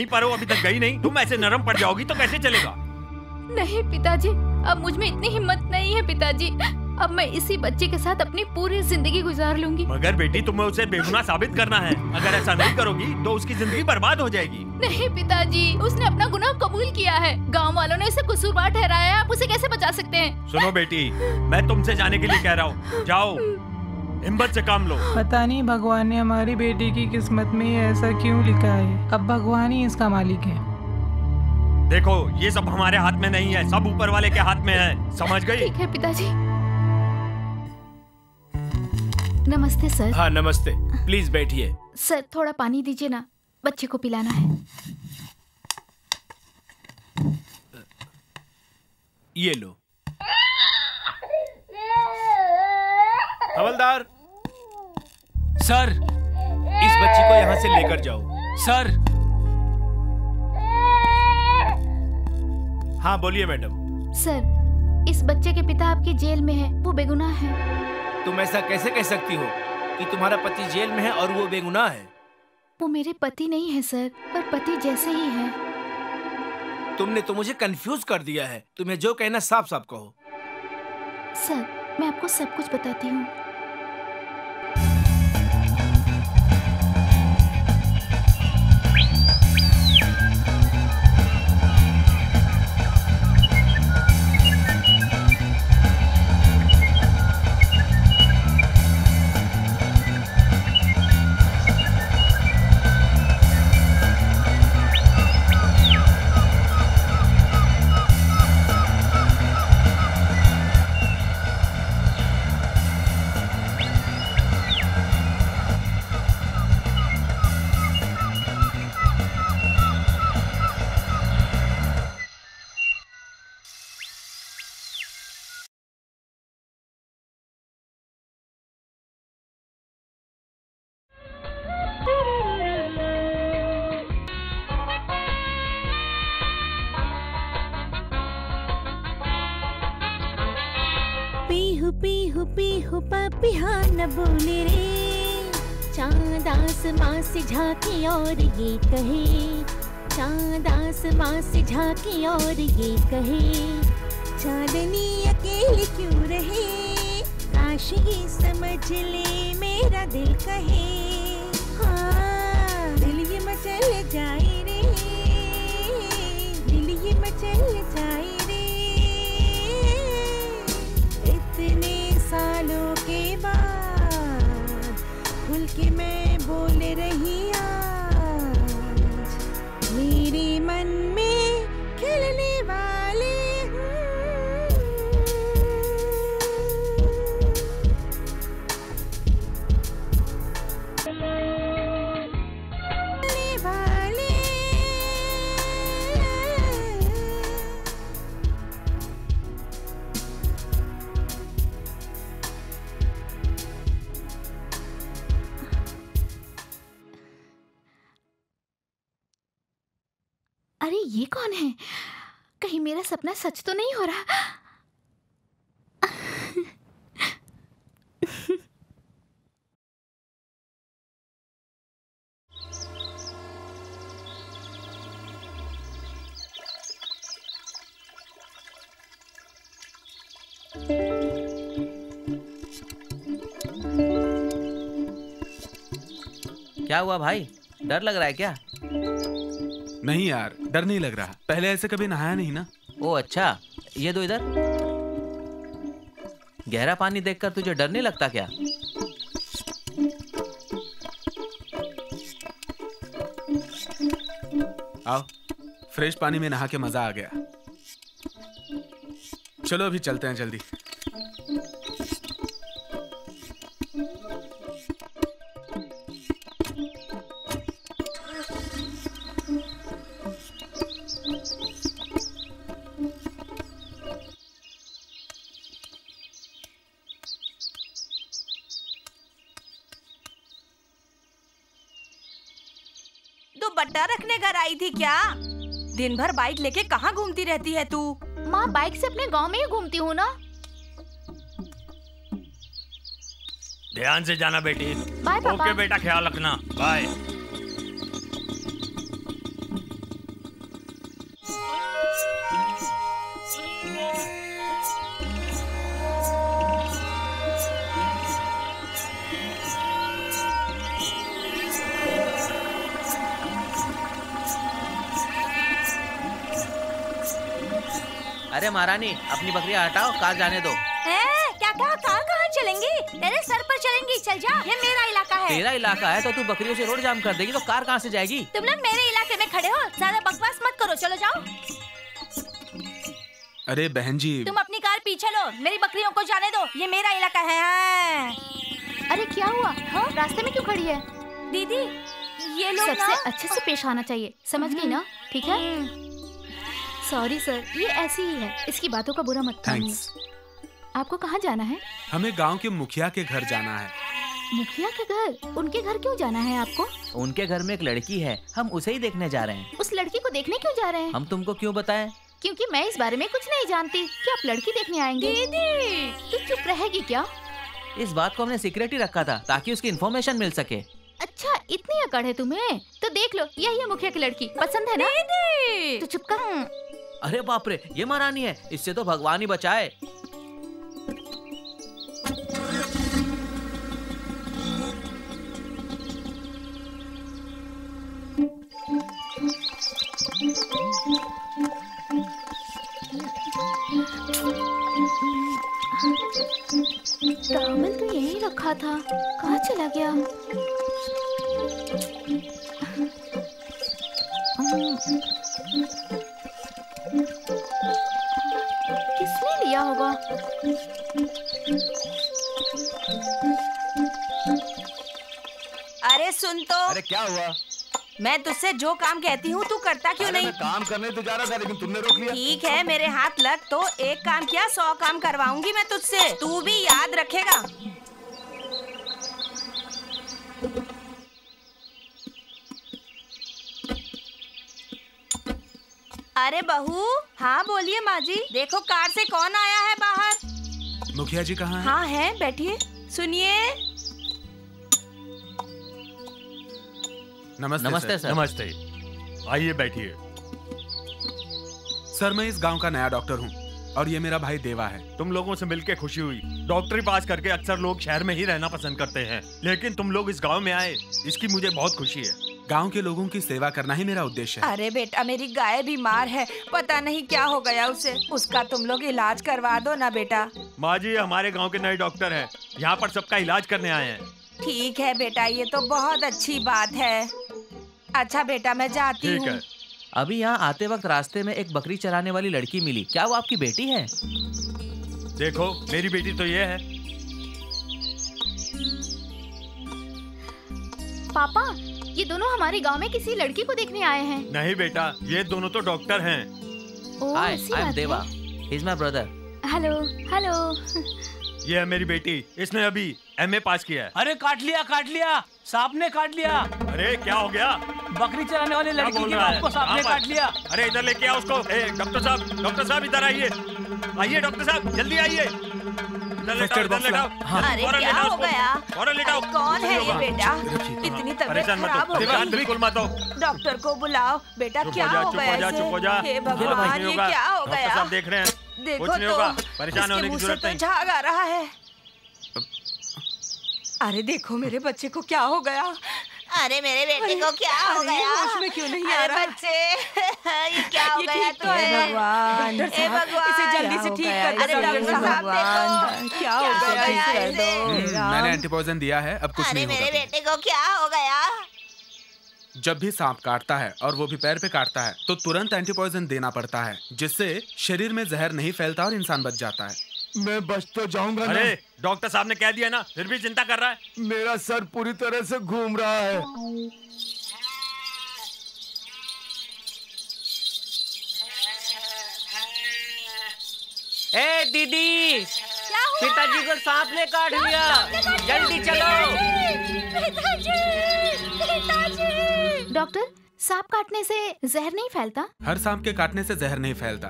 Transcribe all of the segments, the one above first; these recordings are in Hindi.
यहीं पर हो अभी तक गई नहीं। तुम ऐसे नरम पड़ जाओगी तो कैसे चलेगा? नहीं पिताजी अब मुझमें इतनी हिम्मत नहीं है पिताजी। अब मैं इसी बच्चे के साथ अपनी पूरी ज़िंदगी गुजार लूँगी। मगर बेटी तुम्हें उसे बेगुनाह साबित करना है। अगर ऐसा नहीं करोगी तो उसकी ज़िंदगी बर्बाद हो जाएगी। नहीं पिताजी उसने अपना गुनाह कबूल किया है। गाँव वालों ने उसे कसूरवार ठहराया है आप उसे कैसे बचा सकते हैं? सुनो बेटी मैं तुमसे जाने के लिए कह रहा हूँ। जाओ। हिम्मत से काम लो। पता नहीं भगवान ने हमारी बेटी की किस्मत में ऐसा क्यों लिखा है। अब भगवान ही इसका मालिक है। देखो ये सब हमारे हाथ में नहीं है सब ऊपर वाले के हाथ में है। समझ गई? ठीक है पिताजी। नमस्ते सर। हाँ नमस्ते। प्लीज़ बैठिए। सर थोड़ा पानी दीजिए ना। बच्चे को पिलाना है। ये लो। हवलदार। सर। इस बच्ची को यहाँ से लेकर जाओ। सर। हाँ बोलिए मैडम। सर इस बच्चे के पिता आपकी जेल में है वो बेगुनाह है। तुम ऐसा कैसे कह सकती हो कि तुम्हारा पति जेल में है और वो बेगुनाह है? वो मेरे पति नहीं है सर पर पति जैसे ही है। तुमने तो मुझे कंफ्यूज कर दिया है। तुम्हें जो कहना साफ़ साफ़ कहो। सर मैं आपको सब कुछ बताती हूँ। पीहू पपिहा न बोले रे, चाँद आसमां से झांकी और ये कहे, चाँद आसमां से झांकी और ये कहे, चांदनी अकेली क्यों रहे? काश ये समझ ले, मेरा दिल कहे। हाँ दिल ये मचल जाए। के मैं बोल रही सच तो नहीं हो रहा। क्या हुआ भाई? डर लग रहा है क्या? नहीं यार डर नहीं लग रहा। पहले ऐसे कभी नहाया नहीं ना? ओ अच्छा। ये दो इधर। गहरा पानी देखकर तुझे डर नहीं लगता क्या? आओ, फ्रेश पानी में नहा के मज़ा आ गया। चलो अभी चलते हैं जल्दी। दिन भर बाइक लेके कहाँ घूमती रहती है तू? माँ बाइक से अपने गाँव में ही घूमती हूँ ना। ध्यान से जाना बेटी। बाय पापा। ओके बेटा ख्याल रखना। बाय अरे महारानी अपनी बकरियाँ हटाओ कार जाने दो। ए, क्या क्या? कार कहाँ चलेंगी? तेरे सर पर चलेंगी। चल जा ये मेरा इलाका है। तेरा इलाका है तो तू बकरियों से रोड जाम कर देगी तो कार कहाँ से जाएगी? तुम लोग मेरे इलाके में खड़े हो। ज़्यादा बकवास मत करो चलो जाओ। अरे बहन जी। तुम अपनी कार पीछे लो मेरी बकरियों को जाने दो। ये मेरा इलाका है। हाँ। अरे क्या हुआ? हाँ? रास्ते में क्यों खड़ी है? दीदी ये लोग सबसे ना हम्म। अच्छे से पेश आना चाहिए। समझ गई ना? ठीक है? सॉरी सर ये ऐसी ही है। इसकी बातों का बुरा मत थैंक्स आपको कहाँ जाना है? हमें गाँव के मुखिया के घर जाना है। मुखिया के घर? उनके घर क्यों जाना है आपको? उनके घर में एक लड़की है। हम उसे ही देखने जा रहे हैं। उस लड़की को देखने क्यों जा रहे हैं? हम तुमको क्यों बताएँ? क्योंकि मैं इस बारे में कुछ नहीं जानती। कि आप लड़की देखने आएँगे? दीदी! तू चुप रहेगी क्या? इस बात को हमने सीक्रेट ही रखा था ताकि उसकी इन्फॉर्मेशन मिल सके। अच्छा इतनी अकड़ है तुम्हें। तो देख लो यही है मुखिया की लड़की। पसंद है ना? दीदी! तो चुप कर। अरे बाप रे, ये महारानी है, इससे तो भगवान ही बचाए। टॉवल तो यही रखा था। कहाँ चला गया? मैं तुझसे जो काम कहती हूँ तू करता क्यों नहीं मैं काम करने तो जा रहा था लेकिन तुमने रोक लिया। ठीक है मेरे हाथ लग तो एक काम किया सौ काम करवाऊँगी मैं तुझसे। तू भी याद रखेगा। अरे बहू हाँ बोलिए माँ जी देखो कार से कौन आया है बाहर? मुखिया जी कहाँ हैं? हाँ है बैठिए। सुनिए। नमस्ते नमस्ते सर। सर। नमस्ते। आइए बैठिए। सर मैं इस गाँव का नया डॉक्टर हूँ और ये मेरा भाई देवा है। तुम लोगों से मिलके खुशी हुई। डॉक्टरी पास करके अक्सर लोग शहर में ही रहना पसंद करते हैं लेकिन तुम लोग इस गाँव में आए इसकी मुझे बहुत खुशी है। गाँव के लोगों की सेवा करना ही मेरा उद्देश्य है। अरे बेटा मेरी गाय बीमार है पता नहीं क्या हो गया उसे। उसका तुम लोग इलाज करवा दो ना बेटा। माँ जी हमारे गाँव के नए डॉक्टर हैं। यहाँ पर सबका इलाज करने आए हैं। ठीक है बेटा ये तो बहुत अच्छी बात है। अच्छा बेटा मैं जाती हूँ। है। अभी यहाँ आते वक्त रास्ते में एक बकरी चराने वाली लड़की मिली। क्या वो आपकी बेटी है? देखो मेरी बेटी तो ये है। पापा ये दोनों हमारे गाँव में किसी लड़की को देखने आए हैं। नहीं बेटा ये दोनों तो डॉक्टर हैं। ओ हाय आई एम देवा है। Is my brother hello hello ये है मेरी बेटी इसने अभी एमए पास किया है। अरे काट लिया काट लिया। सांप ने काट लिया। अरे क्या हो गया? बकरी चलाने वाली लड़की की बाप को सांप ने काट लिया। अरे इधर लेके आओ उसको। ए, डॉक्टर साहब डॉक्टर साहब इधर आइए। आइए डॉक्टर साहब जल्दी आइए। इधर लेटाओ इधर लेटाओ। अरे क्या हो गया? कौन है ये बेटा। इतनी तबीयत खराब हो हो गई। हो। डॉक्टर को बुलाओ। बेटा क्या हो हो गया हो? चुप हो जा। हे भगवान ये क्या हो गया? देख रहे हैं। देखो तो परेशान होने की ज़रूरत तो नहीं। झाग आ रहा है। अरे देखो मेरे बच्चे को क्या हो गया? अरे मेरे बेटे को क्या हो गया? होश में क्यों नहीं आ अरे रहा? बच्चे ये क्या हो ये गया तो है हे? भगवान, इसे जल्दी से ठीक कर अरे डॉक्टर साहब देखो। क्या हो गया? हम्म। मैंने एंटीपॉइजन दिया है अब कुछ अरे नहीं मेरे बेटे को क्या हो गया? जब भी सांप काटता है और वो भी पैर पे काटता है तो तुरंत एंटीपॉइजन देना पड़ता है जिससे शरीर में जहर नहीं फैलता और इंसान बच जाता है। मैं बच तो जाऊँगा अरे डॉक्टर साहब ने कह दिया ना फिर भी चिंता कर रहा है। मेरा सर पूरी तरह से घूम रहा है। ए दीदी क्या हुआ? पिताजी को सांप ने काट लिया। जल्दी चलो। डॉक्टर सांप काटने से जहर नहीं फैलता? हर सांप के काटने से जहर नहीं फैलता।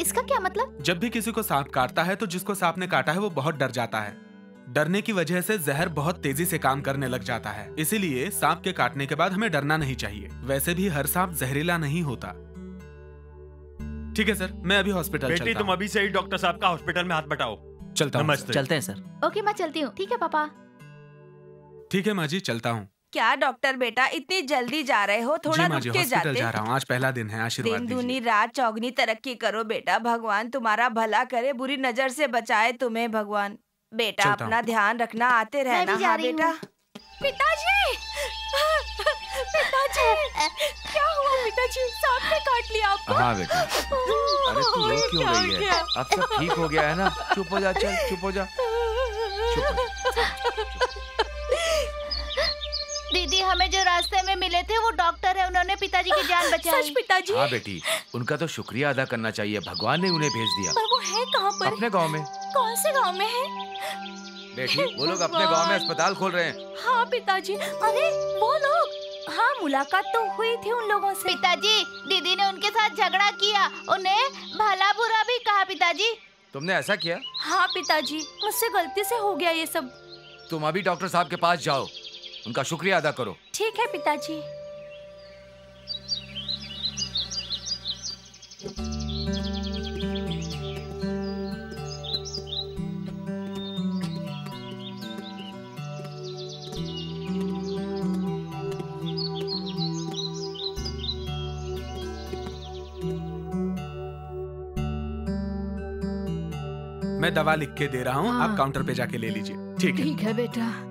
इसका क्या मतलब? जब भी किसी को सांप काटता है तो जिसको सांप ने काटा है वो बहुत डर जाता है। डरने की वजह से जहर बहुत तेज़ी से काम करने लग जाता है। इसीलिए सांप के काटने के बाद हमें डरना नहीं चाहिए। वैसे भी हर सांप जहरीला नहीं होता। ठीक है सर। मैं अभी हॉस्पिटल बेटी चलता तुम अभी से ही डॉक्टर साहब का हॉस्पिटल में हाथ बटाओ। चलता हूँ चलते हैं सर। ओके मैं चलती हूँ। ठीक है पापा। ठीक है माँ जी चलता हूँ। क्या डॉक्टर बेटा इतनी जल्दी जा रहे हो? थोड़ा रुक के जाते जा रहा हूँ। आज पहला दिन है आशीर्वाद दिन दूनी रात चौगनी तरक्की करो बेटा भगवान तुम्हारा भला करे बुरी नज़र से बचाए तुम्हें भगवान। बेटा अपना ध्यान रखना आते मैं रहना हाँ बेटा? पिताजी! पिताजी! क्या हुआ पिताजी? सांप ने काट लिया आपको? हाँ बेटा। अरे तू रो क्यों? रही है? अब सब ठीक हो गया है ना? चुप हो जा चल चुप हो जा। चुप हो जा। दीदी हमें जो रास्ते में मिले थे वो डॉक्टर है उन्होंने पिताजी की जान बचाई। सच पिताजी? हाँ बेटी उनका तो शुक्रिया अदा करना चाहिए। भगवान ने उन्हें भेज दिया। पर वो है कहाँ पर? अपने गाँव में। कौन से गाँव में है? बेटी वो लोग अपने गाँव में अस्पताल खोल रहे हैं। हाँ पिताजी अरे वो लोग। हाँ मुलाकात तो हुई थी उन लोगों से। पिताजी दीदी ने उनके साथ झगड़ा किया। उन्हें भला बुरा भी कहा पिताजी। तुमने ऐसा किया? हाँ पिताजी मुझसे गलती से हो गया ये सब। तुम अभी डॉक्टर साहब के पास जाओ। उनका शुक्रिया अदा करो। ठीक है पिताजी। मैं दवा लिख के दे रहा हूँ आप हाँ। काउंटर पे जाके ले लीजिए। ठीक है। ठीक है बेटा।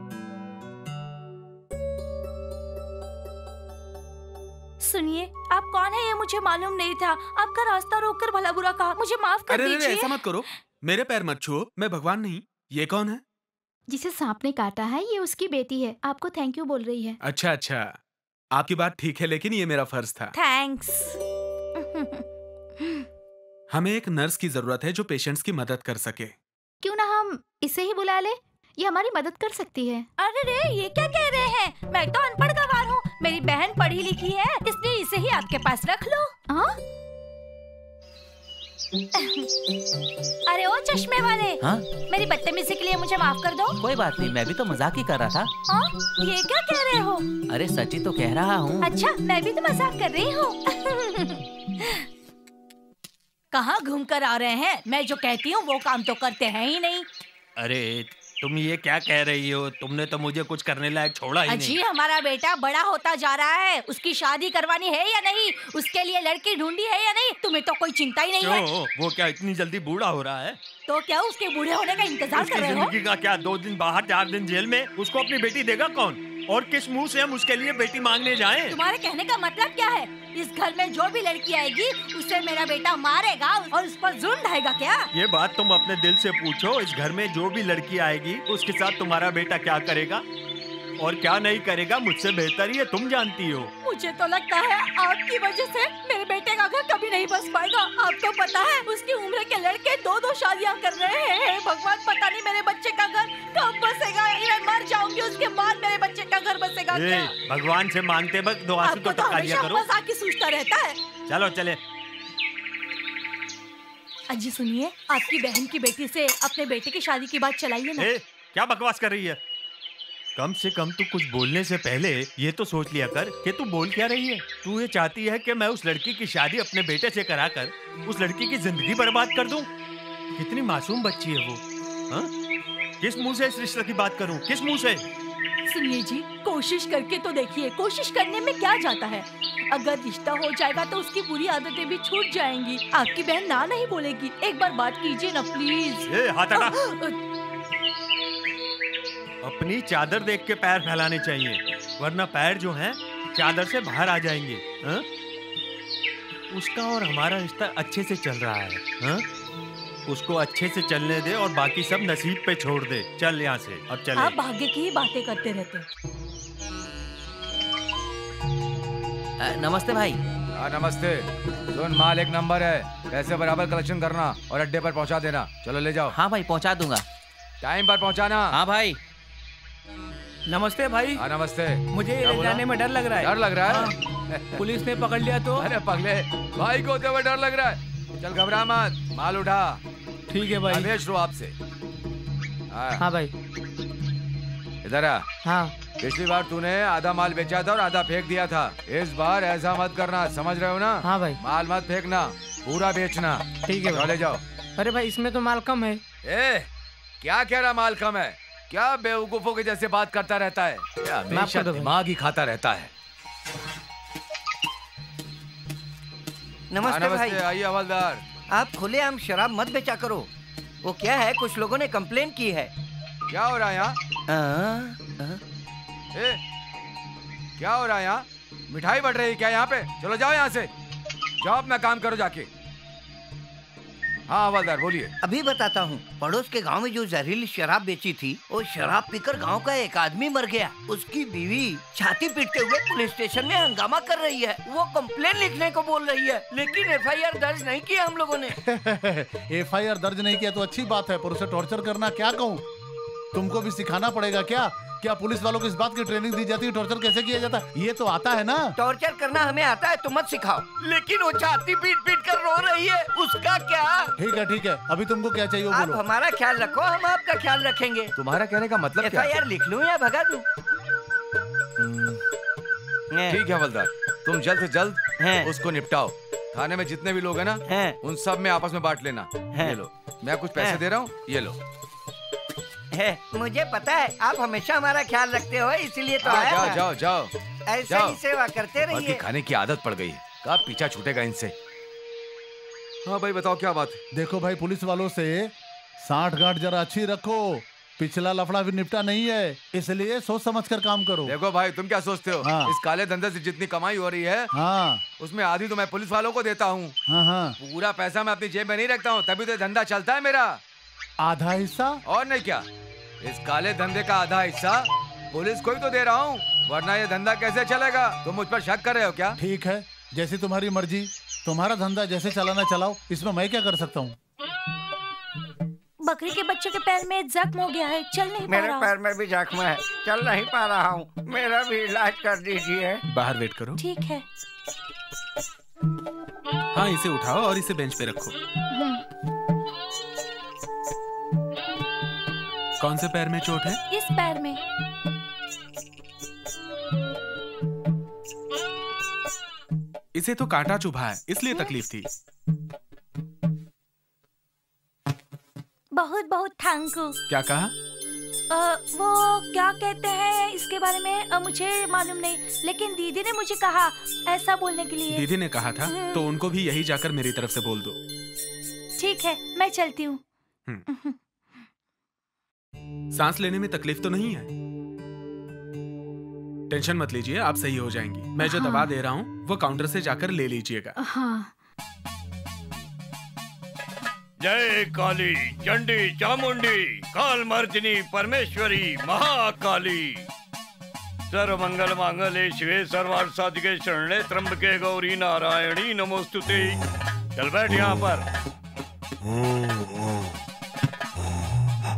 मुझे मालूम नहीं था। आपका रास्ता रोककर भला बुरा कहा। मुझे माफ़ कर दीजिए। ऐसा मत करो। मेरे पैर मत छुओ। मैं भगवान नहीं। ये कौन है? जिसे सांप ने काटा है ये उसकी बेटी है। आपको थैंक यू बोल रही है। अच्छा अच्छा। आपकी बात ठीक है लेकिन ये मेरा फ़र्ज़ था। थैंक्स हमें एक नर्स की ज़रूरत है जो पेशेंट्स की मदद कर सके। क्यों ना हम इसे ही बुला ले? ये हमारी मदद कर सकती है। अरे रे ये क्या कह रहे हैं? मैं तो अनपढ़ गवार हूँ। मेरी बहन पढ़ी लिखी है इसलिए इसे ही आपके पास रख लो। हाँ? अरे ओ चश्मे वाले हाँ? मेरी बदतमीजी के लिए मुझे माफ़ कर दो। कोई बात नहीं मैं भी तो मज़ाक ही कर रहा था। हाँ? ये क्या कह रहे हो? अरे सची तो कह रहा हूँ। अच्छा मैं भी तो मज़ाक कर रही हूँ। कहाँ घूम कर आ रहे हैं? मैं जो कहती हूँ वो काम तो करते हैं ही नहीं। अरे तुम ये क्या कह रही हो? तुमने तो मुझे कुछ करने लायक छोड़ा ही अजी नहीं। हमारा बेटा बड़ा होता जा रहा है। उसकी शादी करवानी है या नहीं? उसके लिए लड़की ढूंढी है या नहीं? तुम्हें तो कोई चिंता ही नहीं है। वो क्या इतनी जल्दी बूढ़ा हो रहा है? तो क्या उसके बूढ़े होने का इंतज़ार कर रहे हो? का क्या दो दिन बाहर चार दिन जेल में? उसको अपनी बेटी देगा कौन? और किस मुँह से हम उसके लिए बेटी मांगने जाएँ? तुम्हारे कहने का मतलब क्या है? इस घर में जो भी लड़की आएगी उसे मेरा बेटा मारेगा और उस पर जुर्म ढाएगा क्या? ये बात तुम अपने दिल से पूछो इस घर में जो भी लड़की आएगी उसके साथ तुम्हारा बेटा क्या करेगा? और क्या नहीं करेगा मुझसे बेहतर ये तुम जानती हो। मुझे तो लगता है आपकी वजह से मेरे बेटे का घर कभी नहीं बस पाएगा। आपको पता है उसकी उम्र के लड़के दो दो शादियाँ कर रहे हैं हे भगवान पता नहीं मेरे बच्चे का घर कब बसेगा मैं मर जाऊँगी उसके बाद मेरे बच्चे का घर बसेगा क्या? भगवान से मांगते वक्त दो आँसू तो तो टपका लिया करो। मज़ाक ही सूझता रहता है। चलो चले। अजी सुनिए आपकी बहन की बेटी से अपने बेटे की शादी की बात चलाइए ना। ए, क्या बकवास कर रही है? कम से कम तू कुछ बोलने से पहले ये तो सोच लिया कर कि तू बोल क्या रही है। तू ये चाहती है कि मैं उस लड़की की शादी अपने बेटे से कराकर उस लड़की की ज़िंदगी बर्बाद कर दूँ? कितनी मासूम बच्ची है वो हाँ? किस मुँह से इस रिश्ते की बात करूँ? किस मुँह से? सुनिए जी कोशिश करके तो देखिए कोशिश करने में क्या जाता है? अगर रिश्ता हो जाएगा तो उसकी बुरी आदतें भी छूट जाएँगी। आपकी बहन ना नहीं बोलेगी। एक बार बात कीजिए ना प्लीज़। ए, हाथ। अपनी चादर देख के पैर फैलाने चाहिए वरना पैर जो हैं चादर से बाहर आ जाएँगे हाँ? उसका और हमारा रिश्ता अच्छे से चल रहा है हाँ? उसको अच्छे से चलने दे और बाकी सब नसीब पे छोड़ दे। चल यहाँ से अब चल। आप भाग्य की ही बातें करते रहते नमस्ते भाई। हाँ नमस्ते। सुन माल एक नंबर है। पैसे बराबर कलेक्शन करना और अड्डे पर पहुँचा देना। चलो ले जाओ। हाँ भाई पहुँचा दूँगा। टाइम पर पहुंचाना। हाँ भाई। नमस्ते भाई। हाँ नमस्ते। मुझे? जाने में डर लग रहा है। डर लग रहा है? हाँ, पुलिस ने पकड़ लिया तो। अरे पगले। भाई को होते हुए डर लग रहा है। चल घबरा मत। माल उठा। ठीक है भाई। आदेश लो आपसे। हाँ, हाँ भाई। इधर आ। हाँ। पिछली बार तूने आधा माल बेचा था और आधा फेंक दिया था। इस बार ऐसा मत करना समझ रहे हो ना? हाँ भाई। माल मत फेंकना पूरा बेचना। ठीक है ले जाओ। अरे भाई इसमें तो माल कम है। ए क्या कह रहा माल कम है? क्या बेवकूफों के जैसे बात करता रहता है? क्या हमेशा दिमाग ही खाता रहता है। नमस्ते हाँ, भाई। आइए हवलदार। आप खुले आम शराब मत बेचा करो। वो क्या है? कुछ लोगों ने कंप्लेन की है। क्या हो रहा है यहाँ? क्या हो रहा है यहाँ? मिठाई बढ़ रही है क्या यहाँ पे? चलो जाओ यहाँ से। जाओ अपना काम करो जाके। हाँ हवलदार बोलिए। अभी बताता हूँ पड़ोस के गाँव में जो जहरीली शराब बेची थी वो शराब पीकर गाँव का एक आदमी मर गया। उसकी बीवी छाती पीटते हुए पुलिस स्टेशन में हंगामा कर रही है। वो कम्प्लेन लिखने को बोल रही है लेकिन एफआईआर दर्ज नहीं किया हम लोगो ने। एफआईआर दर्ज नहीं किया तो अच्छी बात है पर उसे टॉर्चर करना क्या कहूँ? तुमको भी सिखाना पड़ेगा क्या? क्या पुलिस वालों को इस बात की ट्रेनिंग दी जाती है? टॉर्चर कैसे किया जाता है? ये तो आता है ना। टॉर्चर करना हमें आता है तुम मत सिखाओ। लेकिन वो छाती पीट पीट कर रो रही है उसका क्या? ठीक है ठीक है। अभी तुमको क्या चाहिए आप बोलो। हमारा ख्याल रखो हम आपका ख्याल रखेंगे। तुम्हारा कहने का मतलब क्या? एफआईआर लिख लूँ या भगा दूँ? ठीक है हवलदार। तुम जल्द से जल्द उसको निपटाओ। थाने में जितने भी लोग हैं ना उन सब में आपस में बांट लेना। ये लो। मैं कुछ पैसे दे रहा हूँ ये लो। है मुझे पता है आप हमेशा हमारा ख्याल रखते हो इसीलिए तो आया जाओ जाओ जाओ। ऐसे जाओ। ही सेवा करते बाकी रहिए। खाने की आदत पड़ गई है कहा पीछा छूटेगा इनसे? हाँ भाई बताओ क्या बात है? देखो भाई पुलिस वालों से साठ गांठ जरा अच्छी रखो पिछला लफड़ा भी निपटा नहीं है इसलिए सोच समझ कर काम करो। देखो भाई तुम क्या सोचते हो? हाँ। इस काले धंधे से जितनी कमाई हो रही है हाँ। उसमें आधी तो मैं पुलिस वालों को देता हूँ। हाँ हाँ। पूरा पैसा मैं अपनी जेब में नहीं रखता हूँ तभी तो धंधा चलता है मेरा। आधा हिस्सा? और नहीं क्या? इस काले धंधे का आधा हिस्सा पुलिस को ही तो दे रहा हूँ वरना ये धंधा कैसे चलेगा? तुम मुझ पर शक कर रहे हो क्या? ठीक है जैसी तुम्हारी मर्ज़ी। तुम्हारा धंधा जैसे चलाना चलाओ इसमें मैं क्या कर सकता हूँ? बकरी के बच्चे के पैर में जख्म हो गया है चल नहीं मेरे पैर में भी जख्म है चल नहीं पा रहा हूँ। मेरा भी इलाज कर दीजिए। बाहर वेट करो। ठीक है। हाँ इसे उठाओ और इसे बेंच पे रखो। कौन से पैर में चोट है? इस पैर में। इसे तो कांटा चुभा है इसलिए तकलीफ़ थी। बहुत बहुत थैंक यू। क्या कहा? अ, वो क्या कहते हैं इसके बारे में? अ, मुझे मालूम नहीं लेकिन दीदी ने मुझे कहा ऐसा बोलने के लिए। दीदी ने कहा था हम्म। तो उनको भी यही जाकर मेरी तरफ़ से बोल दो। ठीक है मैं चलती हूँ। सांस लेने में तकलीफ़ तो नहीं है? टेंशन मत लीजिए आप सही हो जाएँगी। मैं जो हाँ। दवा दे रहा हूँ वो काउंटर से जाकर ले लीजिएगा। हाँ। जय काली चंडी चामुंडी काल मर्दिनी परमेश्वरी महाकाली। सर्व मंगल मांगले शिवे सर्वार्थ साधिके शरणे त्र्यंबके गौरी नारायणी नमोस्तुते। चल बैठ यहाँ पर।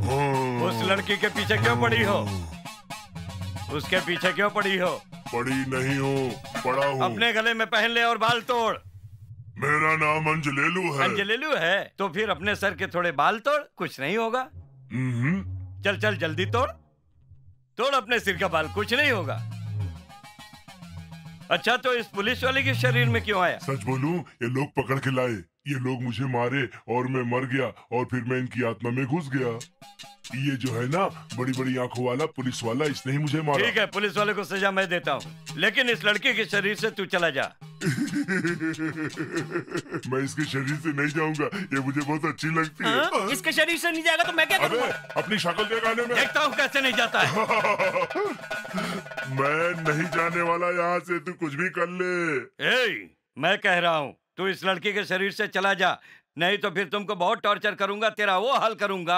उस लड़की के पीछे क्यों पड़ी हो? उसके पीछे क्यों पड़ी हो? पड़ी नहीं हूँ पड़ा हूँ। अपने गले में पहन ले और बाल तोड़। मेरा नाम अंजलेलू है। अंजलेलू है? तो फिर अपने सर के थोड़े बाल तोड़ कुछ नहीं होगा। हम्म, चल चल जल्दी तोड़। तोड़ अपने सिर का बाल कुछ नहीं होगा। अच्छा तो इस पुलिस वाले के शरीर में क्यों आया? सच बोलूँ ये लोग पकड़ के लाए। ये लोग मुझे मारे और मैं मर गया और फिर मैं इनकी आत्मा में घुस गया। ये जो है ना बड़ी बड़ी आँखों वाला पुलिस वाला इसने ही मुझे मारा। ठीक है पुलिस वाले को सजा मैं देता हूँ लेकिन इस लड़के के शरीर से तू चला जा। मैं इसके शरीर से नहीं जाऊँगा ये मुझे बहुत अच्छी लगती है। हाँ? इसके शरीर से नहीं जाएगा तो मैं क्या करूँगा? अपनी शक्ल दिखाने में। देखता हूँ कैसे नहीं जाता है। मैं नहीं जाने वाला यहाँ से तू कुछ भी कर ले। ए, मैं कह रहा हूँ तू इस लड़की के शरीर से चला जा, नहीं तो फिर तुमको बहुत टॉर्चर करूँगा, तेरा वो हल करूँगा।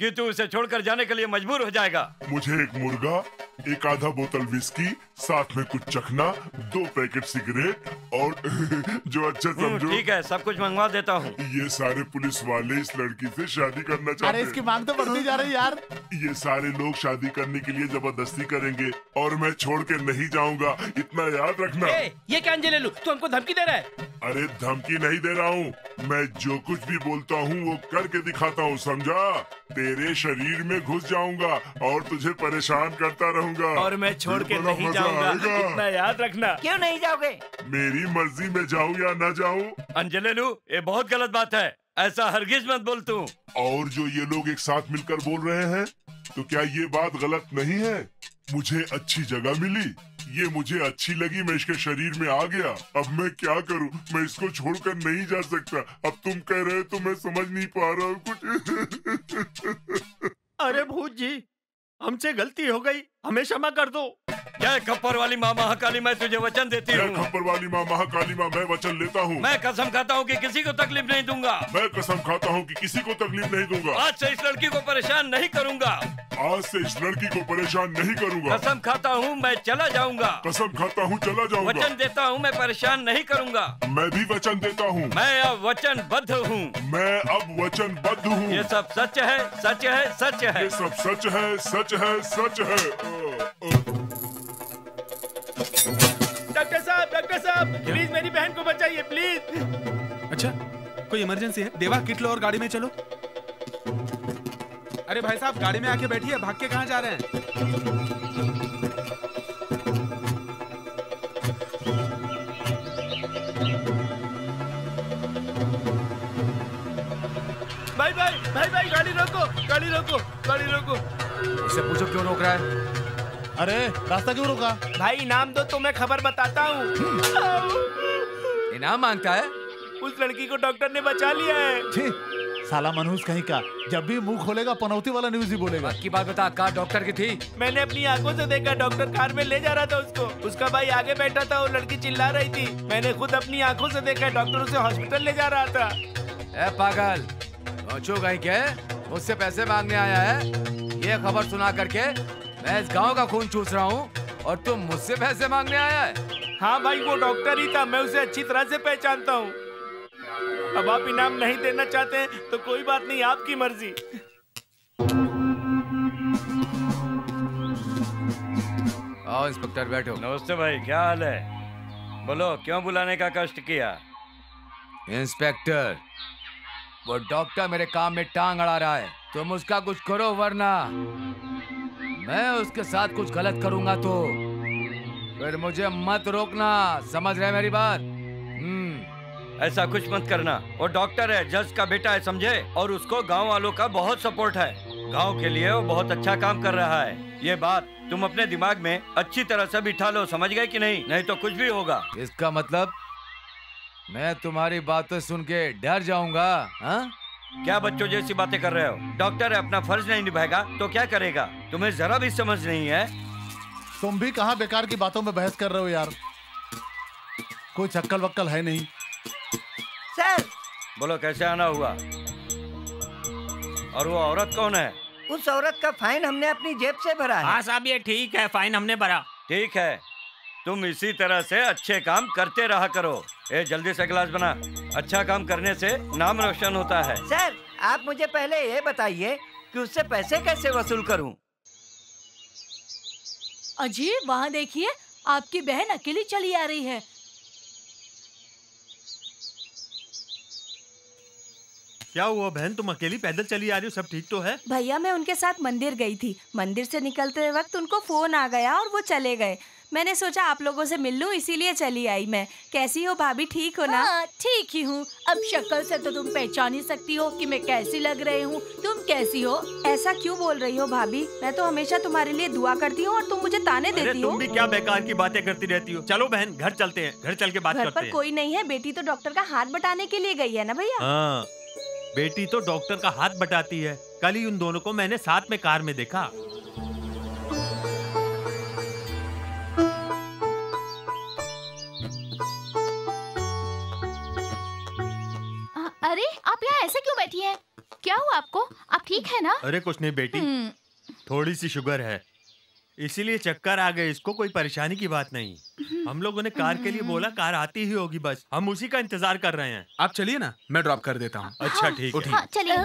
कि तू उसे छोड़कर जाने के लिए मजबूर हो जाएगा। मुझे एक मुर्गा एक आधा बोतल विस्की साथ में कुछ चखना दो पैकेट सिगरेट और जो अच्छा हम्म, समझो। ठीक है सब कुछ मंगवा देता हूँ। ये सारे पुलिस वाले इस लड़की से शादी करना चाहते अरे इसकी मांग तो बढ़ती जा रही यार। ये सारे लोग शादी करने के लिए ज़बरदस्ती करेंगे और मैं छोड़ के नहीं जाऊँगा। इतना याद रखना। ए, ये क्या अंजलि लू तू हमको धमकी दे रहा है? अरे धमकी नहीं दे रहा हूँ। मैं जो कुछ भी बोलता हूँ वो करके दिखाता हूँ समझा? तेरे शरीर में घुस जाऊँगा और तुझे परेशान करता रहूँगा। और मैं छोड़ के नहीं जाऊँगा। इतना याद रखना। क्यों नहीं जाओगे? मेरी मर्ज़ी में जाऊँ या न जाऊँ? अंजलेलू ये बहुत गलत बात है। ऐसा हरगिज मत बोल तू। और जो ये लोग एक साथ मिलकर बोल रहे हैं तो क्या ये बात गलत नहीं है? मुझे अच्छी जगह मिली। ये मुझे अच्छी लगी, मैं इसके शरीर में आ गया। अब मैं क्या करूँ? मैं इसको छोड़कर नहीं जा सकता। अब तुम कह रहे हो तो मैं समझ नहीं पा रहा हूँ कुछ। अरे भूत जी, हमसे गलती हो गई। हमें क्षमा कर दो। जय खप्पर वाली माँ महाकाली मैं तुझे वचन देती हूँ। खप्पर वाली माँ महाकाली माँ मैं वचन लेता हूँ। मैं कसम खाता हूँ कि किसी को तकलीफ़ नहीं दूँगा। मैं कसम खाता हूँ कि किसी को तकलीफ़ नहीं दूँगा। आज से इस लड़की को परेशान नहीं करूँगा। आज से इस लड़की को परेशान नहीं करूँगा। कसम खाता हूँ मैं चला जाऊँगा। कसम खाता हूँ चला जाऊँगा। वचन देता हूँ मैं परेशान नहीं करूँगा। मैं भी वचन देता हूँ। मैं अब वचनबद्ध हूँ। मैं अब वचनबद्ध हूँ। ये सब सच है सच है सच है। ये सब सच है सच है सच है। डॉक्टर साहब डॉक्टर साहब प्लीज़ मेरी बहन को बचाइए प्लीज़ अच्छा कोई इमरजेंसी है? देवा किट लो और गाड़ी में चलो। अरे भाई साहब गाड़ी में आके बैठिए भाग के कहाँ जा रहे हैं? भाई भाई भाई भाई गाड़ी रोको गाड़ी रोको गाड़ी रोको। इसे पूछो क्यों रोक रहा है? अरे रास्ता क्यों रोका? भाई इनाम दो तो मैं खबर बताता हूँ। इनाम माँगता है? उस लड़की को डॉक्टर ने बचा लिया है। साला मनहूस कहीं का जब भी मुँह खोलेगा पनौती वाला न्यूज़ ही बोलेगा। की बात बता कार डॉक्टर की थी? मैंने अपनी आँखों से देखा डॉक्टर कार में ले जा रहा था उसको। उसका भाई आगे बैठा था वो लड़की चिल्ला रही थी। मैंने खुद अपनी आँखों से देखा डॉक्टर उसे हॉस्पिटल ले जा रहा था। ए पागल पहुंचो कहीं के मुझसे पैसे मांगने आया है। ये खबर सुना करके मैं इस गाँव का खून चूस रहा हूँ और तुम मुझसे पैसे मांगने आया है। हाँ भाई वो डॉक्टर ही था मैं उसे अच्छी तरह से पहचानता हूँ। अब आप इनाम नहीं देना चाहते हैं तो कोई बात नहीं आपकी मर्ज़ी। आओ इंस्पेक्टर बैठो। नमस्ते भाई क्या हाल है? बोलो क्यों बुलाने का कष्ट किया? इंस्पेक्टर वो डॉक्टर मेरे काम में टांग अड़ा रहा है। तुम उसका कुछ करो वरना। मैं उसके साथ कुछ गलत करूँगा तो। फिर मुझे मत रोकना समझ रहे मेरी बात? हम्म। ऐसा कुछ मत करना। वो डॉक्टर है जज का बेटा है समझे? और उसको गाँव वालों का बहुत सपोर्ट है। गाँव के लिए वो बहुत अच्छा काम कर रहा है। ये बात तुम अपने दिमाग में अच्छी तरह से बिठा लो समझ गए कि नहीं? नहीं तो कुछ भी होगा। इसका मतलब? मैं तुम्हारी बातें सुन के डर जाऊँगा हाँ? क्या बच्चों जैसी बातें कर रहे हो? डॉक्टर है अपना फ़र्ज़ नहीं निभाएगा तो क्या करेगा? तुम्हें जरा भी समझ नहीं है? तुम भी कहा बेकार की बातों में बहस कर रहे हो यार? कोई चक्कल वक्कल है नहीं। सर! बोलो कैसे आना हुआ? और वो औरत कौन है? उस औरत का फाइन हमने अपनी जेब से भरा है। हाँ साहब ये ठीक है फाइन हमने भरा। ठीक है। तुम इसी तरह से अच्छे काम करते रहा करो। ए जल्दी से गिलास बना। अच्छा काम करने से नाम रोशन होता है। सर आप मुझे पहले ये बताइए कि उससे पैसे कैसे वसूल करूँ? अजी वहाँ देखिए आपकी बहन अकेली चली आ रही है। क्या हुआ बहन? तुम अकेली पैदल चली आ रही हो सब ठीक तो है? भैया मैं उनके साथ मंदिर गई थी। मंदिर से निकलते वक्त उनको फ़ोन आ गया और वो चले गए। मैंने सोचा आप लोगों से मिल लूँ इसीलिए चली आई मैं। कैसी हो भाभी? ठीक हो ना? हाँ, ठीक ही हूँ। अब शक्ल से तो तुम पहचान ही सकती हो कि मैं कैसी लग रही हूँ। तुम कैसी हो? ऐसा क्यों बोल रही हो भाभी? मैं तो हमेशा तुम्हारे लिए दुआ करती हूँ और तुम मुझे ताने देती हो। तुम भी क्या बेकार की बातें करती रहती हो? चलो बहन घर चलते हैं। घर चल के बात घर करते पर हैं। कोई नहीं है बेटी तो डॉक्टर का हाथ बटाने के लिए गई है ना भैया? हाँ बेटी तो डॉक्टर का हाथ बटाती है। कल ही उन दोनों को मैंने साथ में कार में देखा। यहाँ ऐसे क्यों बैठी है? क्या हुआ आपको? आप ठीक है ना? अरे कुछ नहीं बेटी। हम्म, थोड़ी सी शुगर है। इसीलिए चक्कर आ गए इसको कोई परेशानी की बात नहीं। हम लोगों ने कार के लिए बोला कार आती ही होगी बस। हम उसी का इंतज़ार कर रहे हैं। आप चलिए ना मैं ड्रॉप कर देता हूँ। अच्छा ठीक है। हाँ चलिए।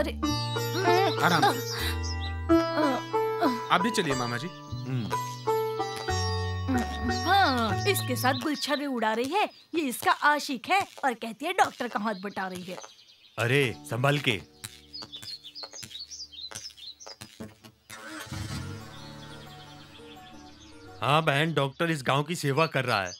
अरे। आराम आप भी चलिए मामा जी। हाँ हाँ इसके साथ गुलछर्रे उड़ा रही है। ये इसका आशिक है और कहती है डॉक्टर का हाथ बटा रही है। अरे, संभाल के। हाँ बहन, डॉक्टर इस गाँव की सेवा कर रहा है।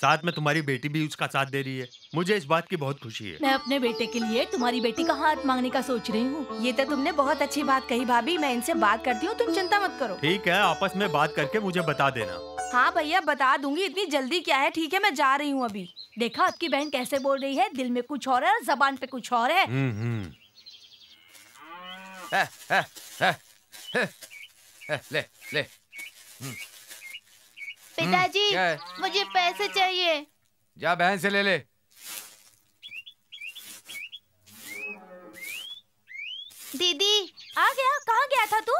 साथ में तुम्हारी बेटी भी उसका साथ दे रही है। मुझे इस बात की बहुत खुशी है। मैं अपने बेटे के लिए तुम्हारी बेटी का हाथ मांगने का सोच रही हूँ। ये तो तुमने बहुत अच्छी बात कही भाभी। मैं इनसे बात करती हूँ तुम चिंता मत करो। ठीक है आपस में बात करके मुझे बता देना। हाँ भैया बता दूँगी। इतनी जल्दी क्या है? ठीक है मैं जा रही हूँ अभी। देखा आपकी बहन कैसे बोल रही है? दिल में कुछ और है और जबान पे कुछ और है। हम्म हम्म। है, है, है, है, है, ले ले। हम्म, पिताजी मुझे पैसे चाहिए। जा बहन से ले ले। दीदी आ गया। कहाँ गया था तू?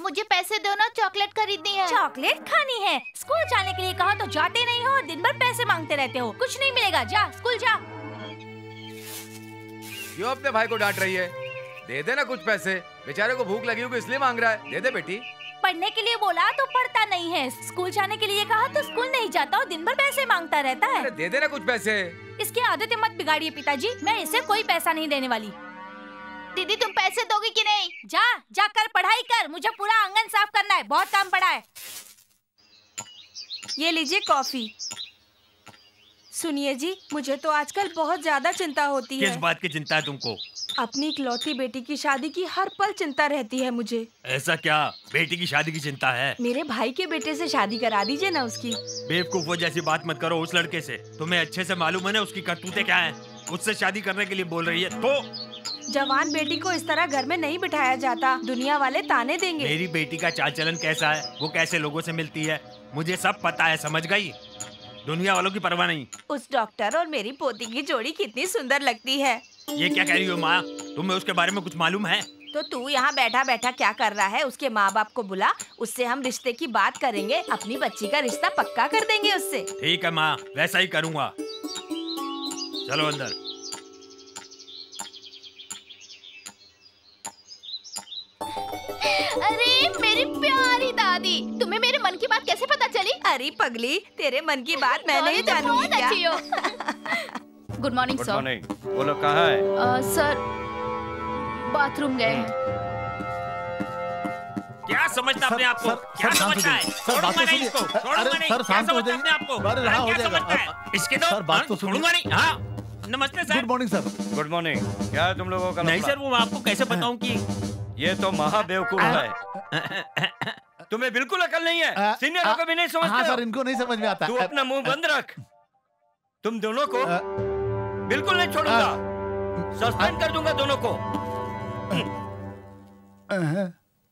मुझे पैसे दो ना चॉकलेट खरीदनी है। चॉकलेट खानी है? स्कूल जाने के लिए कहा तो जाते नहीं हो और दिन भर पैसे मांगते रहते हो। कुछ नहीं मिलेगा। जा स्कूल जा। क्यों अपने भाई को डांट रही है? दे दे ना कुछ पैसे। बेचारे को भूख लगी होगी इसलिए मांग रहा है। दे दे बेटी। पढ़ने के लिए बोला तो पढ़ता नहीं है। स्कूल जाने के लिए कहा तो स्कूल नहीं जाता और दिन भर पैसे माँगता रहता है। दे दे ना कुछ पैसे। इसकी आदतें मत बिगाड़िए पिताजी। मैं इसे कोई पैसा नहीं देने वाली। दीदी तुम पैसे दोगी कि नहीं? जा जाकर पढ़ाई कर। मुझे पूरा आँगन साफ़ करना है। बहुत काम पड़ा है। ये लीजिए कॉफ़ी। सुनिए जी मुझे तो आजकल बहुत ज़्यादा चिंता होती किस है। बात की चिंता है तुमको? अपनी इकलौती बेटी की शादी की हर पल चिंता रहती है मुझे। ऐसा क्या? बेटी की शादी की चिंता है? मेरे भाई के बेटे से शादी करा दीजिए ना उसकी। बेवकूफो जैसी बात मत करो उस लड़के से। तुम्हें अच्छे से मालूम है ना उसकी करतूतें क्या हैं? उससे शादी करने के लिए बोल रही है। तो जवान बेटी को इस तरह घर में नहीं बिठाया जाता। दुनिया वाले ताने देंगे। मेरी बेटी का चाल चलन कैसा है? वो कैसे लोगों से मिलती है? मुझे सब पता है समझ गई? दुनिया वालों की परवाह नहीं। उस डॉक्टर और मेरी पोती की जोड़ी कितनी सुंदर लगती है। ये क्या कह रही हो माँ? तुम्हें उसके बारे में कुछ मालूम है? तो तू यहाँ बैठा बैठा क्या कर रहा है? उसके माँ बाप को बुला उससे हम रिश्ते की बात करेंगे अपनी बच्ची का रिश्ता पक्का कर देंगे उससे। ठीक है माँ वैसा ही करूँगा। चलो अंदर। अरे मेरी प्यारी दादी तुम्हें मेरे मन की बात कैसे पता चली? अरे पगली तेरे मन की बात मैं नहीं जानूँगी क्या? गुड मॉर्निंग सर मॉर्निंग बोलो कहाँ है? सर बाथरूम गए हैं। क्या समझता अपने आप को? क्या समझता है छोड़ूँगा तो नहीं इसको अरे, छोड़ूँगा नहीं क्या समझता अपने आप को? अरे, हाँ, क्या समझता है? इसके दो बात हाँ, तो छोड़ूँगा नहीं। हाँ। नमस्ते sir good morning sir good morning क्या है तुम लोगों का नहीं सर वो आपको कैसे बताऊँ कि ये तो महा बेवकूफ़ है तुम्हें बिल्कुल अकल नहीं है सीनियरों को भी नहीं हाँ समझते सर इनको नहीं समझ में आता तू अपना मुँह बंद रख तुम दोनों को बिल्कुल नहीं छोड़ूँगा सस्पेंड कर दूँगा दोनों को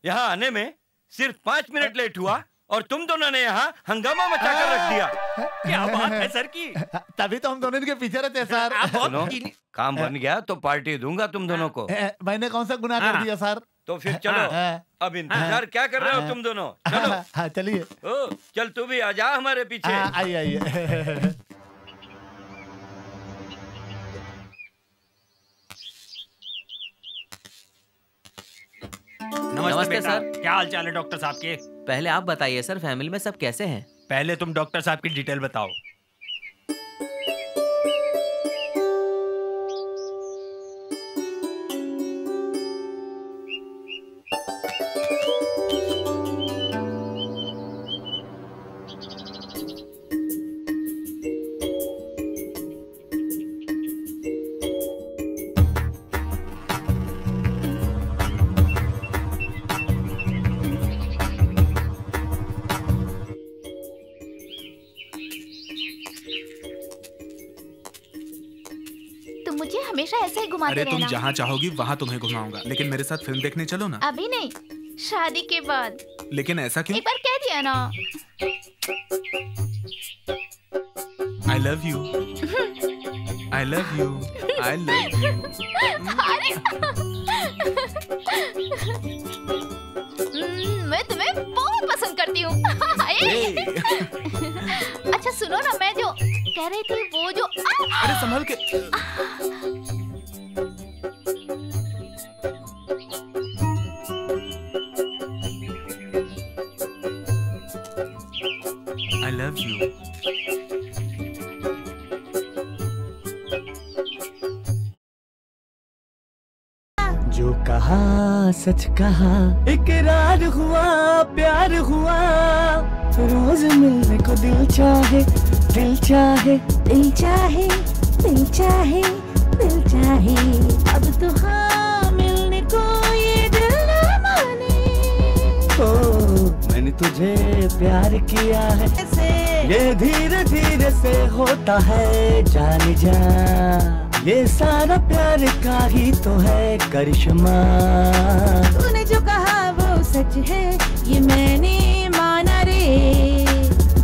यहाँ आने में सिर्फ़ पाँच मिनट लेट हुआ और तुम दोनों ने यहाँ हंगामा मचा कर रख दिया। क्या बात है सर की? तभी तो हम दोनों के पीछे रहते हैं सर। सुनो काम बन गया तो पार्टी दूँगा तुम दोनों को। मैंने कौन सा गुनाह कर हाँ। दिया सर? तो फिर चलो हाँ। अब इंतज़ार क्या कर रहे हो तुम दोनों? चलो। हाँ चलिए। ओ चल तू भी आ जा हमारे पीछे। हाँ, आइए आइए। नमस्ते, नमस्ते, सर। क्या हाल चाल है डॉक्टर साहब के? पहले आप बताइए सर फैमिली में सब कैसे हैं? पहले तुम डॉक्टर साहब की डिटेल बताओ। अरे तुम जहाँ चाहोगी वहाँ तुम्हें घुमाऊँगा। लेकिन मेरे साथ फ़िल्म देखने चलो ना। अभी नहीं शादी के बाद। लेकिन ऐसा क्यों? एक बार कह दिया ना। I love you I love you I love you मैं तुम्हें बहुत पसंद करती हूँ। अच्छा सुनो ना मैं जो कह रही थी वो जो अरे संभल के सच कहा। इकरार हुआ प्यार हुआ। रोज मिलने को दिल चाहे दिल चाहे। दिल चाहे दिल चाहे दिल चाहे। अब तो हाँ मिलने को ये दिल ना माने। ओ मैंने तुझे प्यार किया है। ये धीरे धीरे से होता है जान जा ये सारा प्यार का ही तो है करिश्मा। तूने जो कहा वो सच है ये मैंने माना रे।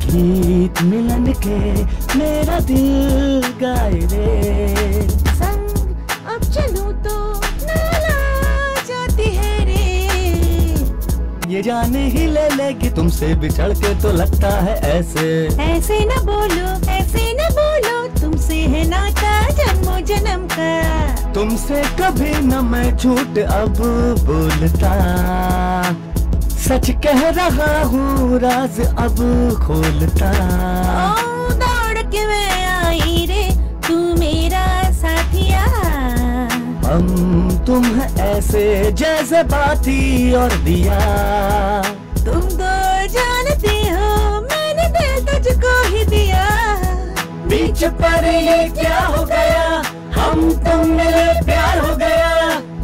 गीत मिलन के मेरा दिल गाए रे। संग अब चलूँ तो जाती है रे। ये जाने ही ले लेगी तुमसे बिछड़ के तो लगता है ऐसे। ऐसे न बोलो ऐसे तुमसे कभी न मैं झूठ अब बोलता। सच कह रहा हूँ राज अब खोलता। ओ दौड़ के मैं आई रे तू मेरा साथिया। हम तुम ऐसे जैसे बाती और दिया। तुम तो जानते हो मैंने दिल तुझको ही दिया। बीच पर ये क्या हो गया? हम तुम मिले प्यार हो गया।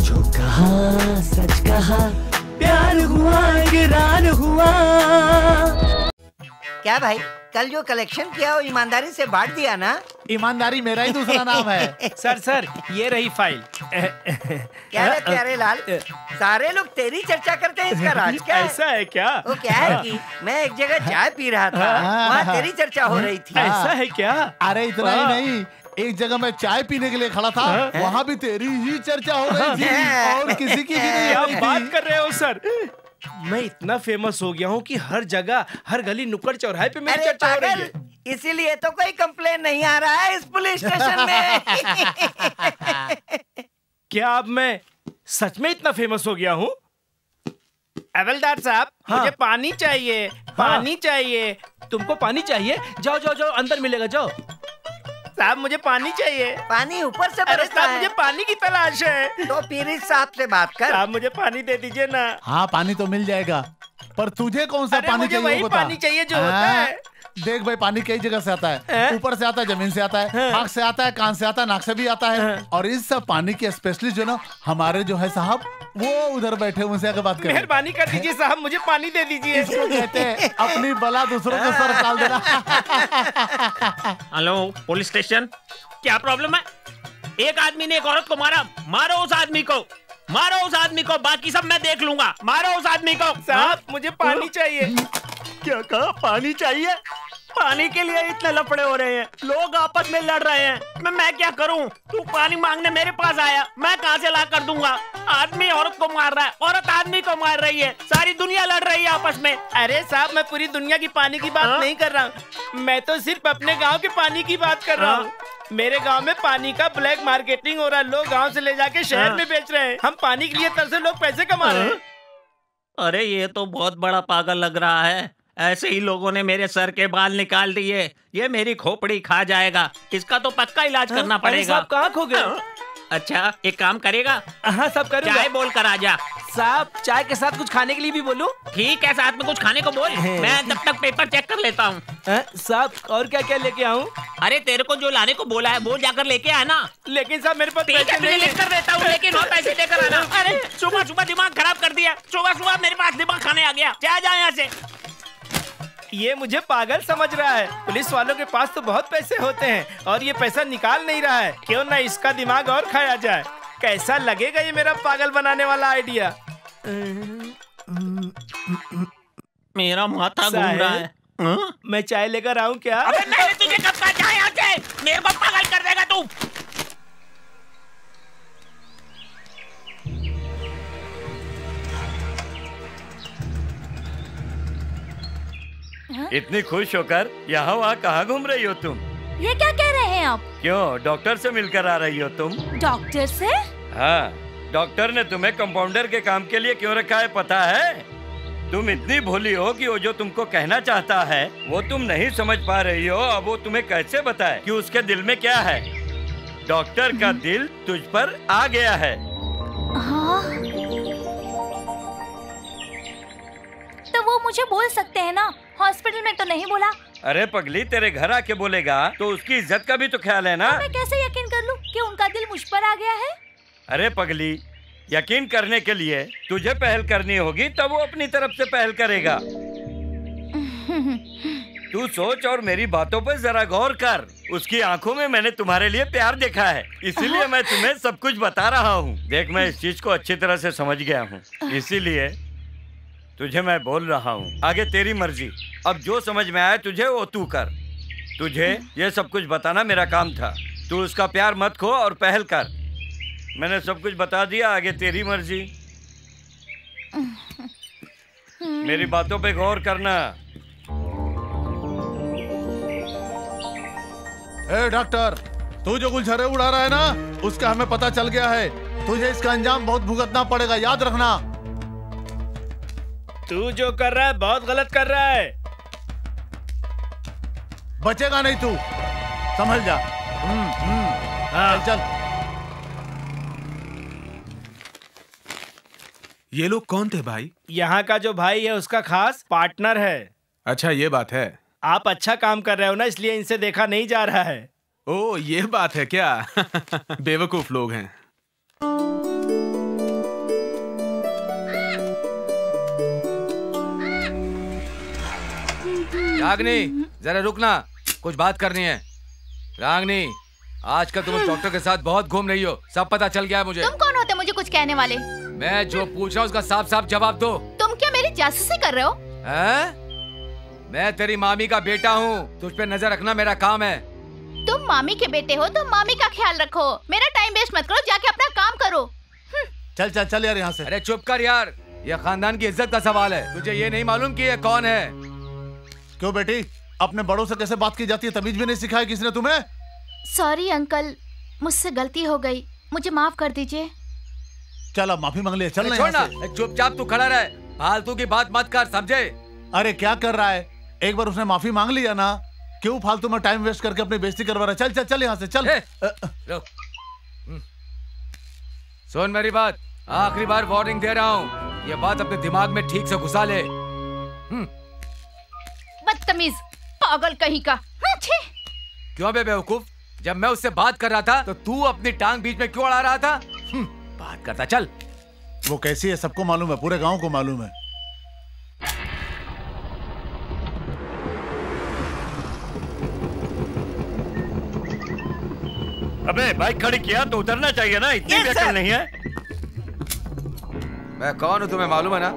जो कहा सच कहा प्यार हुआ इकरार हुआ। क्या भाई कल जो कलेक्शन किया वो ईमानदारी से बांट दिया ना? ईमानदारी मेरा ही दूसरा नाम है। सर सर ये रही फ़ाइल क्या रे प्यारे लाल? सारे लोग तेरी चर्चा करते हैं इसका राज क्या है? ऐसा है क्या? वो क्या है कि मैं एक जगह चाय पी रहा था हाँ। वहाँ तेरी चर्चा हो रही थी। ऐसा है क्या? अरे इतना ही नहीं। एक जगह मैं चाय पीने के लिए खड़ा था वहाँ भी तेरी ही चर्चा हो रही थी और किसी की भी नहीं हो रही बात कर रहे हो सर। मैं इतना फ़ेमस हो गया हूँ कि हर जगह हर गली नुक्कड़ चौराहे पे मेरी चर्चा हो रही है। इसीलिए तो कोई कंप्लेन नहीं आ रहा है इस पुलिस स्टेशन में। क्या अब मैं सच में इतना फ़ेमस हो गया हूँ? अवलदार साहब हाँ। मुझे पानी चाहिए पानी चाहिए। तुमको पानी चाहिए? जाओ जाओ जाओ अंदर मिलेगा जाओ। साहब मुझे पानी चाहिए। पानी ऊपर से अरे साहब मुझे पानी की तलाश है। तो पीरिस साहब से बात कर। साहब मुझे पानी दे दीजिए ना। हाँ पानी तो मिल जाएगा। पर तुझे कौन सा पानी मुझे चाहिए वही पानी चाहिए जो होता हाँ, है। देख भाई पानी कई जगह से आता है। ऊपर से आता है ज़मीन से आता है आँख से आता है कान से आता है नाक से भी आता है। और इस सब पानी के स्पेशलिस्ट जो ना हमारे जो है साहब वो उधर बैठे उनसे आके बात करें। मेहरबानी कर दीजिए साहब मुझे पानी दे दीजिए। इसको कहते हैं अपनी बला दूसरों के सर टाल देना। Hello police station? क्या प्रॉब्लम है? एक आदमी ने एक औरत को मारा मारो उस आदमी को। मारो उस आदमी को बाकी सब मैं देख लूँगा। मारो उस आदमी को। साहब मुझे पानी चाहिए। क्या कहा? पानी चाहिए? पानी के लिए इतने लफड़े हो रहे हैं। लोग आपस में लड़ रहे हैं। मैं मैं क्या करूँ? तू पानी मांगने मेरे पास आया। मैं कहाँ से ला कर दूँगा? आदमी औरत को मार रहा है। औरत आदमी को मार रही है। सारी दुनिया लड़ रही है आपस में। अरे साहब मैं पूरी दुनिया की पानी की बात हाँ? नहीं कर रहा हूँ। मैं तो सिर्फ़ अपने गाँव के पानी की बात कर रहा हूँ? मेरे गाँव में पानी का ब्लैक मार्केटिंग हो रहा है। लोग गाँव से ले जाके शहर हाँ? में बेच रहे हैं। हम पानी के लिए तरसे लोग पैसे कमा रहे हैं? अरे ये तो बहुत बड़ा पागल लग रहा है। ऐसे ही लोगों ने मेरे सर के बाल निकाल दिए। ये मेरी खोपड़ी खा जाएगा। इसका तो पक्का इलाज करना अरे पड़ेगा। साहब कहाँ खो गए अच्छा एक काम करेगा? हाँ सब करूँगा चाय बोल कर आजा साहब चाय के साथ कुछ खाने के लिए भी बोलूँ? ठीक है साथ में कुछ खाने को बोल। मैं तब तक पेपर चेक कर लेता हूँ। साहब और क्या क्या लेके आऊँ? अरे तेरे को जो लाने को बोला है वो जाकर लेके आना। लेकिन साहब मेरे पास पैसे नहीं लिख कर देता हूँ लेकिन और पैसे देकर आना। अरे सुबह सुबह दिमाग खराब कर दिया। सुबह सुबह मेरे पास दिमाग खाने आ गया। जा जा यहाँ से। ये मुझे पागल समझ रहा है। पुलिस वालों के पास तो बहुत पैसे होते हैं और ये पैसा निकाल नहीं रहा है। क्यों ना इसका दिमाग और खाया जाए। कैसा लगेगा ये मेरा पागल बनाने वाला आइडिया? मेरा माथा घूम रहा है। हाँ? मैं चाय लेकर आऊँ क्या? अबे मैंने तुझे कब कहा यहाँ से मेरे को पागल कर देगा तू। हाँ? इतनी खुश होकर यहाँ वहाँ कहाँ घूम रही हो तुम? ये क्या कह रहे हैं आप? क्यों डॉक्टर से मिलकर आ रही हो तुम? डॉक्टर से? हाँ डॉक्टर ने तुम्हें कंपाउंडर के काम के लिए क्यों रखा है पता है? तुम इतनी भोली हो कि वो जो तुमको कहना चाहता है वो तुम नहीं समझ पा रही हो। अब वो तुम्हें कैसे बताए कि उसके दिल में क्या है? डॉक्टर का हम्म। दिल तुझ पर आ गया है। हाँ? तो वो मुझे बोल सकते हैं ना? हॉस्पिटल में तो नहीं बोला। अरे पगली तेरे घर आके बोलेगा तो उसकी इज़्ज़त का भी तो ख्याल है ना? मैं कैसे यकीन कर लूँ कि उनका दिल मुझ पर आ गया है? अरे पगली यकीन करने के लिए तुझे पहल करनी होगी तब वो अपनी तरफ़ से पहल करेगा। तू सोच और मेरी बातों पर जरा गौर कर। उसकी आँखों में मैंने तुम्हारे लिए प्यार देखा है इसीलिए मैं तुम्हें सब कुछ बता रहा हूँ। देख मैं इस चीज़ को अच्छी तरह से समझ गया हूँ। इसीलिए तुझे मैं बोल रहा हूँ। आगे तेरी मर्ज़ी। अब जो समझ में आए तुझे, वो तू कर। तुझे ये सब कुछ बताना मेरा काम था। तू उसका प्यार मत खो और पहल कर। मैंने सब कुछ बता दिया, आगे तेरी मर्ज़ी। मेरी बातों पे गौर करना। ए डॉक्टर, तू जो गुलछरे उड़ा रहा है ना, उसका हमें पता चल गया है। तुझे इसका अंजाम बहुत भुगतना पड़ेगा, याद रखना। तू जो कर रहा है बहुत गलत कर रहा है। बचेगा नहीं तू। समझ जा। हम्म, हम्म। चल चल। ये लोग कौन थे भाई? यहाँ का जो भाई है उसका खास पार्टनर है। अच्छा ये बात है। आप अच्छा काम कर रहे हो ना इसलिए इनसे देखा नहीं जा रहा है। ओ ये बात है क्या? बेवकूफ़ लोग हैं। रागनी जरा रुकना कुछ बात करनी है। रागनी आजकल तुम डॉक्टर के साथ बहुत घूम रही हो सब पता चल गया है मुझे। तुम कौन होते मुझे कुछ कहने वाले? मैं जो पूछ रहा हूँ उसका साफ़ साफ़ जवाब दो। तुम क्या मेरी जासूसी कर रहे हो? हैं? मैं तेरी मामी का बेटा हूँ तुझ पे नज़र रखना मेरा काम है। तुम मामी के बेटे हो तो मामी का ख्याल रखो। मेरा टाइम वेस्ट मत करो जाके अपना काम करो। चल चल चल यार यहाँ से। अरे चुप कर यार ये खानदान की इज़्ज़त का सवाल है। तुझे ये नहीं मालूम कि ये कौन है। क्यों बेटी? अपने बड़ों से कैसे बात की जाती है तमीज भी नहीं सिखाई किसने तुम्हें? सॉरी अंकल मुझसे गलती हो गई। मुझे माफ़ कर दीजिए। चल अब माफ़ी मांग ले चल ना ना। चुपचाप तू खड़ा रहे। फालतू की बात मत कर समझे? अरे क्या कर रहा है? एक बार उसने माफ़ी मांग लिया ना क्यों फालतू में टाइम वेस्ट करके अपनी बेइज्जती करवा रहा चल चल चल यहाँ से चल। हम्म। सुन मेरी बात। आखिरी बार वार्निंग दे रहा हूँ। ये बात अपने दिमाग में ठीक से घुसा ले। बदतमीज पागल कहीं का। अच्छे क्यों बे बेवकूफ़? जब मैं उससे बात कर रहा था तो तू अपनी टांग बीच में क्यों अड़ा रहा था? हम्म, बात करता चल। वो कैसी है सबको मालूम है पूरे गाँव को मालूम है। अबे बाइक खड़ी किया तो उतरना चाहिए ना इतनी अकल नहीं है। मैं कौन हूँ तुम्हें मालूम है ना?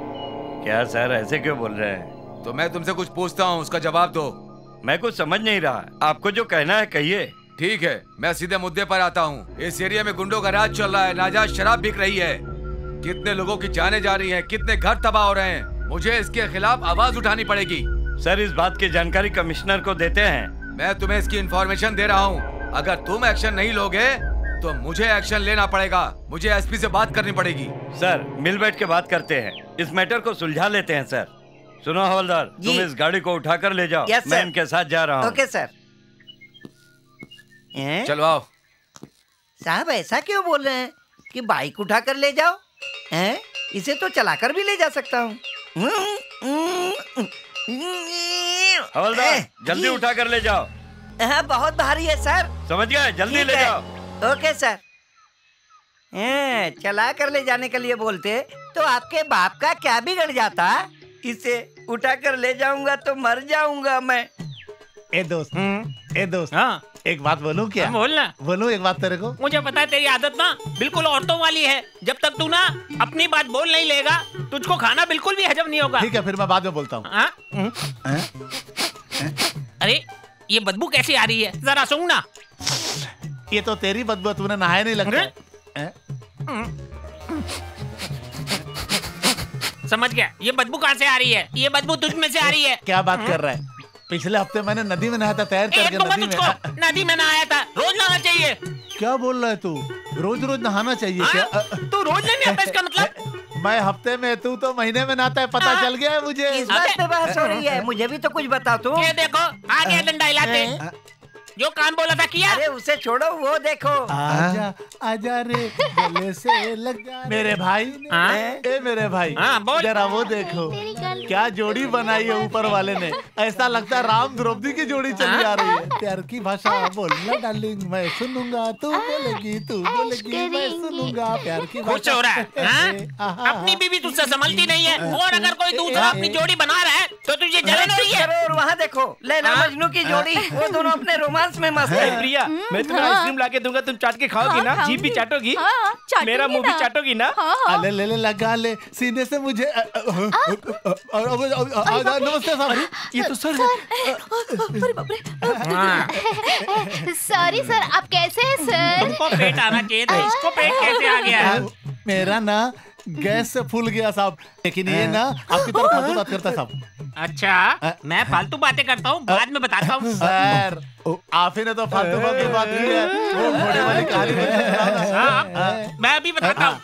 क्या सर ऐसे क्यों बोल रहे हैं? तो मैं तुमसे कुछ पूछता हूँ उसका जवाब दो। मैं कुछ समझ नहीं रहा। आपको जो कहना है कहिए। ठीक है मैं सीधे मुद्दे पर आता हूँ। इस एरिया में गुंडों का राज चल रहा है नाजायज शराब बिक रही है। कितने लोगों की जाने जा रही हैं, कितने घर तबाह हो रहे हैं। मुझे इसके खिलाफ आवाज़ उठानी पड़ेगी। सर इस बात की जानकारी कमिश्नर को देते हैं। मैं तुम्हें इसकी इन्फॉर्मेशन दे रहा हूँ। अगर तुम एक्शन नहीं लोगे तो मुझे एक्शन लेना पड़ेगा। मुझे एसपी से बात करनी पड़ेगी। सर मिल बैठ के बात करते हैं। इस मैटर को सुलझा लेते हैं सर। सुनो हवलदार तुम इस गाड़ी को उठाकर ले जाओ। Yes, मैं. इनके साथ जा रहा हूँ। ओके सर चलो आओ। साहब ऐसा क्यों बोल रहे हैं? कि बाइक उठा कर ले जाओ? हैं? इसे तो चलाकर भी ले जा सकता हूँ। हवलदार जल्दी उठा कर ले जाओ। हाँ, बहुत भारी है सर। समझ गए? जल्दी ले जाओ। ओके सर हैं, चला कर ले जाने के लिए बोलते तो आपके बाप का क्या बिगड़ जाता? इसे उठा कर ले जाऊँगा तो मर जाऊँगा मैं। ए दोस्त ए दोस्त हाँ। एक बात बोलूँ क्या? हाँ, बोल ना बोलूँ एक बात तेरे को? मुझे पता है तेरी आदत ना बिल्कुल औरतों वाली है। जब तक तू ना अपनी बात बोल नहीं लेगा तुझको खाना बिल्कुल भी हजम नहीं होगा। ठीक है फिर मैं बाद में बोलता हूँ। हाँ? अरे ये बदबू कैसी आ रही है? जरा सुन ना। ये तो तेरी बदबू है, तूने नहाया नहीं लगता। है। हैं? समझ गया। ये बदबू कहाँ से आ रही है? ये बदबू तुझ में से आ रही है। क्या बात कर रहा है? पिछले हफ़्ते मैंने नदी में नहाया था तैर करके तो नदी में। नदी में नहाया था। रोज नहाना चाहिए। क्या बोल रहा है तू? रोज रोज नहाना चाहिए क्या? तू रोज नहीं नहाता इसका मतलब? मैं हफ़्ते में तू तो महीने में नहाता है पता चल गया है मुझे। इस बात पे बहस हो रही है मुझे भी तो कुछ बता तू। ये देखो आ गया डंडा हिलाते। जो काम बोला था किया। अरे उसे छोड़ो वो देखो। आजा आजा रे गले से लग जा मेरे भाई हाँ? ए मेरे भाई हाँ, जरा वो देखो। क्या जोड़ी बनाई है ऊपर वाले ने? ऐसा लगता है राम द्रौपदी की जोड़ी चली आ रही है। प्यार की भाषा बोलना डार्लिंग मैं सुनूँगा तू बोलेगी तू बोलेगी मैं सुनूँगा प्यार की खुश हो रहा है हाँ? अपनी बीवी तुझसे संभलती नहीं है और अगर कोई दूसरा अपनी जोड़ी बना रहा है तो तुझे जलन हो रही है। और वहाँ देखो हाँ? मजनू की जोड़ी वो दोनों अपने रोमांस डांस में मस्त है। प्रिया। हम्म, मैं तुम्हें हाँ। आइसक्रीम लाके दूँगा तुम चाट के खाओगी हाँ, ना? जीप भी चाटोगी। हाँ, मेरा मुँह भी चाटोगी ना? अले ले ले लगा ले। सीने से मुझे नमस्ते सर ये तो सर सॉरी सर आप कैसे हैं सर? तुमको पेट आना चाहिए इसको पेट कैसे आ गया मेरा ना गैस से फूल गया साहब। लेकिन ये ना आपकी तरफ़ फालतू बात करता साहब। अच्छा मैं फालतू बातें करता हूँ बाद में बताता हूँ। सर आप ही ने तो फालतू फालतू बात की है। वो घोड़े वाली कहानी। हाँ, मैं अभी बताता हूँ।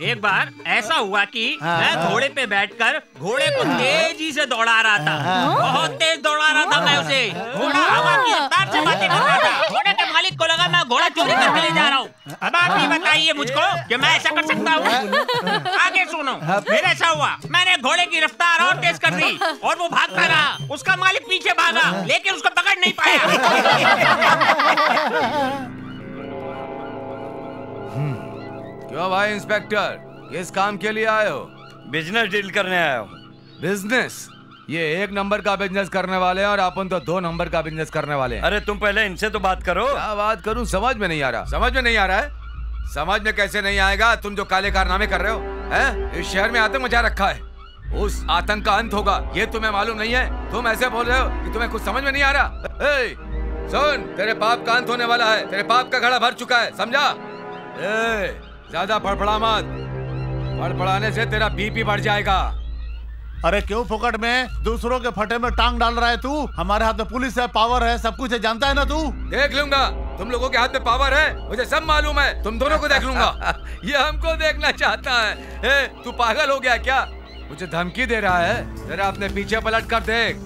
एक बार ऐसा हुआ कि हाँ, मैं हाँ। घोड़े पे बैठकर घोड़े को तेज़ी से दौड़ा रहा था। हाँ। बहुत तेज दौड़ा रहा था मैं उसे। घोड़ा हवा की रफ्तार से बातें कर रहा था। घोड़े के मालिक को लगा मैं घोड़ा चोरी करके ले जा रहा हूँ। अब आप ही बताइए मुझको कि मैं ऐसा कर सकता हूँ। आगे सुनो। फिर ऐसा हुआ। मैंने घोड़े की रफ्तार और तेज कर दी और वो भागता रहा उसका मालिक पीछे भागा लेकिन उसको पकड़ नहीं पाया। क्यों भाई इंस्पेक्टर किस काम के लिए आए हो? बिज़नेस डील करने आया हूँ। बिज़नेस ये एक नंबर का बिज़नेस करने वाले हैं और अपन तो दो नंबर का बिज़नेस करने वाले हैं। अरे तुम पहले इनसे तो बात करो। क्या बात करूँ? समझ में नहीं आ रहा। समझ में नहीं आ रहा है? समझ में कैसे नहीं आएगा? तुम जो काले कारनामे कर रहे हो हैं? इस शहर में आतंक मचा रखा है। उस आतंक का अंत होगा। ये तुम्हें मालूम नहीं है। तुम ऐसे बोल रहे हो कि तुम्हें कुछ समझ में नहीं आ रहा। ए, सुन तेरे पाप का अंत होने वाला है। तेरे पाप का घड़ा भर चुका है। समझा? ए, ज़्यादा फड़फड़ा मत। फड़फड़ाने से तेरा बीपी बढ़ जाएगा। अरे क्यों फोकट में? दूसरों के फटे में टांग डाल रहा है तू? हमारे हाथ में पुलिस है पावर है सब कुछ है जानता है ना तू? देख लूँगा। तुम लोगों के हाथ में पावर है मुझे सब मालूम है। तुम दोनों को देख लूँगा। ये हमको देखना चाहता है। ए, तू पागल हो गया क्या? मुझे धमकी दे रहा है। जरा अपने पीछे पलट कर देख।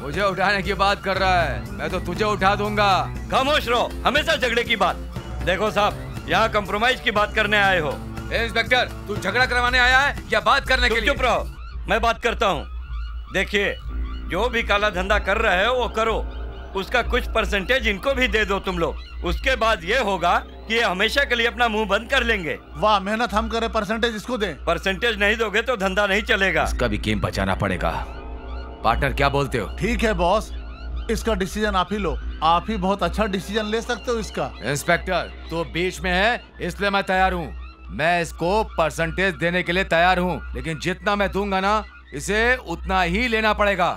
मुझे उठाने की बात कर रहा है। मैं तो तुझे उठा दूँगा। खामोश रहो। हमेशा झगड़े की बात। देखो साहब यहाँ कंप्रोमाइज की बात करने आए हो। इंस्पेक्टर तू झगड़ा करवाने आया है या बात करने के लिए? चुप रहो मैं बात करता हूँ। देखिए जो भी काला धंधा कर रहे हो वो करो। उसका कुछ परसेंटेज इनको भी दे दो तुम लोग। उसके बाद ये होगा कि ये हमेशा के लिए अपना मुँह बंद कर लेंगे। वाह मेहनत हम करें परसेंटेज इसको दें। परसेंटेज नहीं दोगे तो धंधा नहीं चलेगा। इसका भी गेम बचाना पड़ेगा। पार्टनर क्या बोलते हो? ठीक है बॉस इसका डिसीज़न आप ही लो। आप ही बहुत अच्छा डिसीज़न ले सकते हो इसका। इंस्पेक्टर तू बीच में है इसलिए मैं तैयार हूँ। मैं इसको परसेंटेज देने के लिए तैयार हूँ लेकिन जितना मैं दूँगा ना इसे उतना ही लेना पड़ेगा।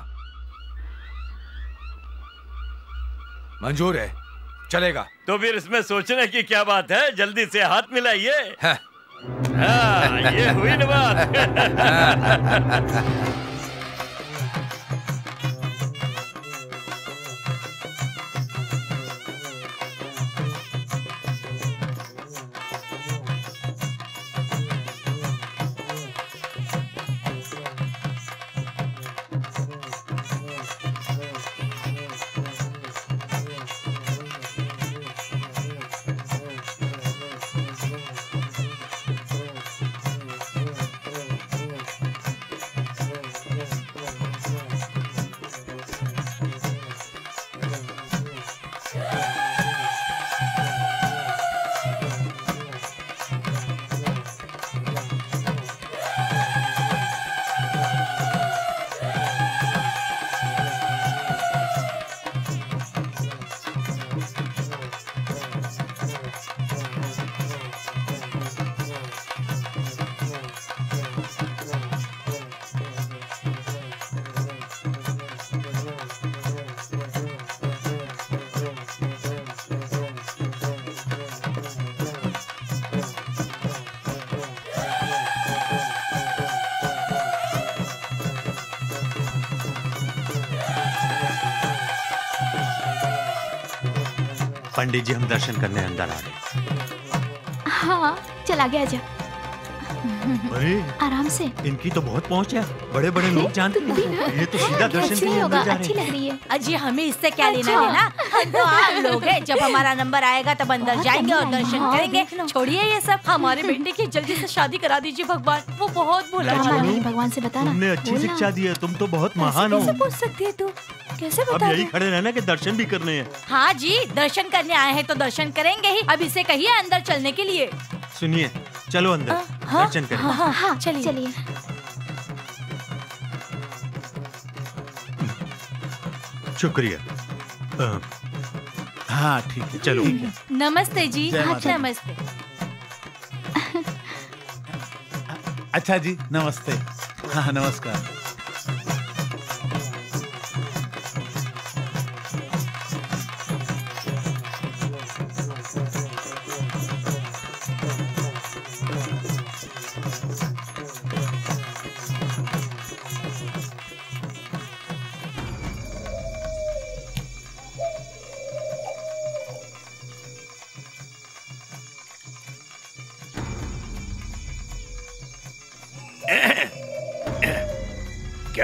मंजूर है चलेगा। तो फिर इसमें सोचने की क्या बात है जल्दी से हाथ मिलाइए। हाँ, ये हुई ना बात। पंडित जी हम दर्शन करने अंदर आ रहे हैं। हाँ चल आगे आजा अरे आराम से। इनकी तो बहुत पहुँच है। बड़े बड़े लोग जानते हैं। ये तो सीधा दर्शन के लिए अंदर जा रहे हैं। अजी हमें इससे क्या लेना अच्छा। देना हम तो आप लोग हैं। जब हमारा नंबर आएगा तब अंदर जाएँगे और दर्शन हाँ, करेंगे। छोड़िए ये सब। हमारे बेटे की जल्दी से शादी करा दीजिए भगवान। वो बहुत भोला? है। भगवान से बताना। तुमने अच्छी शिक्षा दी है। तुम तो बहुत महान हो। पूछ सकती है तू? कैसे बता अब यही खड़े रहना कि दर्शन भी करने हैं। हाँ जी दर्शन करने आए हैं तो दर्शन करेंगे ही। अब इसे कहिए अंदर चलने के लिए। सुनिए चलो अंदर हाँ, दर्शन करें। हाँ हाँ हाँ चलिए। चलिए। शुक्रिया। हाँ ठीक है चलो। नमस्ते जी दी। नमस्ते। अच्छा जी नमस्ते। हाँ नमस्कार।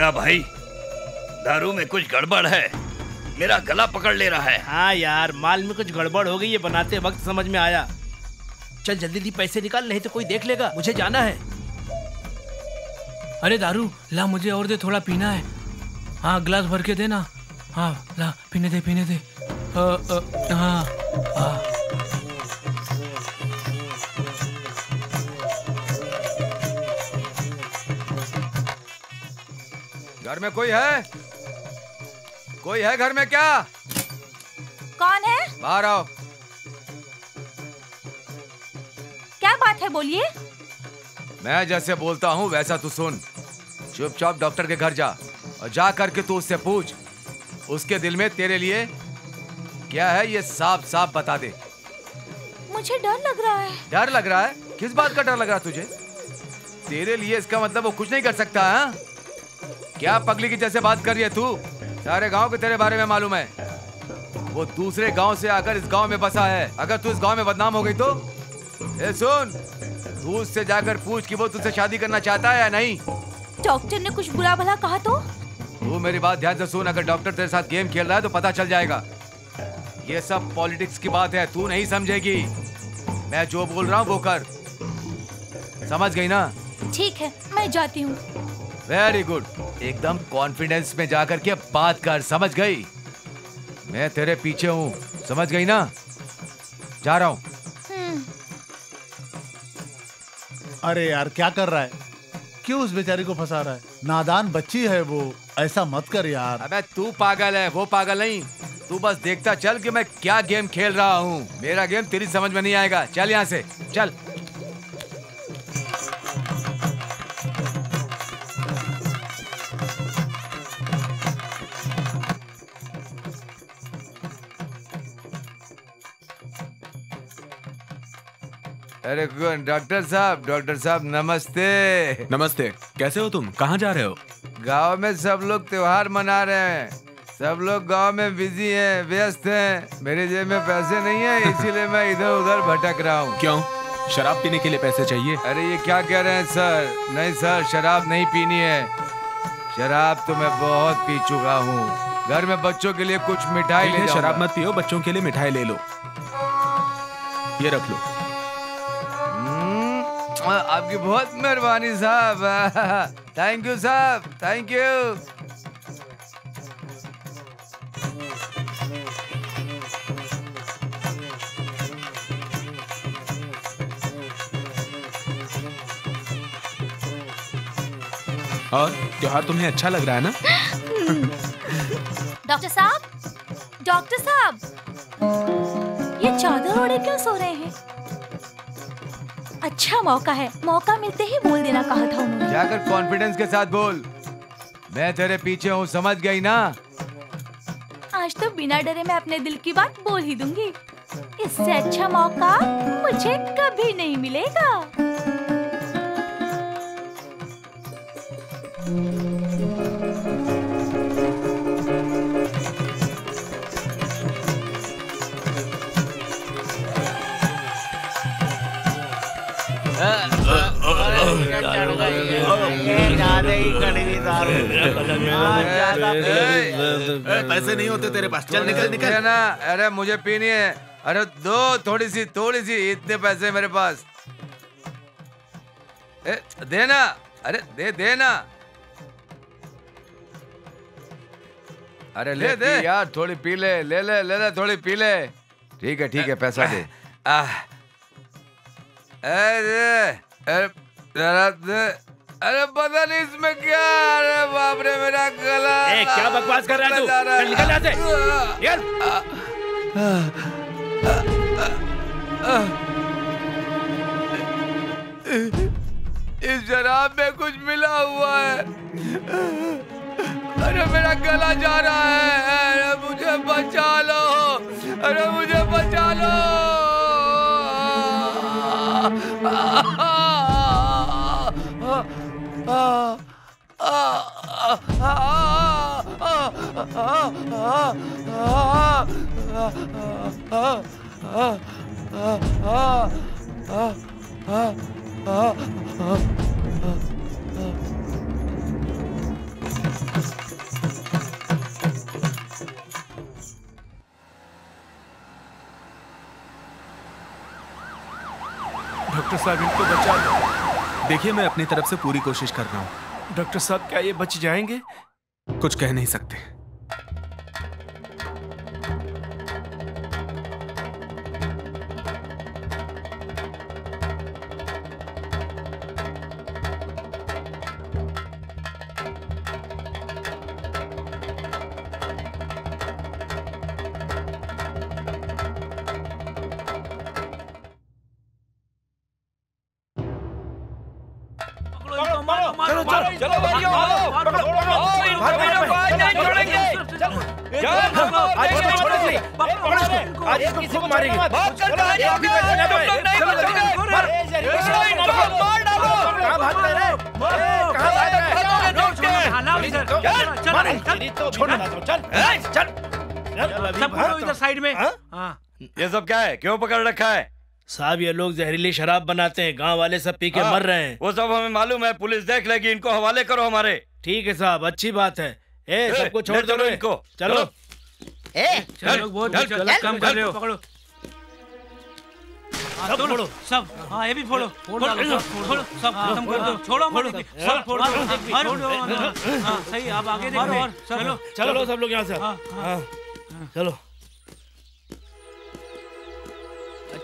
क्या भाई। दारू में कुछ गड़बड़ है। मेरा गला पकड़ ले रहा है। हाँ यार, माल में कुछ गड़बड़ हो गई है बनाते वक्त समझ में आया। चल जल्दी जल्दी पैसे निकाल, नहीं तो कोई देख लेगा। मुझे जाना है। अरे दारू, ला मुझे और दे, थोड़ा पीना है। हाँ गिलास भर के देना। हाँ ला, पीने दे पीने दे। हाँ हाँ। घर में कोई है? कोई है घर में क्या? कौन है? बाहर आओ। क्या बात है बोलिए? मैं जैसे बोलता हूँ वैसा तू सुन। चुपचाप डॉक्टर के घर जा और जा करके तू उससे पूछ। उसके दिल में तेरे लिए क्या है ये साफ़ साफ़ बता दे। मुझे डर लग रहा है। डर लग रहा है? किस बात का डर लग रहा है तुझे? तेरे लिए इसका मतलब वो कुछ नहीं कर सकता है? क्या पगली की जैसे बात कर रही है तू? सारे गाँव के तेरे बारे में मालूम है। वो दूसरे गाँव से आकर इस गाँव में बसा है। अगर तू इस गाँव में बदनाम हो गई तो? ए सुन तू उससे जाकर पूछ कि वो तुझसे शादी करना चाहता है या नहीं? डॉक्टर ने कुछ बुरा भला कहा तो? तू मेरी बात ध्यान से सुन। अगर डॉक्टर तेरे साथ गेम खेल रहा है तो पता चल जाएगा। ये सब पॉलिटिक्स की बात है तू नहीं समझेगी। मैं जो बोल रहा हूँ वो कर। समझ गई ना? ठीक है मैं जाती हूँ। वेरी गुड एकदम कॉन्फिडेंस में जाकर के बात कर समझ गई। मैं तेरे पीछे हूँ। समझ गई ना? जा रहा हूँ। हम्म, अरे यार क्या कर रहा है? क्यों उस बेचारी को फंसा रहा है? नादान बच्ची है वो। ऐसा मत कर यार। अबे तू पागल है वो पागल नहीं। तू बस देखता चल कि मैं क्या गेम खेल रहा हूँ। मेरा गेम तेरी समझ में नहीं आएगा। चल यहाँ से। चल। अरे कौन? डॉक्टर साहब डॉक्टर साहब नमस्ते। नमस्ते। कैसे हो तुम? कहाँ जा रहे हो? गाँव में सब लोग त्योहार मना रहे हैं। सब लोग गाँव में बिज़ी हैं व्यस्त हैं। मेरे जेब में पैसे नहीं है इसीलिए मैं इधर उधर भटक रहा हूँ। क्यों? शराब पीने के लिए पैसे चाहिए। अरे ये क्या कह रहे हैं सर? नहीं सर शराब नहीं पीनी है। शराब तो मैं बहुत पी चुका हूँ। घर में बच्चों के लिए कुछ मिठाई ले शराब मत पियो बच्चों के लिए मिठाई ले लो। ये रख लो। आपकी बहुत मेहरबानी साहब। थैंक यू साहब थैंक यू और त्योहार तुम्हें अच्छा लग रहा है ना? डॉक्टर साहब डॉक्टर साहब ये चादर ओढ़े क्यों सो रहे हैं? अच्छा मौका है। मौका मिलते ही बोल देना कहा था उन्होंने। जाकर कॉन्फिडेंस के साथ बोल। मैं तेरे पीछे हूँ समझ गई ना? आज तो बिना डरे मैं अपने दिल की बात बोल ही दूँगी। इससे अच्छा मौका मुझे कभी नहीं मिलेगा। पैसे नहीं होते तेरे पास चल निकल निकल। ना अरे मुझे पीनी है। अरे दो थोड़ी सी थोड़ी सी इतने पैसे मेरे पास। ए, देना अरे दे देना अरे ले दे। यार थोड़ी पी ले ले ले ले ले थोड़ी पी ले। ठीक है ठीक है पैसा दे। अरे अरे पता नहीं इसमें क्या अरे बाप रे मेरा गला ए, क्या बकवास कर रहा है तू? चल, निकल यहाँ से। निकल इस शराब में कुछ मिला हुआ है। अरे मेरा गला जा रहा है। अरे मुझे बचा लो। अरे मुझे बचा लो। डॉक्टर साहब इनको बचा लो देखिए मैं अपनी तरफ़ से पूरी कोशिश कर रहा हूँ। डॉक्टर साहब क्या ये बच जाएँगे? कुछ कह नहीं सकते। है? क्यों पकड़ रखा है? साहब ये लोग जहरीली शराब बनाते हैं गाँव वाले सब पी के हाँ, मर रहे हैं। वो सब हमें मालूम है पुलिस देख लेगी इनको हवाले करो हमारे। ठीक है साहब अच्छी बात है। ए ए, सबको छोड़ दो चलो इनको। चलो। ए चल लोग बहुत गलत काम कर रहे हो। पकड़ो। सब फोड़ो। सब हाँ ये भी फोड़ो। फोड़ फोड़ो सब खत्म कर दो। छोड़ो मत सब फोड़ दो। हर हाँ सही अब आगे देखो। चलो चलो। सब लोग यहाँ से। हाँ, हाँ, चलो।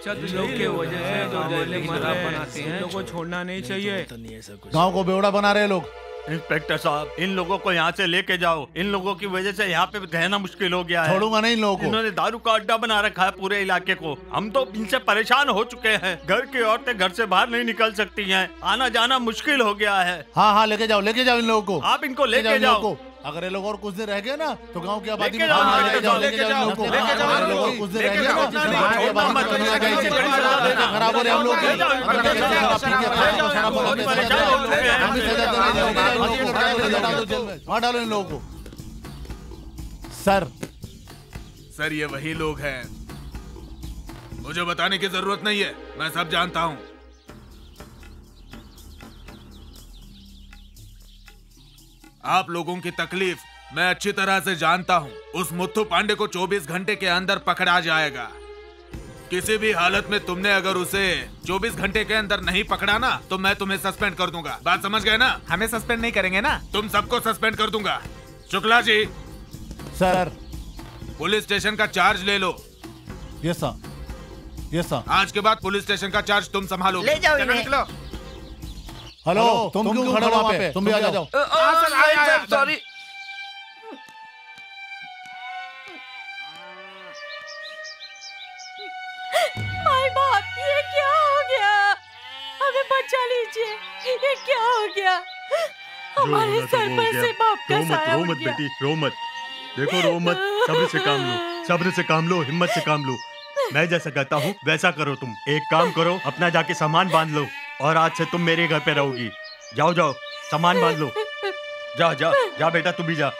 अच्छा तो लोग के वजह से जो जहरीली शराब बनाते हैं। लोगों को छोड़ना नहीं चाहिए। गाँव को बेवड़ा बना रहे लोग। इंस्पेक्टर साहब इन लोगों को यहाँ से लेके जाओ। इन लोगों की वजह से यहाँ पे रहना मुश्किल हो गया है। छोड़ूँगा नहीं इन लोगों को। इन्होंने दारू का अड्डा बना रखा है पूरे इलाके को। हम तो इनसे परेशान हो चुके हैं। घर की औरतें घर से बाहर नहीं निकल सकती हैं। आना जाना मुश्किल हो गया है। हाँ हाँ लेके जाओ लेके जाओ इन लोगों को। आप इनको लेके जाओ। अगर ये लोग और कुछ दिन रह गए ना तो गाँव की आबादी में कुछ दिन रह खराब हो रही हम लोग इन लोगों डालो इन को। सर। सर ये वही लोग हैं। मुझे बताने की ज़रूरत नहीं है मैं सब जानता हूँ। आप लोगों की तकलीफ़ मैं अच्छी तरह से जानता हूँ। उस मुत्थु पांडे को 24 घंटे के अंदर पकड़ा जाएगा। किसी भी हालत में तुमने अगर उसे 24 घंटे के अंदर नहीं पकड़ा ना तो मैं तुम्हें सस्पेंड कर दूँगा। बात समझ गए ना? हमें सस्पेंड नहीं करेंगे ना? तुम सबको सस्पेंड कर दूँगा। Shukla ji. Sir. Police station का चार्ज ले लो। Yes sir. Yes sir. आज के बाद पुलिस स्टेशन का चार्ज तुम संभालो ले जाओ निकलो। हेलो तुम क्यों खड़े हो वहाँ पे तुम भी आ जाओ सॉरी माय बाप ये क्या हो गया? हमें बचा लीजिए। ये क्या हो गया? हमारे सर पर से बाप का रो मत साया रो मत बेटी रो मत। देखो रो मत। सब्र से काम लो सब्र से काम लो हिम्मत से काम लो। मैं जैसा कहता हूँ वैसा करो तुम। एक काम करो अपना जाके सामान बाँध लो। और आज से तुम मेरे घर पे रहोगी। जाओ जाओ सामान बाँध लो। जा जा जा बेटा तू भी जा।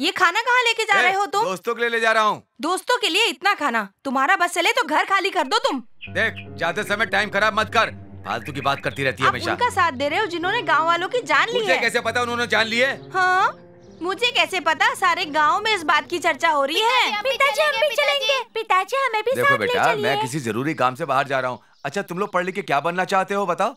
ये खाना कहाँ लेके जा रहे हो तुम? दोस्तों के लिए ले जा रहा हूँ। दोस्तों के लिए इतना खाना? तुम्हारा बस चले तो घर खाली कर दो तुम। देख जाते समय टाइम खराब मत कर। फालतू की बात करती रहती है हमेशा। उनका साथ दे रहे हो जिन्होंने गाँव वालों की जान ली है। कैसे पता उन्होंने जान ली है? हाँ मुझे कैसे पता? सारे गाँव में इस बात की चर्चा हो रही है। पिताजी हम भी चलेंगे पिताजी। हमें भी देखो बेटा मैं किसी ज़रूरी काम से बाहर जा रहा हूँ। अच्छा तुम लोग पढ़ लिख के क्या बनना चाहते हो बताओ?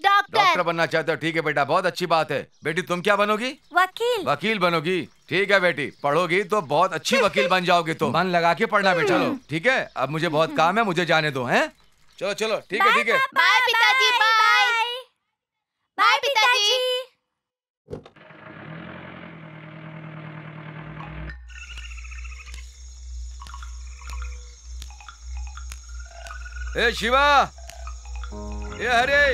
डॉक्टर। डॉक्टर बनना चाहते हो ठीक है बेटा बहुत अच्छी बात है। बेटी तुम क्या बनोगी? वकील। वकील बनोगी ठीक है बेटी पढ़ोगी तो बहुत अच्छी वकील बन जाओगी तुम। मन लगा के पढ़ना बेटा। चलो ठीक है अब मुझे बहुत काम है मुझे जाने दो हैं? चलो चलो ठीक है ठीक है। बाय पिताजी बाय बाय पिताजी ए शिवा! ए हरे!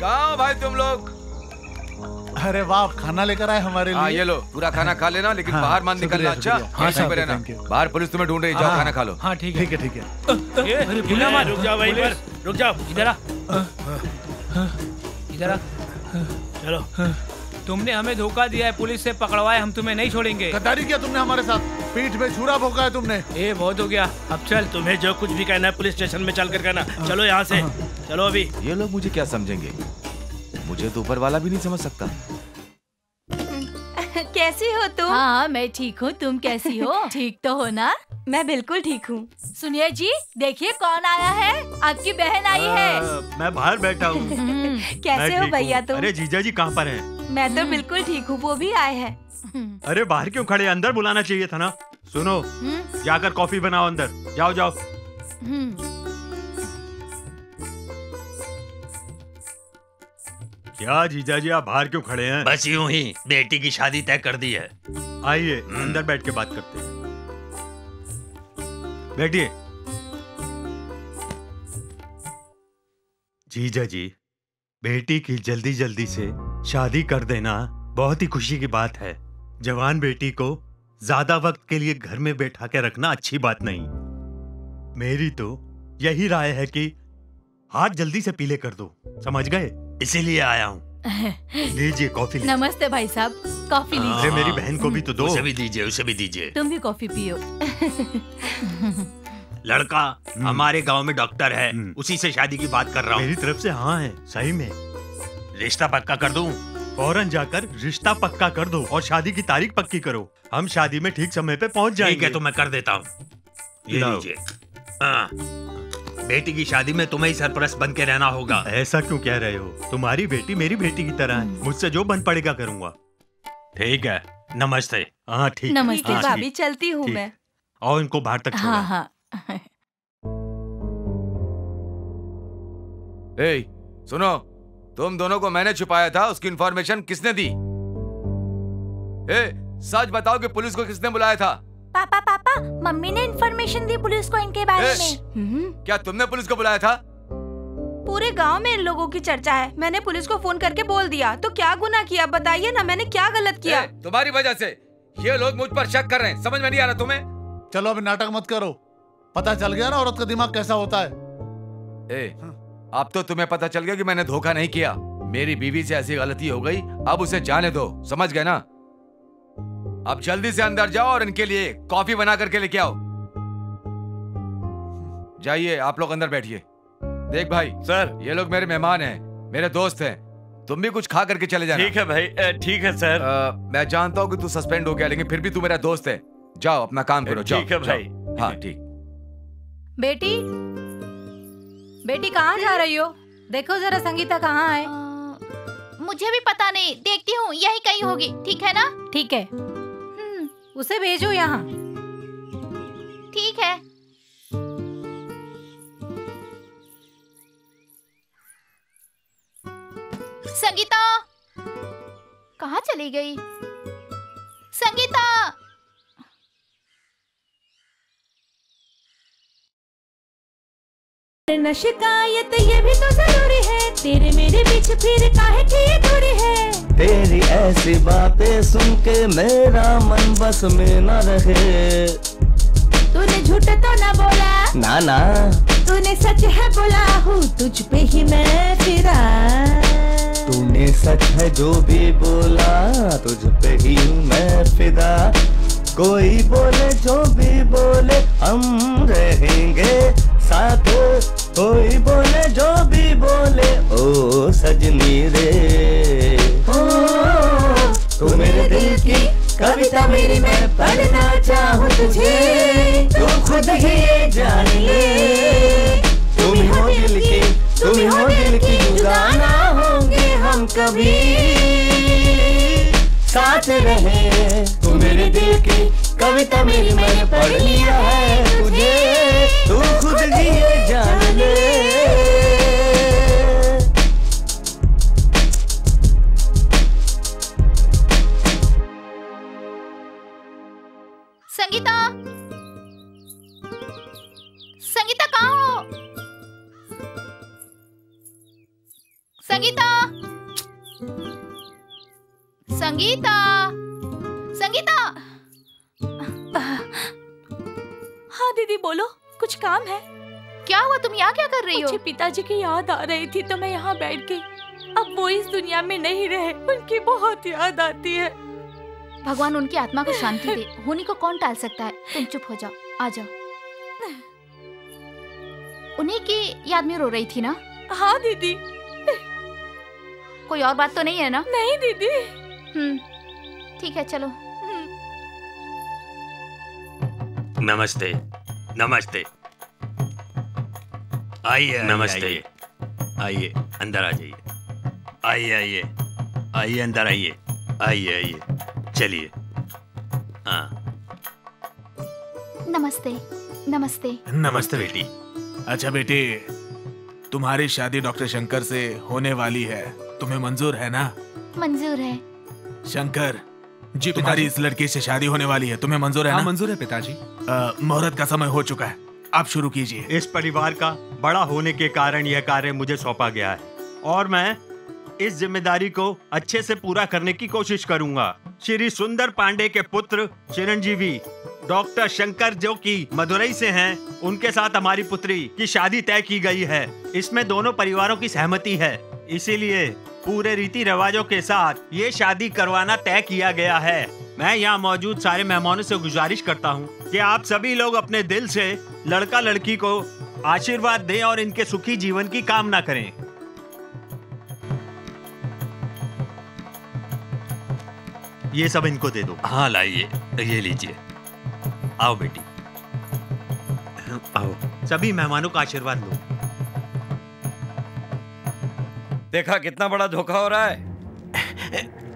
कहा भाई तुम लोग? अरे वाह खाना लेकर आए हमारे हाँ लिए। ये लो पूरा खाना खा लेना लेकिन हाँ, बाहर मान निकलना अच्छा हाँ रहना। बाहर पुलिस तुम्हें ढूंढ रही जाओ हाँ, खाना खा लो। हाँ ठीक ठीक है ठीक है। अरे भूला मत रुक जाओ वहीं पर। रुक जाओ इधर आ। इधर आ। चलो। तुमने हमें धोखा दिया है पुलिस से पकड़वाए हम तुम्हें नहीं छोड़ेंगे। गद्दारी किया तुमने हमारे साथ पीठ में छुरा भोंका है तुमने। ए बहुत हो गया। अब चल तुम्हें जो कुछ भी कहना है पुलिस स्टेशन में चल कर कहना चलो यहाँ से। चलो अभी। ये लोग मुझे क्या समझेंगे? मुझे तो ऊपर वाला भी नहीं समझ सकता। कैसी हो तुम? हाँ मैं ठीक हूँ तुम कैसी हो? ठीक तो हो ना? मैं बिल्कुल ठीक हूँ। सुनिए जी देखिए कौन आया है? आपकी बहन आई है। आ, मैं बाहर बैठा हूँ। कैसे हो भैया। तुम? अरे जीजा जी कहाँ पर हैं? मैं तो बिल्कुल ठीक हूँ वो भी आए हैं। अरे बाहर क्यों खड़े अंदर बुलाना चाहिए था ना। सुनो जाकर कॉफ़ी बनाओ अंदर। जाओ जाओ। क्या जीजा जी आप बाहर क्यों खड़े हैं? बस यूँ ही बेटी की शादी तय कर दी है। आइए अंदर बैठ के बात करते हैं। बैठिए। जीजा जी बेटी की जल्दी जल्दी से शादी कर देना बहुत ही खुशी की बात है। जवान बेटी को ज़्यादा वक्त के लिए घर में बैठा के रखना अच्छी बात नहीं। मेरी तो यही राय है कि हाथ जल्दी से पीले कर दो। समझ गए? इसीलिए आया हूँ। लीजिए कॉफ़ी नमस्ते भाई साहब कॉफ़ी लीजिए। मेरी बहन को भी तो दो। उसे भी दीजिए उसे भी दीजिए। तुम भी कॉफ़ी पियो। लड़का हमारे गाँव में डॉक्टर है उसी से शादी की बात कर रहा हूँ। मेरी तरफ़ से हाँ है सही में। रिश्ता पक्का कर दूँ? फ़ौरन जाकर रिश्ता पक्का कर दो और शादी की तारीख पक्की करो। हम शादी में ठीक समय पे पहुँच जाएँगे ठीक है तो मैं कर देता हूँ। ये लीजिए। हाँ। बेटी की शादी में तुम्हें ही सरपरस्त बन के रहना होगा। ऐसा क्यों कह रहे हो? तुम्हारी बेटी मेरी बेटी की तरह है। मुझसे जो बन पड़ेगा करूँगा। ठीक है। नमस्ते। हाँ ठीक नमस्ते हाँ, भाभी चलती हूँ मैं। और इनको बाहर तक हाँ हाँ। ए सुनो। तुम दोनों को मैंने छुपाया था उसकी इन्फॉर्मेशन किसने दी? ए सच बताओ कि पुलिस को किसने बुलाया था? पापा पापा मम्मी ने इन्फॉर्मेशन दी पुलिस को इनके बारे में। क्या तुमने पुलिस को बुलाया था? पूरे गाँव में इन लोगों की चर्चा है। मैंने पुलिस को फ़ोन करके बोल दिया। तो क्या गुना किया? बताइए ना मैंने क्या गलत किया? ए, तुम्हारी वजह से। ये लोग मुझ पर शक कर रहे हैं। समझ में नहीं आ रहा तुम्हें? चलो अभी नाटक मत करो। पता चल गया ना औरत का दिमाग कैसा होता है। ए, अब तो तुम्हें पता चल गया कि मैंने धोखा नहीं किया। मेरी बीवी से ऐसी गलती हो गई। अब उसे जाने दो। समझ गए ना? अब जल्दी से अंदर जाओ और इनके लिए कॉफ़ी बना करके लेके आओ। जाइए आप लोग अंदर बैठिए। देख भाई सर। ये लोग मेरे मेहमान हैं मेरे दोस्त हैं। तुम भी कुछ खा करके चले जाना। ठीक है भाई ठीक है सर। अ, मैं जानता हूँ कि तू सस्पेंड हो गया लेकिन फिर भी तू मेरा दोस्त है। जाओ अपना काम करो जाओ ठीक है भाई, हाँ ठीक। बेटी? बेटी कहाँ जा रही हो? देखो जरा संगीता कहाँ है। मुझे भी पता नहीं देखती हूँ यही कहीं होगी ठीक है ना? ठीक है। उसे भेजो यहाँ। ठीक है। संगीता! कहाँ चली गई? संगीता! न शिकायत ये भी तो ज़रूरी है। तेरे मेरे बीच फिर काहे की ये दूरी है? तेरी ऐसी बातें सुन के मेरा मन बस में न रहे। तूने झूठ तो न बोला। ना ना। तूने सच है बोला हूँ तुझ पे ही मैं फिरा। तूने सच है जो भी बोला तुझ पे ही हूँ मैं फिदा। कोई बोले जो कभी साथ रहे। तू मेरे दिल की कविता मेरी मैंने पढ़ लिया है। तुझे तू खुद ही रही थी तो मैं यहाँ बैठ गई। अब वो इस दुनिया में नहीं रहे उनकी बहुत याद आती है। भगवान उनकी आत्मा को शांति दे। होनी को कौन टाल सकता है? तुम चुप हो जाओ। आ जाओ। उन्हीं की याद में रो रही थी ना? हाँ दीदी। कोई और बात तो नहीं है ना? नहीं दीदी। हम्म। ठीक है चलो। नमस्ते। नमस्ते। आइए नमस्ते। आइए। आइए अंदर आ जाइए। आइए आइए आइए अंदर आइए। आइए आइए चलिए। हाँ। नमस्ते नमस्ते। नमस्ते बेटी। अच्छा बेटी तुम्हारी शादी डॉक्टर शंकर से होने वाली है। तुम्हें मंजूर है ना? मंजूर है। शंकर जी तुम्हारी इस लड़की से शादी होने वाली है। तुम्हें मंजूर है हाँ, ना? मंजूर है पिताजी। मुहूर्त का समय हो चुका है। आप शुरू कीजिए। इस परिवार का बड़ा होने के कारण यह कार्य मुझे सौंपा गया है। और मैं इस ज़िम्मेदारी को अच्छे से पूरा करने की कोशिश करूँगा। श्री सुंदर पांडे के पुत्र चिरंजीवी डॉक्टर शंकर जो कि मदुरई से हैं, उनके साथ हमारी पुत्री की शादी तय की गई है। इसमें दोनों परिवारों की सहमति है। इसीलिए पूरे रीति रिवाजों के साथ ये शादी करवाना तय किया गया है। मैं यहाँ मौजूद सारे मेहमानों से गुजारिश करता हूँ कि आप सभी लोग अपने दिल से लड़का लड़की को आशीर्वाद दें और इनके सुखी जीवन की कामना करें। ये सब इनको दे दो। हाँ लाइए। ये लीजिए। आओ बेटी। आओ। सभी मेहमानों का आशीर्वाद लो। देखा कितना बड़ा धोखा हो रहा है।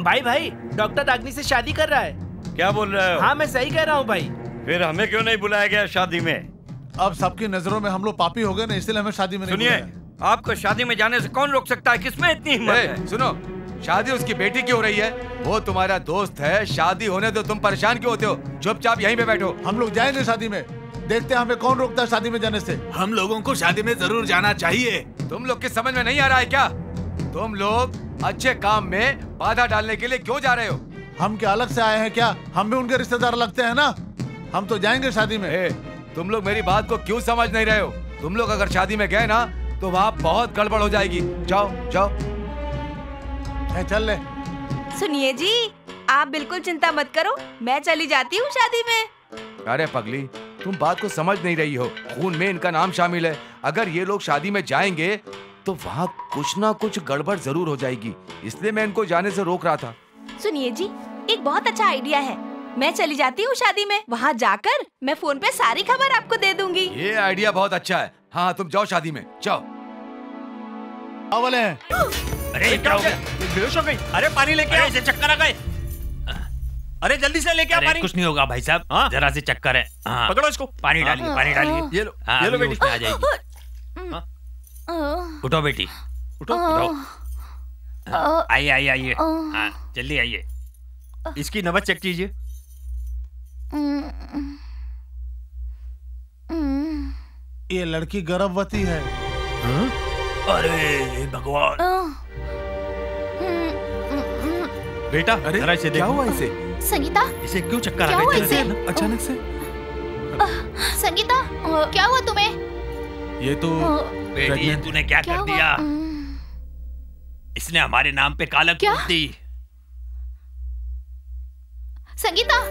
भाई भाई डॉक्टर रागनी से शादी कर रहा है। क्या बोल रहे हो? हाँ मैं सही कह रहा हूँ भाई। फिर हमें क्यों नहीं बुलाया गया शादी में? अब सबकी नज़रों में हम लोग पापी हो गए ना इसलिए हमें शादी में नहीं सुनिए आपको शादी में जाने से कौन रोक सकता है? किसमें इतनी हिम्मत है? सुनो शादी उसकी बेटी की हो रही है। वो तुम्हारा दोस्त है शादी होने दो तुम परेशान क्यों होते हो? चुपचाप यहीं पे बैठो। हम लोग जाएँगे शादी में। देखते हैं हमें कौन रोकता है शादी में जाने से। हम लोगों को शादी में ज़रूर जाना चाहिए। तुम लोग की समझ में नहीं आ रहा है क्या? तुम लोग अच्छे काम में बाधा डालने के लिए क्यों जा रहे हो? हम क्या अलग से आए हैं क्या? हम भी उनके रिश्तेदार लगते हैं ना? हम तो जाएँगे शादी में। तुम लोग मेरी बात को क्यों समझ नहीं रहे हो? तुम लोग अगर शादी में गए ना तो वहाँ बहुत गड़बड़ हो जाएगी। जाओ जाओ। चल ले। सुनिए जी आप बिल्कुल चिंता मत करो मैं चली जाती हूँ शादी में। अरे पगली तुम बात को समझ नहीं रही हो। खून में इनका नाम शामिल है। अगर ये लोग शादी में जाएँगे तो वहाँ कुछ ना कुछ गड़बड़ ज़रूर हो जाएगी। इसलिए मैं इनको जाने से रोक रहा था। सुनिए जी एक बहुत अच्छा आइडिया है। मैं चली जाती हूँ शादी में। वहाँ जाकर मैं फ़ोन पे सारी खबर आपको दे दूँगी। ये आइडिया बहुत अच्छा है। हाँ तुम जाओ शादी में। जाओ। हैं? अरे क्या हो गया? बेहोश हो गई। अरे पानी लेके आओ। इसे चक्कर आ गए। अरे जल्दी से लेके आ पानी। कुछ नहीं होगा भाई साहब। जरा से चक्कर है। हाँ। पकड़ो इसको। पानी डालिए पानी डालिए। ये लो हाँ, ये लो बेटी। आ जाएगी। उठो बेटी। उठो उठो। आइए आइए आइए। हाँ जल्दी आइए। इसकी नबज चेक कीजिए। ये लड़की गर्भवती है। अरे भगवान। बेटा जरा इसे क्या हुआ इसे? संगीता इसे क्यों चक्कर आ गए अचानक से। संगीता क्या हुआ तुम्हें? ये तो बेटी ये तूने क्या क्या कर दिया? इसने हमारे नाम पे काला क्या? दी। संगीता हो,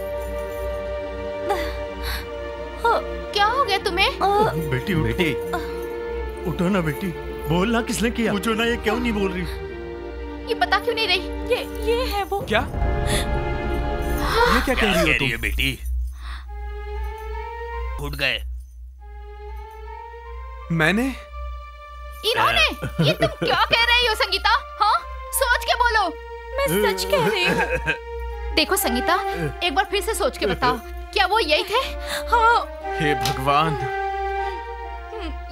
क्या हो गया तुम्हें? बेटी बेटी। उठो ना बेटी। बोलना किसने किया? पूछो ना ये क्यों नहीं बोल रही? ये बता क्यों नहीं रही? ये ये है वो। क्या? ये क्या कह रही हो तुम? बेटी? उठ गए। मैंने? इन्होंने? ये तुम क्या कह रही हो संगीता? हाँ? सोच के बोलो। मैं सच कह रही हूँ। देखो संगीता एक बार फिर से सोच के बताओ। क्या वो यही थे? हाँ। हे भगवान।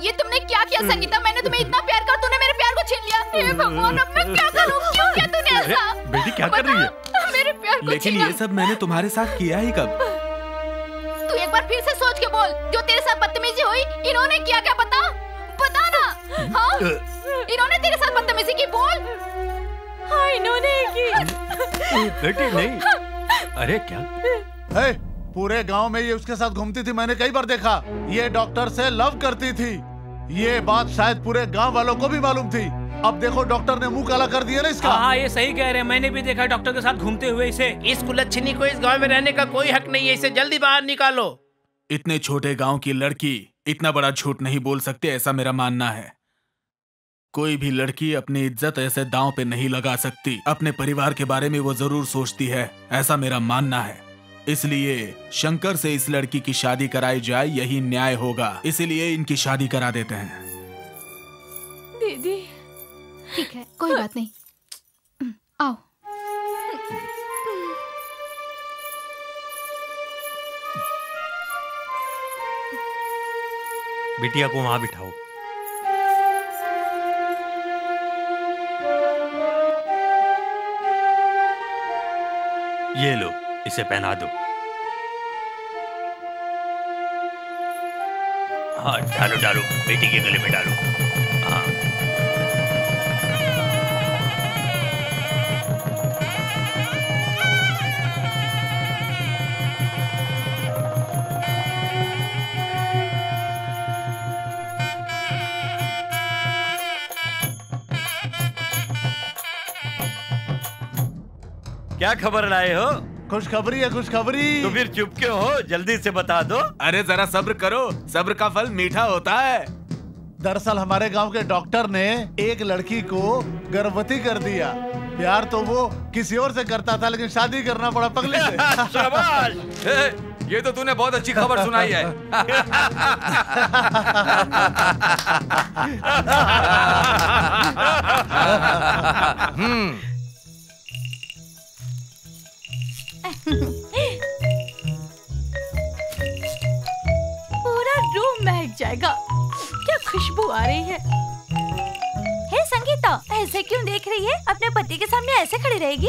ये तुमने क्या किया संगीता? मैंने तुम्हें इतना प्यार कर तूने मेरे प्यार को छीन लिया। हे भगवान अब मैं क्या करूँ? क्यों किया तूने ऐसा? बेटी क्या कर रही है? मेरे प्यार को लेकिन ये सब मैंने तुम्हारे साथ किया ही कब? तू एक बार फिर से सोच के बोल जो तेरे साथ बदतमीजी हुई इन्होंने किया क्या? बता। बता ना। हाँ? इन्होंने तेरे साथ बदतमीजी की बोल। हाँ इन्होंने की। बेटी नहीं। अरे क्या? हे, पूरे गाँव में ये उसके साथ घूमती थी मैंने कई बार देखा। ये डॉक्टर से लव करती थी। ये बात शायद पूरे गाँव वालों को भी मालूम थी। अब देखो डॉक्टर ने मुँह काला कर दिया ना इसका। हाँ ये सही कह रहे हैं। मैंने भी देखा डॉक्टर के साथ घूमते हुए इसे। इस कुलच्छनी को इस गाँव में रहने का कोई हक नहीं है। इसे जल्दी बाहर निकालो। इतने छोटे गाँव की लड़की इतना बड़ा झूठ नहीं बोल सकती ऐसा मेरा मानना है। कोई भी लड़की अपनी इज़्ज़त ऐसे दांव पे नहीं लगा सकती। अपने परिवार के बारे में वो ज़रूर सोचती है ऐसा मेरा मानना है। इसलिए शंकर से इस लड़की की शादी कराई जाए यही न्याय होगा। इसलिए इनकी शादी करा देते हैं। दीदी। ठीक है कोई बात नहीं। आओ। बिटिया को वहाँ बिठाओ। ये लो। इसे पहना दो। हाँ डालो डालो। बेटी के गले में डालो। हाँ। क्या खबर लाए हो? खुशखबरी है खुशखबरी। तो फिर चुप क्यों हो? जल्दी से बता दो। अरे जरा सब्र करो सब्र का फल मीठा होता है। दरअसल हमारे गाँव के डॉक्टर ने एक लड़की को गर्भवती कर दिया। प्यार तो वो किसी और से करता था लेकिन शादी करना पड़ा पगले से। शाबाश! ये तो तूने बहुत अच्छी खबर सुनाई है। हम्म पूरा रूम महक जाएगा। क्या खुशबू आ रही है? हे संगीता, ऐसे क्यों देख रही है? अपने पति के सामने ऐसे खड़ी रहेगी?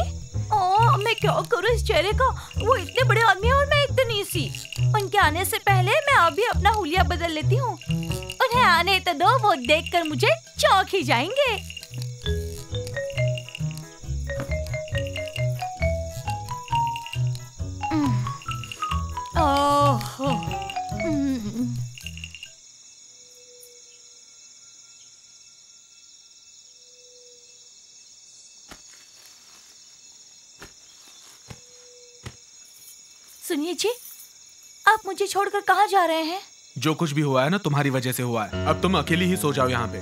ओ मैं क्या करूँ इस चेहरे का? वो इतने बड़े आदमी और मैं इतनी सी। उनके आने से पहले मैं अभी अपना हुलिया बदल लेती हूँ। उन्हें आने तो दो, वो देखकर मुझे चौंक ही जाएँगे। सुनिए जी आप मुझे छोड़कर कहाँ जा रहे हैं? जो कुछ भी हुआ है ना तुम्हारी वजह से हुआ है। अब तुम अकेली ही सो जाओ यहाँ पे।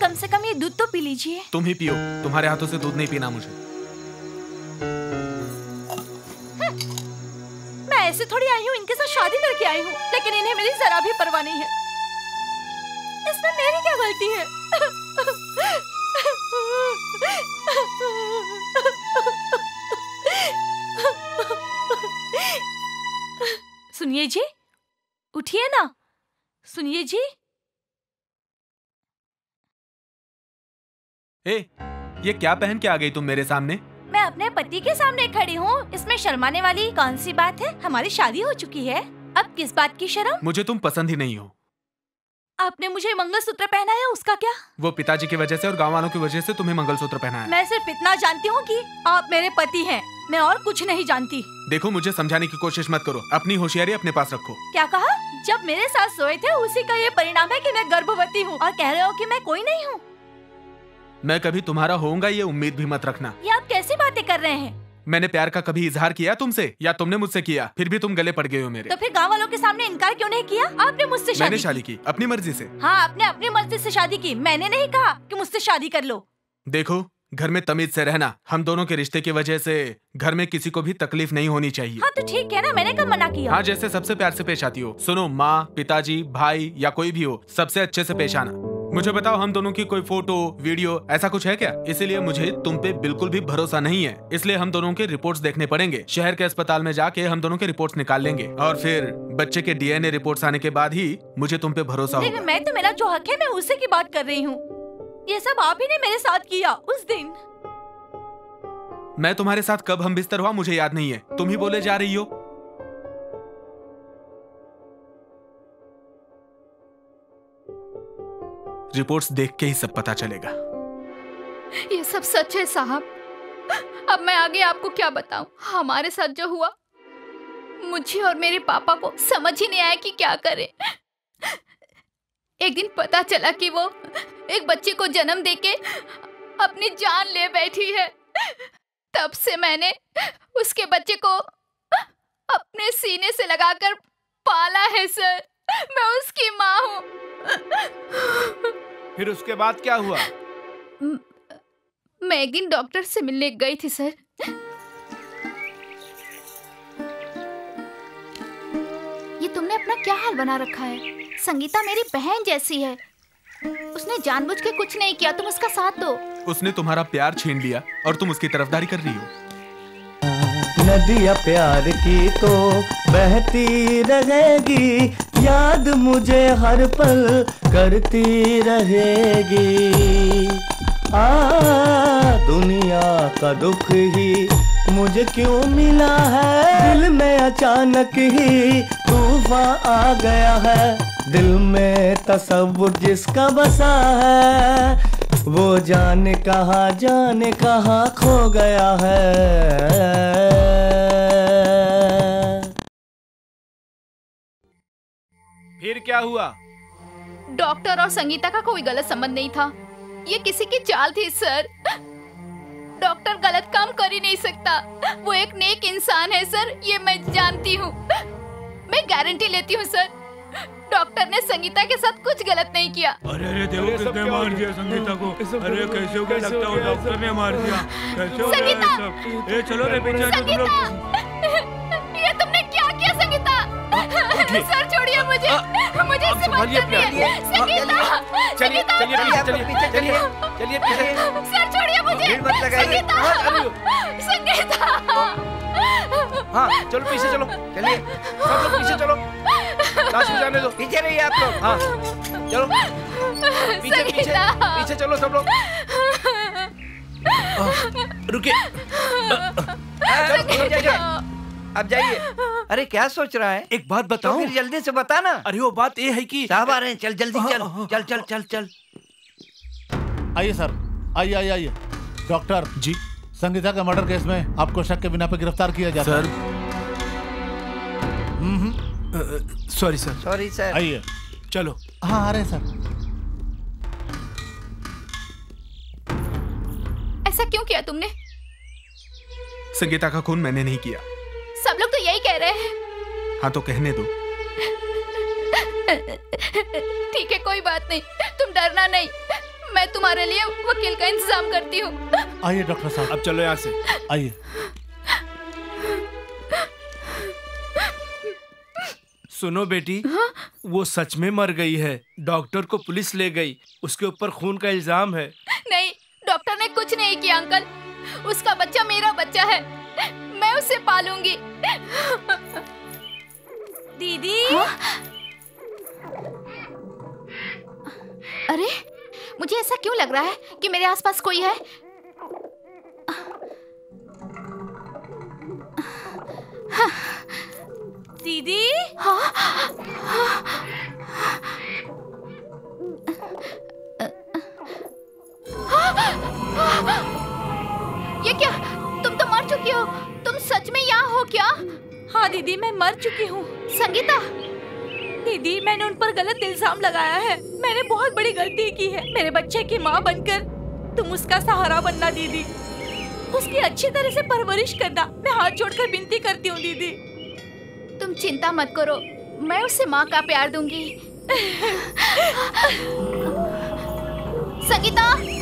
कम से कम ये दूध तो पी लीजिए। तुम ही पियो। तुम्हारे हाथों से दूध नहीं पीना मुझे। ऐसे थोड़ी आई हूँ इनके साथ शादी करके आई हूँ लेकिन इन्हें मेरी जरा भी परवाह नहीं है। इसमें मेरी क्या गलती है? सुनिए जी उठिए ना। सुनिए जी। ए, ये क्या पहन के आ गई तुम मेरे सामने? मैं अपने पति के सामने खड़ी हूँ। इसमें शर्माने वाली कौन सी बात है? हमारी शादी हो चुकी है। अब किस बात की शर्म? मुझे तुम पसंद ही नहीं हो। आपने मुझे मंगलसूत्र पहनाया उसका क्या? वो पिताजी की वजह से और गाँव वालों की वजह से तुम्हें मंगलसूत्र पहना है। मैं सिर्फ़ इतना जानती हूँ कि आप मेरे पति हैं। मैं और कुछ नहीं जानती। देखो मुझे समझाने की कोशिश मत करो। अपनी होशियारी अपने पास रखो। क्या कहा? जब मेरे साथ सोए थे उसी का ये परिणाम है कि मैं गर्भवती हूँ और कह रहे हो कि मैं कोई नहीं हूँ। मैं कभी तुम्हारा होऊँगा ये उम्मीद भी मत रखना। ये आप कैसी बातें कर रहे हैं? मैंने प्यार का कभी इजहार किया तुमसे या तुमने मुझसे किया? फिर भी तुम गले पड़ गए हो मेरे। तो फिर गाँव वालों के सामने इनकार क्यों नहीं किया? आपने मुझसे शादी मैंने शादी की अपनी मर्ज़ी से। की। हाँ आपने अपनी मर्ज़ी से शादी की। मैंने नहीं कहा कि मुझसे शादी कर लो। देखो घर में तमीज से रहना हम दोनों के रिश्ते की वजह से घर में किसी को भी तकलीफ़ नहीं होनी चाहिए। हाँ तो ठीक है ना मैंने कब मना किया? हाँ जैसे सबसे प्यार से पेश आती हो। सुनो माँ पिताजी भाई या कोई भी हो सबसे अच्छे से पेश आना। मुझे बताओ हम दोनों की कोई फ़ोटो वीडियो ऐसा कुछ है क्या? इसीलिए मुझे तुम पे बिल्कुल भी भरोसा नहीं है। इसलिए हम दोनों के रिपोर्ट्स देखने पड़ेंगे। शहर के अस्पताल में जाके हम दोनों के रिपोर्ट्स निकाल लेंगे। और फिर बच्चे के डीएनए रिपोर्ट्स आने के बाद ही मुझे तुम पे भरोसा होगा। मैं तो मेरा जो हक है मैं उसी की बात कर रही हूँ। ये सब आप ही ने मेरे साथ किया उस दिन। मैं तुम्हारे साथ कब हम बिस्तर हुआ मुझे याद नहीं है। तुम ही बोले जा रही हो। रिपोर्ट्स देख के ही सब पता चलेगा। ये सब सच है, साहब। अब मैं आगे आपको क्या बताऊँ? हमारे साथ जो हुआ, मुझे और मेरे पापा को समझ ही नहीं आया कि क्या करें। एक दिन पता चला कि वो एक बच्चे को जन्म देके अपनी जान ले बैठी है। तब से मैंने उसके बच्चे को अपने सीने से लगाकर पाला है, सर। मैं उसकी माँ हूँ। फिर उसके बाद क्या हुआ? मैं एक दिन डॉक्टर से मिलने गई थी सर। ये तुमने अपना क्या हाल बना रखा है? संगीता मेरी बहन जैसी है। उसने जानबूझ के कुछ नहीं किया तुम उसका साथ दो। उसने तुम्हारा प्यार छीन लिया और तुम उसकी तरफदारी कर रही हो। नदिया प्यार की तो बहती रहेगी। याद मुझे हर पल करती रहेगी। आ, दुनिया का दुख ही मुझे क्यों मिला है? दिल में अचानक ही तूफ़ान आ गया है। दिल में तस्वुर जिसका बसा है वो जाने कहा जाने कहा खो गया है। फिर क्या हुआ? डॉक्टर और संगीता का कोई गलत संबंध नहीं था। ये किसी की चाल थी सर। डॉक्टर गलत काम कर ही नहीं सकता। वो एक नेक इंसान है सर। ये मैं जानती हूँ। मैं गारंटी लेती हूँ सर। डॉक्टर ने संगीता के साथ कुछ गलत नहीं किया। अरे अरे देखो किसने मार दिया संगीता को? अरे कैसे हो गया? लगता है डॉक्टर ने मार दिया। कैसे हो गया? ये सब ए चलो रे पीछे तुम लोग ये तुमने क्या किया संगीता? सर छोड़िए मुझे। मुझे इससे बात करनी। है संगीता! चलिए चलिए पीछे चलिए चलिए चलिए पीछे। सर छोड़िए मुझे। संगीता! संगीता! हाँ चलो पीछे चलो चलिए। सब लोग पीछे चलो। लाश में जाने दो। पीछे रहिए आप लोग। हाँ चलो। पीछे पीछे पीछे चलो सब लोग। रुकिए। चलो जाइए अब जाइए। अरे क्या सोच रहा है? एक बात बताओ तो जल्दी से बता ना अरे वो बात ये है कि साहब आ रहे हैं। चल जल्दी चल। चल चल चल चल। आइए सर। आइए आइए आइए। डॉक्टर। जी। संगीता के मर्डर केस में आपको शक के बिना पे गिरफ़्तार किया जाता sir. Sorry sir. Sorry sir. आइए। चलो। हाँ आ रहे हैं सर। ऐसा क्यों किया तुमने? संगीता का खून मैंने नहीं किया। सब लोग तो यही कह रहे हैं। हाँ तो कहने दो। ठीक है कोई बात नहीं। तुम डरना नहीं। मैं तुम्हारे लिए वकील का इंतज़ाम करती हूँ। आइए डॉक्टर साहब। अब चलो यहाँ से। आइए। सुनो बेटी वो सच में मर गई है। डॉक्टर को पुलिस ले गई। उसके ऊपर खून का इल्ज़ाम है। नहीं डॉक्टर ने कुछ नहीं किया अंकल। उसका बच्चा मेरा बच्चा है। मैं उसे पालूँगी। दीदी? अरे मुझे ऐसा क्यों लग रहा है कि मेरे आसपास कोई है? दीदी? ये क्या? तुम तो मर चुकी हो। तुम सच में यहाँ हो क्या? हाँ दीदी मैं मर चुकी हूँ। संगीता! दीदी मैंने उन पर गलत इल्ज़ाम लगाया है। मैंने बहुत बड़ी गलती की है। मेरे बच्चे की माँ बनकर। तुम उसका सहारा बनना दीदी। उसकी अच्छी तरह से परवरिश करना। मैं हाथ जोड़कर विनती करती हूँ दीदी। तुम चिंता मत करो। मैं उसे माँ का प्यार दूँगी। संगीता!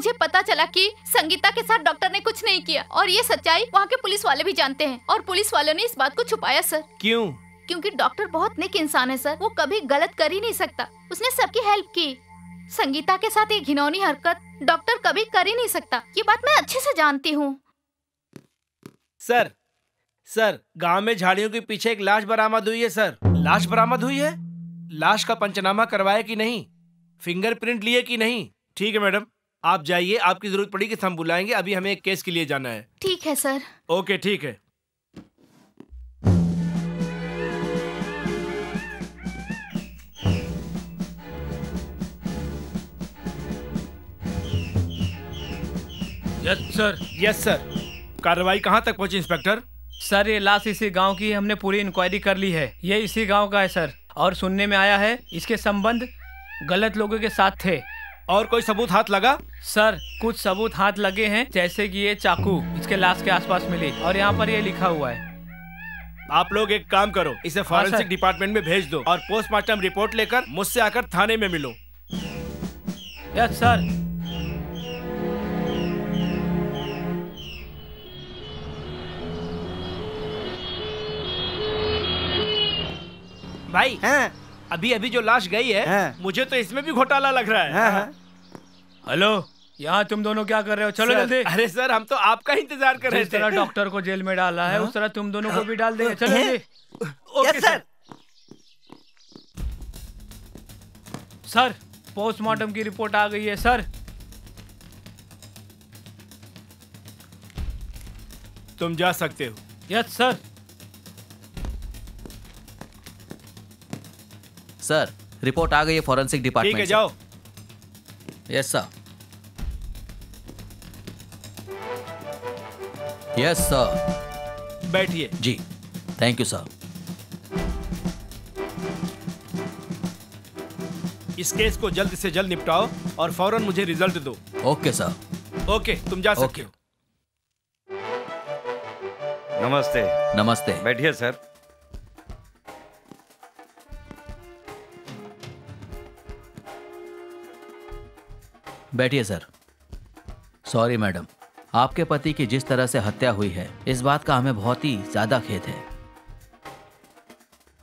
मुझे पता चला कि संगीता के साथ डॉक्टर ने कुछ नहीं किया और ये सच्चाई वहाँ के पुलिस वाले भी जानते हैं। और पुलिस वालों ने इस बात को छुपाया सर। क्यों? क्योंकि डॉक्टर बहुत नेक इंसान है सर। वो कभी गलत कर ही नहीं सकता। उसने सबकी हेल्प की। संगीता के साथ ये घिनौनी हरकत डॉक्टर कभी कर ही नहीं सकता। ये बात मैं अच्छे से जानती हूँ। सर सर गाँव में झाड़ियों के पीछे एक लाश बरामद हुई है सर। लाश बरामद हुई है? लाश का पंचनामा करवाया कि नहीं? फिंगरप्रिंट लिए कि नहीं? ठीक है मैडम। आप जाइए आपकी ज़रूरत पड़ी कि हम बुलाएँगे। अभी हमें एक केस के लिए जाना है। ठीक है सर। ओके ठीक है। यस सर यस सर कार्रवाई कहाँ तक पहुँची इंस्पेक्टर? सर ये लाश इसी गाँव की हमने पूरी इंक्वायरी कर ली है। ये इसी गाँव का है सर। और सुनने में आया है इसके संबंध गलत लोगों के साथ थे। और कोई सबूत हाथ लगा? सर कुछ सबूत हाथ लगे हैं जैसे कि ये चाकू इसके लाश के आसपास मिली और यहाँ पर ये लिखा हुआ है। आप लोग एक काम करो इसे फॉरेंसिक डिपार्टमेंट में भेज दो और पोस्टमार्टम रिपोर्ट लेकर मुझसे आकर थाने में मिलो। Yes sir. भाई हाँ? अभी अभी जो लाश गई है हाँ? मुझे तो इसमें भी घोटाला लग रहा है। हेलो यहाँ तुम दोनों क्या कर रहे हो? चलो जल्दी। अरे सर हम तो आपका इंतज़ार कर रहे जिस थे। तरह डॉक्टर को जेल में डाला है उस तरह तुम दोनों को भी डाल देंगे। चलो जल्दी ओके सर। सर पोस्टमार्टम की रिपोर्ट आ गई है सर। तुम जा सकते हो। Yes sir. सर रिपोर्ट आ गई है फॉरेंसिक डिपार्टमेंट ठीक है से। जाओ। यस सर यस सर बैठिए। जी। थैंक यू सर इस केस को जल्द से जल्द निपटाओ और फ़ौरन मुझे रिज़ल्ट दो। ओके सर ओके तुम जा सकते हो। नमस्ते। नमस्ते। बैठिए सर। बैठिए सर। सॉरी मैडम आपके पति की जिस तरह से हत्या हुई है इस बात का हमें बहुत ही ज़्यादा खेद है।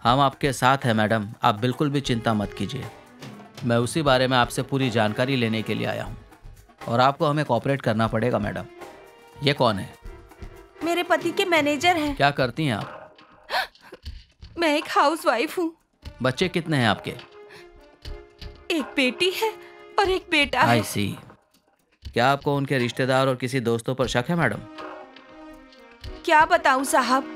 हम आपके साथ हैं मैडम आप बिल्कुल भी चिंता मत कीजिए। मैं उसी बारे में आपसे पूरी जानकारी लेने के लिए आया हूँ। और आपको हमें कॉपरेट करना पड़ेगा मैडम। ये कौन है? मेरे पति के मैनेजर हैं। क्या करती हैं आप? मैं एक हाउसवाइफ हूँ। बच्चे कितने हैं आपके? एक बेटी है। और एक बेटा है। आई सी क्या आपको उनके रिश्तेदार और किसी दोस्तों पर शक है मैडम? क्या बताऊँ साहब?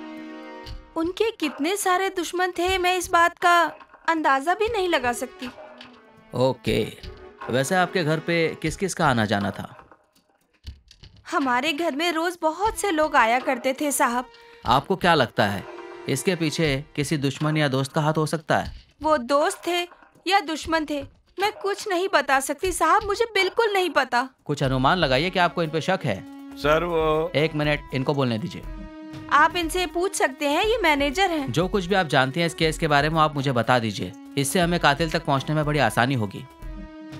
उनके कितने सारे दुश्मन थे मैं इस बात का अंदाज़ा भी नहीं लगा सकती। ओके। वैसे आपके घर पे किस किस का आना जाना था? हमारे घर में रोज बहुत से लोग आया करते थे साहब। आपको क्या लगता है इसके पीछे किसी दुश्मन या दोस्त का हाथ हो सकता है? वो दोस्त थे या दुश्मन थे मैं कुछ नहीं बता सकती साहब मुझे बिल्कुल नहीं पता। कुछ अनुमान लगाइए कि आपको इन पे शक है। सर वो एक मिनट इनको बोलने दीजिए। आप इनसे पूछ सकते हैं ये मैनेजर हैं। जो कुछ भी आप जानते हैं इस केस के बारे में आप मुझे बता दीजिए। इससे हमें कातिल तक पहुँचने में बड़ी आसानी होगी।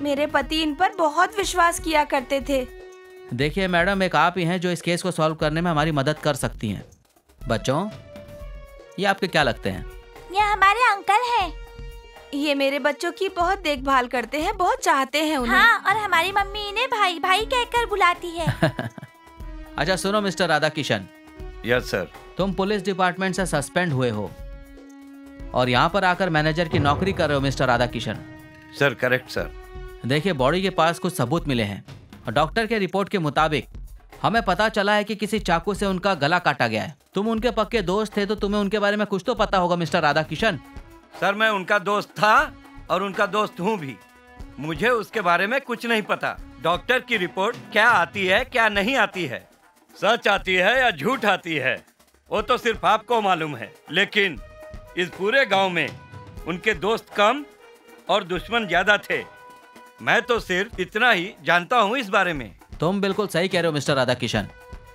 मेरे पति इन पर बहुत विश्वास किया करते थे। देखिए मैडम एक आप ही हैं जो इस केस को सॉल्व करने में हमारी मदद कर सकती हैं। बच्चों ये आपके क्या लगते हैं? ये हमारे अंकल हैं। ये मेरे बच्चों की बहुत देखभाल करते हैं बहुत चाहते हैं उन्हें। हाँ और हमारी मम्मी इन्हें भाई भाई कहकर बुलाती है। अच्छा सुनो mister Radha Kishan yes sir तुम पुलिस डिपार्टमेंट से सस्पेंड हुए हो और यहाँ पर आकर मैनेजर की नौकरी कर रहे हो mister Radha Kishan sir correct sir देखिए बॉडी के पास कुछ सबूत मिले हैं और डॉक्टर के रिपोर्ट के मुताबिक हमें पता चला है कि किसी चाकू से उनका गला काटा गया है। तुम उनके पक्के दोस्त थे तो तुम्हें उनके बारे में कुछ तो पता होगा मिस्टर राधा किशन सर, मैं उनका दोस्त था और उनका दोस्त हूँ भी। मुझे उसके बारे में कुछ नहीं पता। डॉक्टर की रिपोर्ट क्या आती है, क्या नहीं आती है? सच आती है या झूठ आती है? वो तो सिर्फ़ आपको मालूम है। लेकिन इस पूरे गाँव में उनके दोस्त कम और दुश्मन ज़्यादा थे। मैं तो सिर्फ़ इतना ही जानता हूँ इस बारे में। तुम बिल्कुल सही कह रहे हो, मिस्टर राधा किशन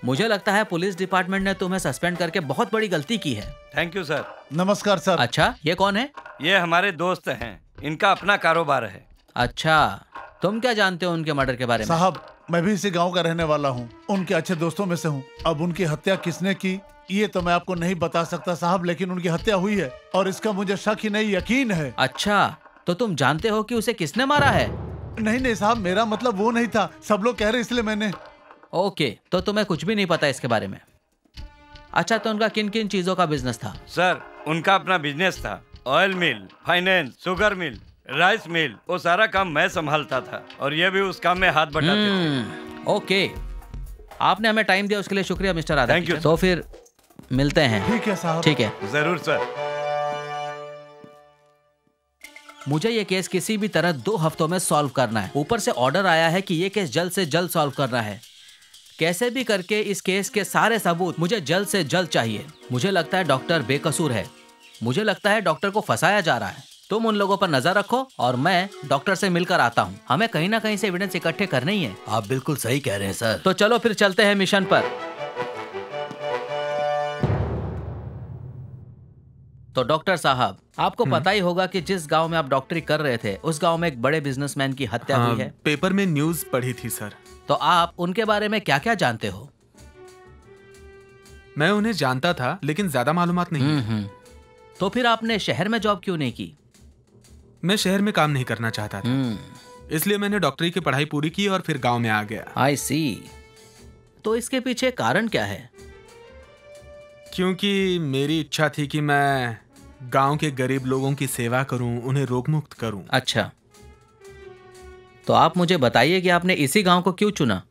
मुझे लगता है पुलिस डिपार्टमेंट ने तुम्हें सस्पेंड करके बहुत बड़ी गलती की है। थैंक यू सर नमस्कार सर अच्छा ये कौन है? ये हमारे दोस्त हैं। इनका अपना कारोबार है। अच्छा तुम क्या जानते हो उनके मर्डर के बारे में? साहब मैं भी इसी गाँव का रहने वाला हूँ। उनके अच्छे दोस्तों में से हूँ। अब उनकी हत्या किसने की ये तो मैं आपको नहीं बता सकता साहब लेकिन उनकी हत्या हुई है और इसका मुझे शक ही नहीं यकीन है। अच्छा तो तुम जानते हो कि उसे किसने मारा है? नहीं नहीं साहब मेरा मतलब वो नहीं था। सब लोग कह रहे इसलिए मैंने ओके तो तुम्हें कुछ भी नहीं पता इसके बारे में। अच्छा तो उनका किन किन चीज़ों का बिज़नेस था? सर उनका अपना बिज़नेस था। Oil mill finance sugar mill rice mill वो सारा काम मैं संभालता था और ये भी उस काम में हाथ बटाते थे। ओके आपने हमें टाइम दिया उसके लिए शुक्रिया मिस्टर राधा Thank you, तो फिर मिलते हैं। ठीक है साहब। ठीक है। ज़रूर सर मुझे ये केस किसी भी तरह दो हफ्तों में सॉल्व करना है। ऊपर से ऑर्डर आया है कि ये केस जल्द से जल्द सॉल्व करना है। कैसे भी करके इस केस के सारे सबूत मुझे जल्द से जल्द चाहिए। मुझे लगता है डॉक्टर बेकसूर है। मुझे लगता है डॉक्टर को फंसाया जा रहा है। तुम उन लोगों पर नज़र रखो और मैं डॉक्टर से मिलकर आता हूँ। हमें कहीं ना कहीं से एविडेंस इकट्ठे करने ही है। आप बिल्कुल सही कह रहे हैं सर। तो चलो फिर चलते हैं मिशन पर। तो डॉक्टर साहब आपको पता ही होगा कि जिस गाँव में आप डॉक्टरी कर रहे थे उस गाँव में एक बड़े बिजनेसमैन की हत्या हाँ, हुई है पेपर में न्यूज़ पढ़ी थी सर। तो आप उनके बारे में क्या क्या जानते हो? मैं उन्हें जानता था लेकिन ज़्यादा मालूमात नहीं। हम्म, हम्म। तो फिर आपने शहर में जॉब क्यों नहीं की? मैं शहर में काम नहीं करना चाहता था। हम्म। इसलिए मैंने डॉक्टरी की पढ़ाई पूरी की और फिर गाँव में आ गया। आई सी तो इसके पीछे कारण क्या है? क्योंकि मेरी इच्छा थी कि मैं गाँव के गरीब लोगों की सेवा करूँ उन्हें रोग मुक्त करूँ। अच्छा। तो आप मुझे बताइए कि आपने इसी गाँव को क्यों चुना?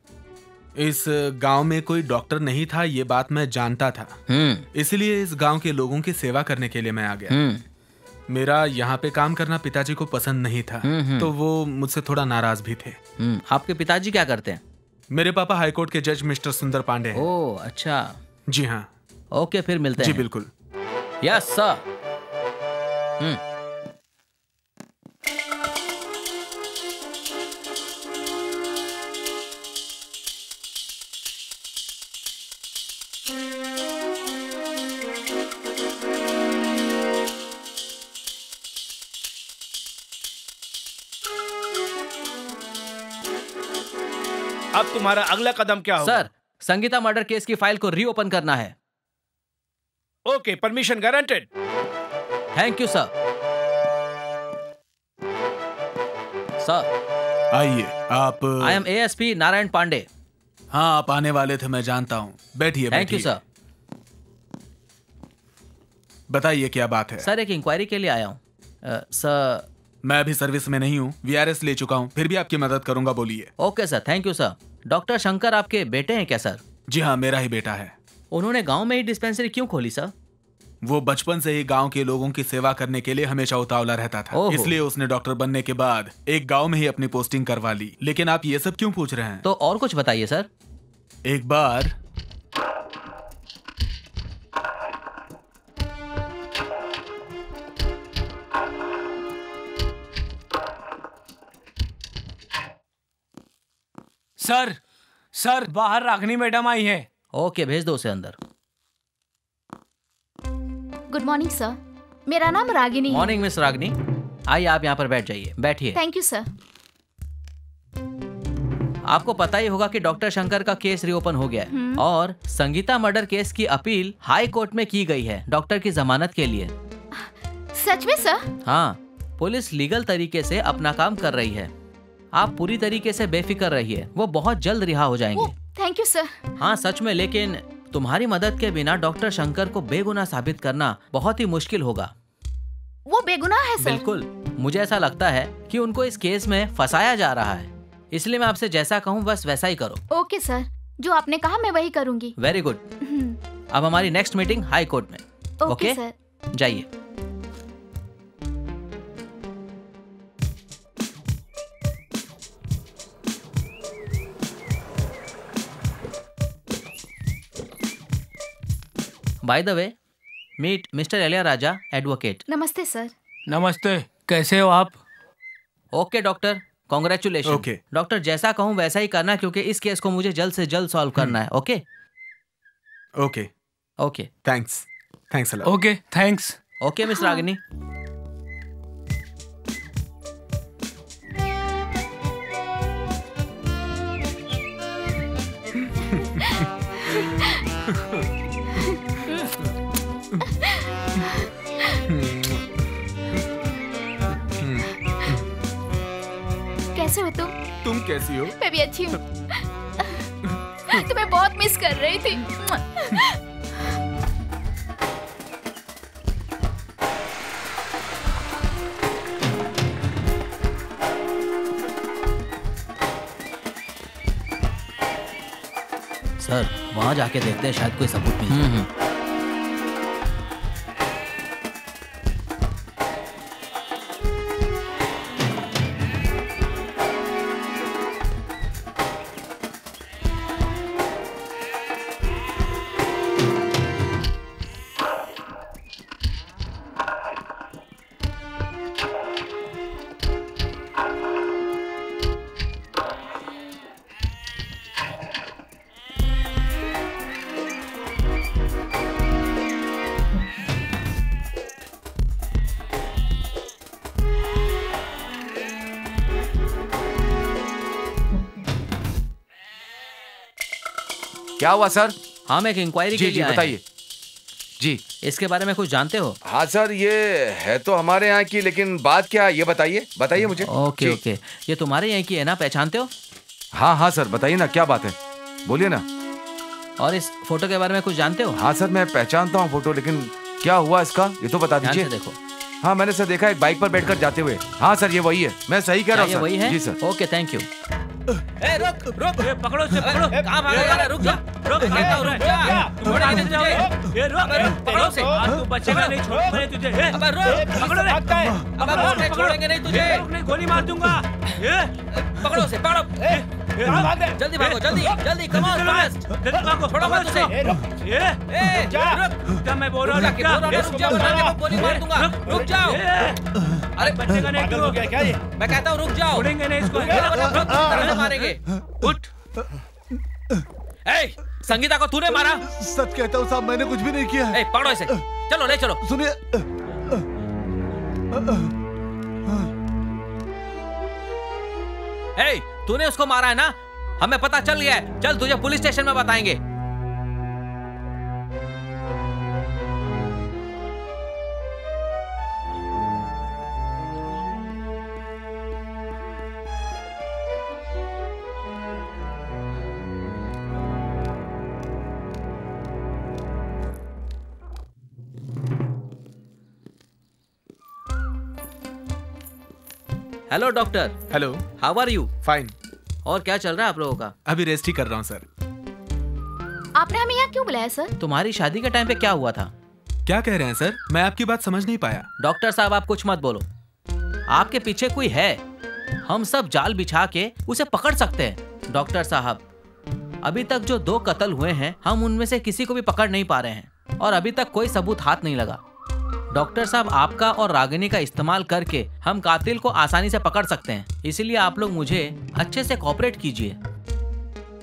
इस गाँव में कोई डॉक्टर नहीं था ये बात मैं जानता था। हम्म। इसलिए इस गाँव के लोगों की सेवा करने के लिए मैं आ गया। हम्म। मेरा यहाँ पे काम करना पिताजी को पसंद नहीं था हम्म। तो वो मुझसे थोड़ा नाराज़ भी थे। आपके पिताजी क्या करते हैं? मेरे पापा हाईकोर्ट के जज मिस्टर सुंदर पांडे हैं। ओ अच्छा। जी हाँ। ओके फिर मिलते जी हैं। बिल्कुल। Yes sir. हम्म अब तुम्हारा अगला कदम क्या होगा? सर संगीता मर्डर केस की फ़ाइल को रीओपन करना है। Okay permission guaranteed thank you sir sir आइए आप I am ASP Narayan Pandey हाँ आप आने वाले थे मैं जानता हूँ। बैठिए थैंक यू सर बताइए क्या बात है? सर एक इंक्वायरी के लिए आया हूँ। सर मैं अभी सर्विस में नहीं हूँ वीआरएस ले चुका हूँ फिर भी आपकी मदद करूँगा बोलिए। Okay sir thank you sir doctor Shankar आपके बेटे हैं क्या सर जी हाँ मेरा ही बेटा है। उन्होंने गाँव में ही डिस्पेंसरी क्यों खोली सर वो बचपन से ही गाँव के लोगों की सेवा करने के लिए हमेशा उतावला रहता था। इसलिए उसने डॉक्टर बनने के बाद एक गाँव में ही अपनी पोस्टिंग करवा ली। लेकिन आप ये सब क्यों पूछ रहे हैं? तो और कुछ बताइए सर। एक बार सर सर बाहर रागनी मैडम आई है। ओके भेज दो उसे अंदर। गुड मॉर्निंग सर मेरा नाम रागिनी मॉर्निंग मिस रागिनी आइए आप यहाँ पर बैठ जाइए। बैठिए। थैंक यू सर आपको पता ही होगा कि डॉक्टर शंकर का केस रिओपन हो गया है। हम्म। और संगीता मर्डर केस की अपील हाई कोर्ट में की गई है डॉक्टर की जमानत के लिए। सच में सर हाँ पुलिस लीगल तरीके से अपना काम कर रही है। आप पूरी तरीके से बेफिक्र रहिए। वो बहुत जल्द रिहा हो जाएँगे। थैंक यू सर हाँ सच में लेकिन तुम्हारी मदद के बिना डॉक्टर शंकर को बेगुनाह साबित करना बहुत ही मुश्किल होगा। वो बेगुनाह है सर। बिल्कुल। मुझे ऐसा लगता है कि उनको इस केस में फंसाया जा रहा है। इसलिए मैं आपसे जैसा कहूँ बस वैसा ही करो। Okay sir. जो आपने कहा मैं वही करूँगी। वेरी गुड अब हमारी नेक्स्ट मीटिंग हाई कोर्ट में। Okay okay? सर। जाइए। By the way meet mister Eliya Raja advocate नमस्ते सर। नमस्ते कैसे हो आप? Okay doctor congratulation okay. Doctor जैसा कहूँ वैसा ही करना क्योंकि इस केस को मुझे जल्द से जल्द सॉल्व करना है okay okay okay thanks thanks okay thanks okay miss Ragini हो तुम? तुम कैसी हो? मैं भी अच्छी हूँ। तुम्हें बहुत मिस कर रही थी। सर वहाँ जाके देखते हैं शायद कोई सबूत मिल जाए क्या हुआ सर? हाँ मैं एक इंक्वायरी के जी लिए बताइए। जी। इसके बारे में कुछ जानते हो? हाँ सर ये है तो हमारे यहाँ की लेकिन बात क्या है ये बताइए बताइए मुझे। Okay okay. ये तुम्हारे यहाँ की है ना पहचानते हो? हाँ हाँ सर बताइए ना क्या बात है? बोलिए ना। और इस फ़ोटो के बारे में कुछ जानते हो? हाँ सर मैं पहचानता हूँ फ़ोटो लेकिन क्या हुआ इसका ये तो बता दीजिए। देखो। हाँ मैंने सर देखा एक बाइक पर बैठकर जाते हुए। हाँ सर ये वही है। मैं सही कह रहा हूँ वही है? जी सर। ओके थैंक यू ए रुक रुक। ए पकड़ो से पकड़ो। कहाँ भागा रहा है? रुक जा रुक कहता हूँ, रुक जा। तुम जाओ। ए रुक पकड़ो से तू बचेगा नहीं छोड़ूँगा तुझे। ए अबे रुक। पकड़ो रे। भागता है। अबे नहीं छोड़ेंगे नहीं तुझे रुक नहीं गोली मार दूँगा। ए पकड़ो से पकड़ो। जल्दी भागो जल्दी जल्दी कम ऑन फास्ट जल्दी भागो छोड़ो मत उसे। ए ए जा रुक जा मैं बोल रहा हूँ? रुक जा, वरना मैं गोली मार दूँगा। रुक जाओ। अरे बचेगा नहीं तू क्या ये? मैं कहता हूँ रुक जाओ। छोड़ेंगे नहीं इसको। मेरा रुक, तरह मारेंगे। उठ। ए संगीता को तूने मारा? सच कहता हूँ साहब मैंने कुछ भी नहीं किया ए पकड़ो इसे। चलो ले चलो। सुनिए। ए तूने उसको मारा है ना? हमें पता चल गया है। चल तुझे पुलिस स्टेशन में बताएँगे। Hello doctor hello how are you fine और क्या चल रहा है आप लोगों का? अभी रेस्ट ही कर रहा हूँ सर आपने हमें यहाँ क्यों बुलाया सर तुम्हारी शादी के टाइम पे क्या हुआ था? क्या कह रहे हैं सर मैं आपकी बात समझ नहीं पाया. डॉक्टर साहब आप कुछ मत बोलो। आपके पीछे कोई है? हम सब जाल बिछा के उसे पकड़ सकते हैं डॉक्टर साहब। अभी तक जो दो कत्ल हुए हैं हम उनमें से किसी को भी पकड़ नहीं पा रहे हैं। और अभी तक कोई सबूत हाथ नहीं लगा। डॉक्टर साहब आपका और रागिनी का इस्तेमाल करके हम कातिल को आसानी से पकड़ सकते हैं। इसीलिए आप लोग मुझे अच्छे से कॉपरेट कीजिए।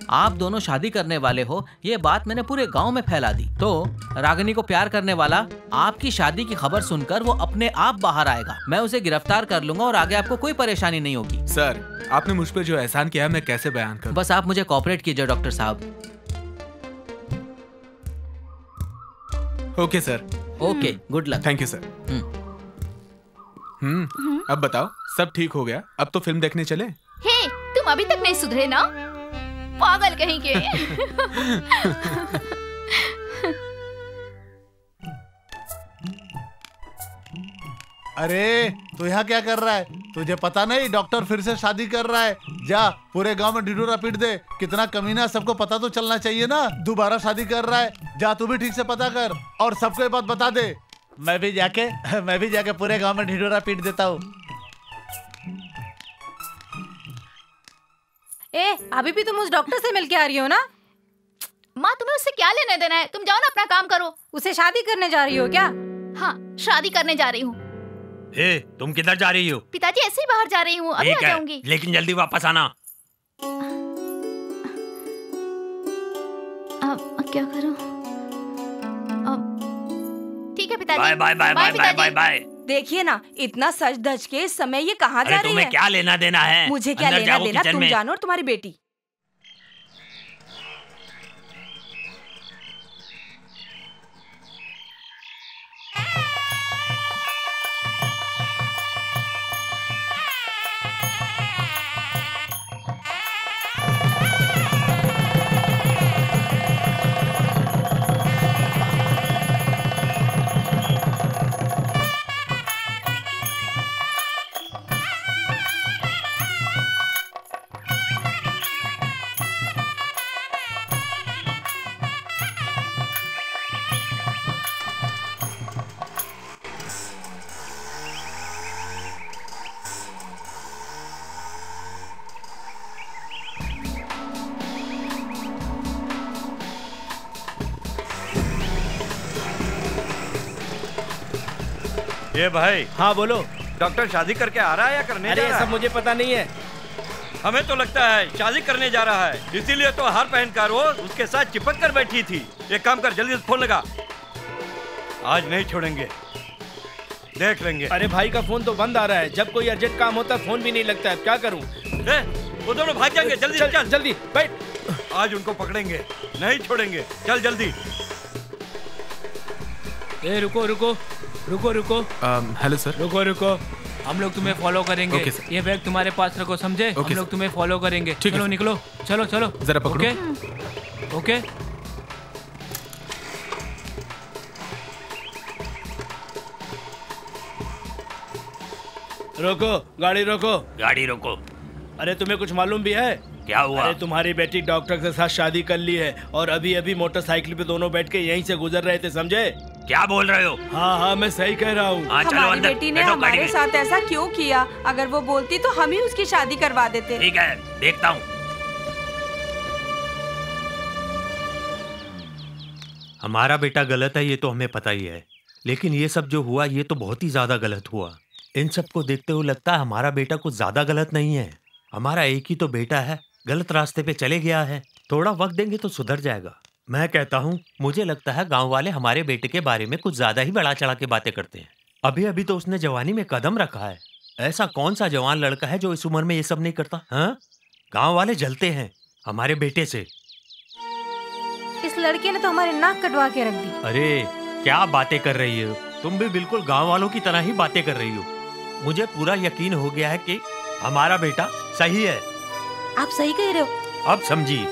आप दोनों शादी करने वाले हो ये बात मैंने पूरे गाँव में फैला दी। तो रागिनी को प्यार करने वाला आपकी शादी की खबर सुनकर वो अपने आप बाहर आएगा। मैं उसे गिरफ़्तार कर लूँगा और आगे आपको कोई परेशानी नहीं होगी। सर आपने मुझ पर जो एहसान किया मैं कैसे बयान करूँ? बस आप मुझे कॉपरेट कीजिए डॉक्टर साहब। Okay sir. Okay good luck thank you sir हम्म अब बताओ सब ठीक हो गया? अब तो फ़िल्म देखने चले? हे तुम अभी तक नहीं सुधरे ना? पागल कहीं के? अरे तू यहाँ क्या कर रहा है? तुझे पता नहीं डॉक्टर फिर से शादी कर रहा है। जा पूरे गाँव में ढिढोरा पीट दे। कितना कमीना सबको पता तो चलना चाहिए ना। दोबारा शादी कर रहा है। जा तू भी ठीक से पता कर और सबको ये बात बता दे। मैं भी जाके मैं भी जाके पूरे गाँव में ढिढोरा पीट देता हूँ। ए अभी भी तुम उस डॉक्टर से मिल के आ रही हो ना? माँ तुम्हें उससे क्या लेने देना है? तुम जाओ ना अपना काम करो। उसे शादी करने जा रही हो क्या? हाँ शादी करने जा रही हूँ। ए, तुम किधर जा रही हो? पिताजी ऐसे ही बाहर जा रही हूँ। अभी आ जाऊँगी। लेकिन जल्दी वापस आना। अब क्या करूँ? अब ठीक है पिताजी। Bye bye bye bye bye bye bye देखिए ना इतना सच धज के इस समय ये कहाँ जा अरे रही तुम्हें है? क्या लेना देना है? मुझे क्या लेना देना? तुम जानो और तुम्हारी बेटी। ये भाई। हाँ बोलो। डॉक्टर शादी करके आ रहा है या करने अरे जा रहा सब है? मुझे पता नहीं है। हमें तो लगता है शादी करने जा रहा है। इसीलिए तो हार पहनकर वो उसके साथ चिपक कर बैठी थी। एक काम कर जल्दी से फ़ोन लगा। आज नहीं छोड़ेंगे। देख लेंगे। अरे भाई का फ़ोन तो बंद आ रहा है। जब कोई अर्जेंट काम होता है फ़ोन भी नहीं लगता है। क्या करूँ? वो दोनों भाग जाएँगे। जल्दी चल, चल। जल्दी बैठ। आज उनको पकड़ेंगे। नहीं छोड़ेंगे। चल जल्दी। ए रुको रुको। रुको रुको। हेलो सर रुको रुको। हम लोग तुम्हें फॉलो करेंगे। सर। ये बैग तुम्हारे पास रखो समझे? हम लोग तुम्हें फॉलो करेंगे। ठीक है, चलो निकलो। चलो चलो। जरा पकड़ो। ओके ओके रोको गाड़ी रोको। गाड़ी रोको। अरे तुम्हें कुछ मालूम भी है? क्या हुआ? अरे तुम्हारी बेटी डॉक्टर के साथ शादी कर ली है और अभी अभी मोटरसाइकिल पे दोनों बैठ के यहीं से गुजर रहे थे समझे? क्या बोल रहे हो? हाँ हाँ मैं सही कह रहा हूँ। हमारी बेटी ने हमारे साथ ऐसा क्यों किया? अगर वो बोलती तो हम ही उसकी शादी करवा देते। ठीक है देखता हूँ। हमारा बेटा गलत है ये तो हमें पता ही है। लेकिन ये सब जो हुआ ये तो बहुत ही ज़्यादा गलत हुआ। इन सबको देखते हुए लगता है हमारा बेटा कुछ ज़्यादा गलत नहीं है। हमारा एक ही तो बेटा है गलत रास्ते पे चले गया है। थोड़ा वक्त देंगे तो सुधर जाएगा। मैं कहता हूँ मुझे लगता है गाँव वाले हमारे बेटे के बारे में कुछ ज़्यादा ही बढ़ा चढ़ा के बातें करते हैं। अभी अभी तो उसने जवानी में कदम रखा है। ऐसा कौन सा जवान लड़का है जो इस उम्र में ये सब नहीं करता हाँ? गाँव वाले जलते हैं हमारे बेटे से। इस लड़के ने तो हमारे नाक कटवा के रख दी। अरे क्या बातें कर रही हो? तुम भी बिल्कुल गाँव वालों की तरह ही बातें कर रही हो। मुझे पूरा यकीन हो गया है कि हमारा बेटा सही है। आप सही कह रहे हो। अब समझी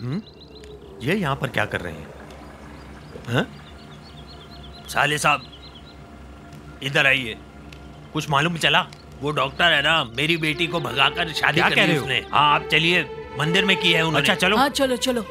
हम्म? ये यहाँ पर क्या कर रहे हैं? हाँ? साले साहब इधर आइए। कुछ मालूम चला? वो डॉक्टर है ना मेरी बेटी को भगाकर शादी कर कह रहे हो? उसने। हाँ आप चलिए मंदिर में की है उन्होंने। अच्छा चलो। हाँ चलो चलो।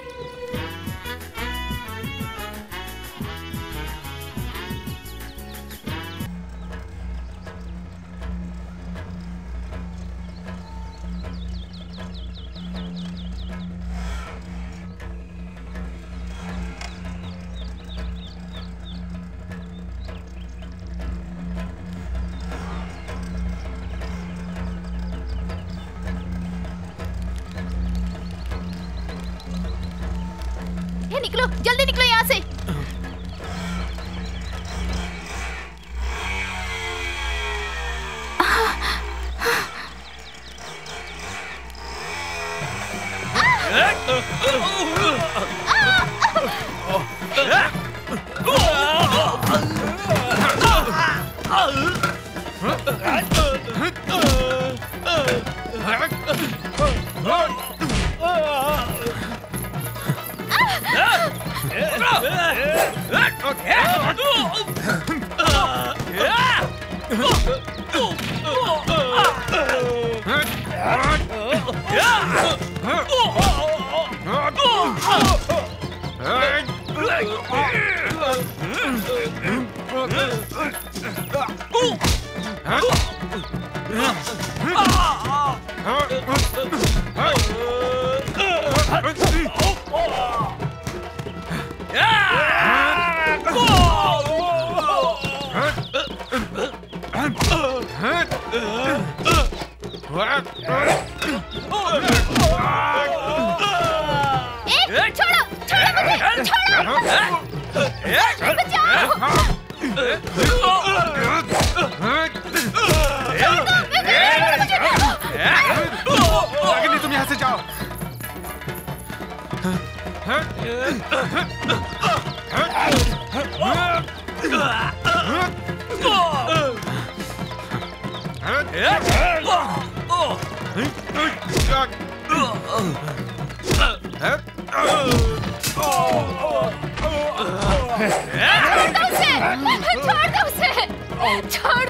छोड़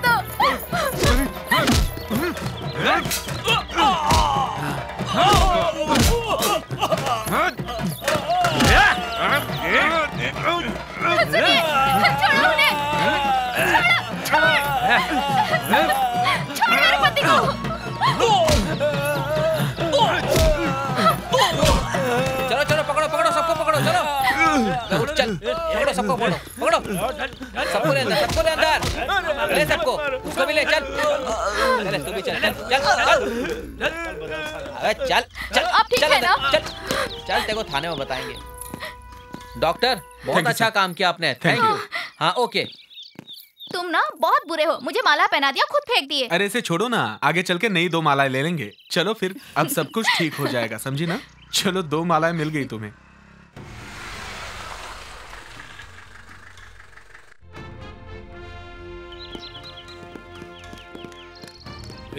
पकड़ो सबको पकड़ो पकड़ो सबको ले अंदर सबको ले अंदर ले सबको उसको भी ले चल चल तू भी चल चल चल चल अबे चल चल अब ठीक चल है ना? चल चल तेरे को थाने में बताएँगे डॉक्टर बहुत अच्छा काम किया आपने थैंक यू हाँ ओके तुम ना बहुत बुरे हो मुझे माला पहना दिया खुद फेंक दिए अरे इसे छोड़ो ना आगे चल के नई दो मालाएँ ले लेंगे चलो फिर अब सब कुछ ठीक हो जाएगा समझी ना चलो दो मालाएँ मिल गई तुम्हें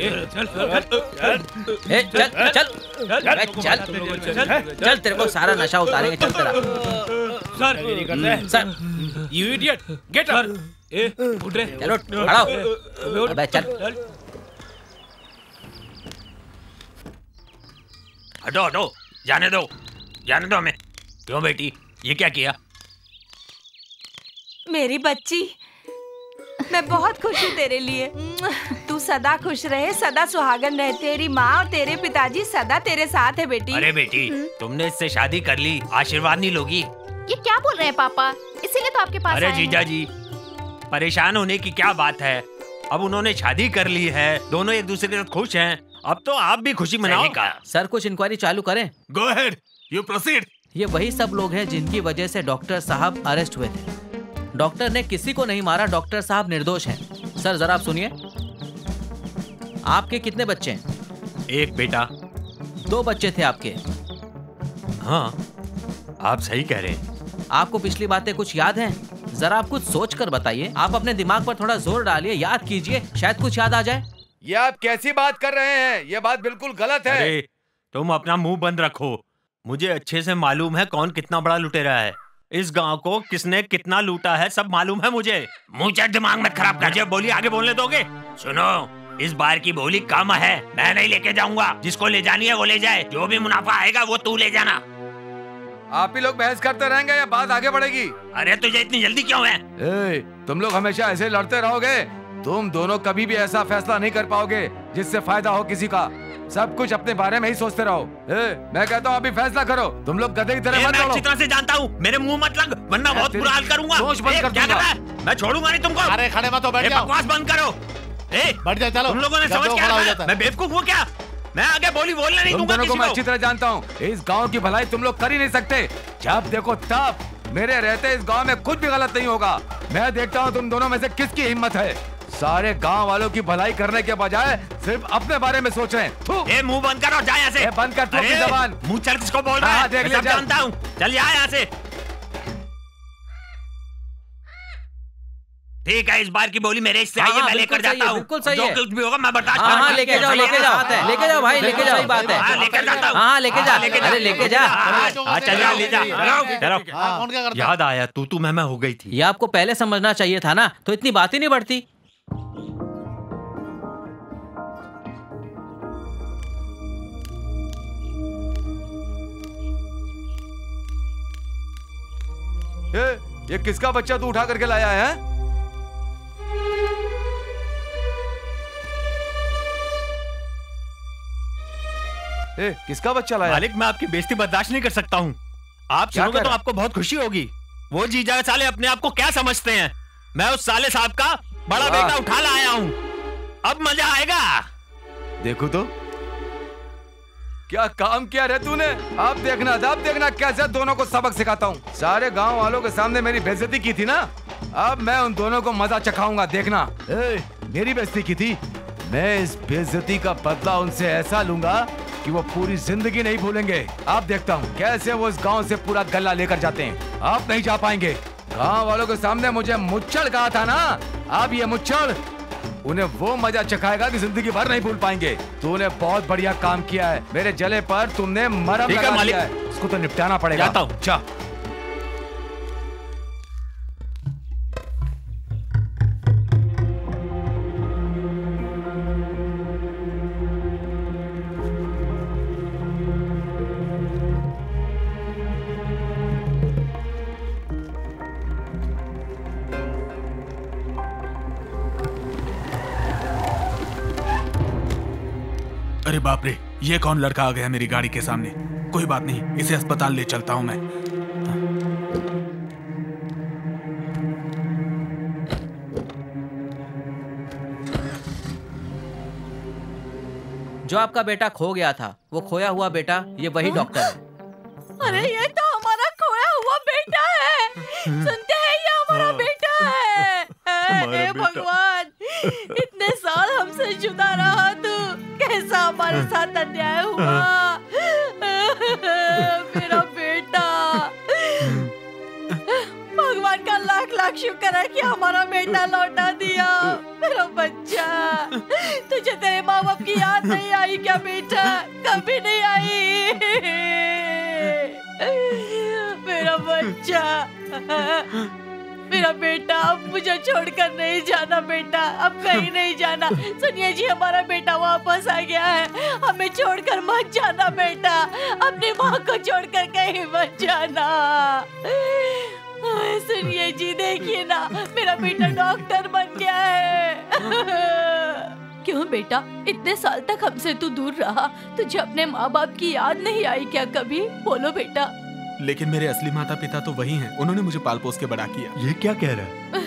चल चल चल चल चल तेरे को सारा नशा उतारेंगे चल तेरा sir sir you idiot get up ए उठ चलो खड़ा हो अबे चल हटो हटो जाने दो जाने दो हमें क्यों बेटी ये क्या किया मेरी बच्ची। मैं बहुत खुश हूँ तेरे लिए। तू सदा खुश रहे सदा सुहागन रहे। तेरी माँ और तेरे पिताजी सदा तेरे साथ है बेटी। अरे बेटी तुमने इससे शादी कर ली आशीर्वाद नहीं लोगी। ये क्या बोल रहे हैं पापा? इसीलिए तो आपके पास अरे जीजा जी परेशान होने की क्या बात है? अब उन्होंने शादी कर ली है दोनों एक दूसरे के साथ खुश हैं। अब तो आप भी खुशी मनाओ। सर कुछ इंक्वायरी चालू करें। गो अहेड यू प्रोसीड ये वही सब लोग हैं जिनकी वजह से डॉक्टर साहब अरेस्ट हुए थे। डॉक्टर ने किसी को नहीं मारा डॉक्टर साहब निर्दोष हैं। सर जरा आप सुनिए। आपके कितने बच्चे हैं? एक बेटा। दो बच्चे थे आपके। हाँ आप सही कह रहे हैं। आपको पिछली बातें कुछ याद हैं? जरा आप कुछ सोच कर बताइए। आप अपने दिमाग पर थोड़ा ज़ोर डालिए याद कीजिए शायद कुछ याद आ जाए। ये आप कैसी बात कर रहे हैं? ये बात बिल्कुल गलत है। अरे तुम अपना मुँह बंद रखो। मुझे अच्छे से मालूम है कौन कितना बड़ा लुटेरा है। इस गाँव को किसने कितना लूटा है सब मालूम है मुझे। मुझे दिमाग मत खराब कर। मुझे बोली आगे बोलने दोगे? सुनो इस बार की बोली कम है। मैं नहीं लेके जाऊँगा। जिसको ले जानी है वो ले जाए। जो भी मुनाफा आएगा वो तू ले जाना। आप ही लोग बहस करते रहेंगे या बात आगे बढ़ेगी? अरे तुझे इतनी जल्दी क्यों है? ए, तुम लोग हमेशा ऐसे लड़ते रहोगे। तुम दोनों कभी भी ऐसा फैसला नहीं कर पाओगे जिससे फ़ायदा हो किसी का। सब कुछ अपने बारे में ही सोचते रहो। ए, मैं कहता हूँ अभी फैसला करो। तुम लोग गधे की तरह मत मैं अच्छी तरह से जानता हूँ। मेरे मुँह मत लग वरना बहुत बुरा हाल करूँगा। सोच बंद कर क्या कर रहा है? मैं छोड़ूँगा नहीं तुमको। अरे खड़े मत हो, बैठ जाओ। बकवास बंद करो। ए बैठ जा चलो। तुम लोगों ने समझ क्या। मैं बेवकूफ़ हूँ क्या? मैं आगे बोली बोलने नहीं दूँगा दोनों को मैं अच्छी तरह जानता हूँ। इस गाँव की भलाई तुम लोग कर ही नहीं सकते। जब देखो तब मेरे रहते इस गाँव में कुछ भी गलत नहीं होगा। मैं देखता हूँ तुम दोनों में से किसकी हिम्मत है। सारे गाँव वालों की भलाई करने के बजाय सिर्फ़ अपने बारे में सोच रहे हैं। मुँह बंद करो जा यहाँ से। बंद कर तू अरे, जबान। मुँह चल किसको बोल रहा हाँ, है? देख जा। जानता हूँ। चल यहाँ यहाँ से। ठीक है इस बार की बोली मेरे आई है हाँ, मैं बिल्कुल लेकर सही है, जाता हूँ। बिल्कुल सही जो है। कुछ भी होगा मैं बर्दाश्त हाँ हाँ लेके जाओ लेके जाओ लेके जाओ भाई लेके जाओ। सही बात है हाँ, लेकर जाता हूँ हाँ लेके जा हाँ, लेके जा। अरे लेके जा। हाँ चल जा ले जा। चलो, चलो। कौन क्या करता? याद आया तू तू मैं मैं हो गई थी। ये आपको पहले समझना चाहिए था ना तो इतनी बात ही नहीं बढ़ती। ए, ये किसका बच्चा तू उठा करके लाया है ए, किसका बच्चा लाया? मालिक मैं आपकी बेइज्जती बर्दाश्त नहीं कर सकता हूँ। आप सुनोगे तो आपको बहुत खुशी होगी। वो जीजा साले अपने आप को क्या समझते हैं? मैं उस साले साहब का बड़ा। बेटा उठा लाया हूँ। अब मज़ा आएगा। देखो तो। क्या काम किया रे तूने? अब देखना अब देखना कैसे दोनों को सबक सिखाता हूँ। सारे गाँव वालों के सामने मेरी बेइज्जती की थी ना? अब मैं उन दोनों को मज़ा चखाऊँगा देखना। ए, मेरी बेइज्जती की थी? मैं इस बेइज्जती का बदला उनसे ऐसा लूँगा कि वो पूरी ज़िंदगी नहीं भूलेंगे। अब देखता हूँ कैसे वो इस गाँव से पूरा गला लेकर जाते हैं। आप नहीं जा पाएँगे। गाँव वालों के सामने मुझे मुच्छड़ कहा था ना? अब ये मुच्छड़ उन्हें वो मज़ा चखाएगा कि ज़िंदगी भर नहीं भूल पाएँगे। तूने बहुत बढ़िया काम किया है। मेरे जले पर तुमने मरम है, लगा मालिक। दिया है। इसको तो निपटाना पड़ेगा। जाता हूँ। ये कौन लड़का आ गया मेरी गाड़ी के सामने? कोई बात नहीं इसे अस्पताल ले चलता हूँ मैं। जो आपका बेटा खो गया था वो खोया हुआ बेटा ये वही डॉक्टर है। अरे ये तो हमारा खोया हुआ बेटा है। सुनते हैं ये हमारा बेटा है। हमारा हे बेटा। भगवान इतने साल हमसे जुदा रहा तू। कैसा हमारे साथ अन्याय हुआ मेरा बेटा भगवान का लाख लाख शुक्र है कि हमारा बेटा लौटा दिया मेरा बच्चा तुझे तेरे माँ बाप की याद नहीं आई क्या बेटा कभी नहीं आई मेरा बच्चा मेरा बेटा, अब मुझे छोड़कर नहीं जाना बेटा, अब कहीं नहीं जाना। सुनिए जी, हमारा बेटा वापस आ गया है। हमें छोड़कर मत जाना बेटा, अपनी माँ को छोड़कर कहीं मत जाना। सुनिए जी, देखिए ना, मेरा बेटा डॉक्टर बन गया है। क्यों बेटा, इतने साल तक हमसे तू दूर रहा, तुझे अपने माँ बाप की याद नहीं आई क्या कभी? बोलो बेटा। लेकिन मेरे असली माता पिता तो वही हैं। उन्होंने मुझे पाल पोस के बड़ा किया। ये क्या कह रहा है?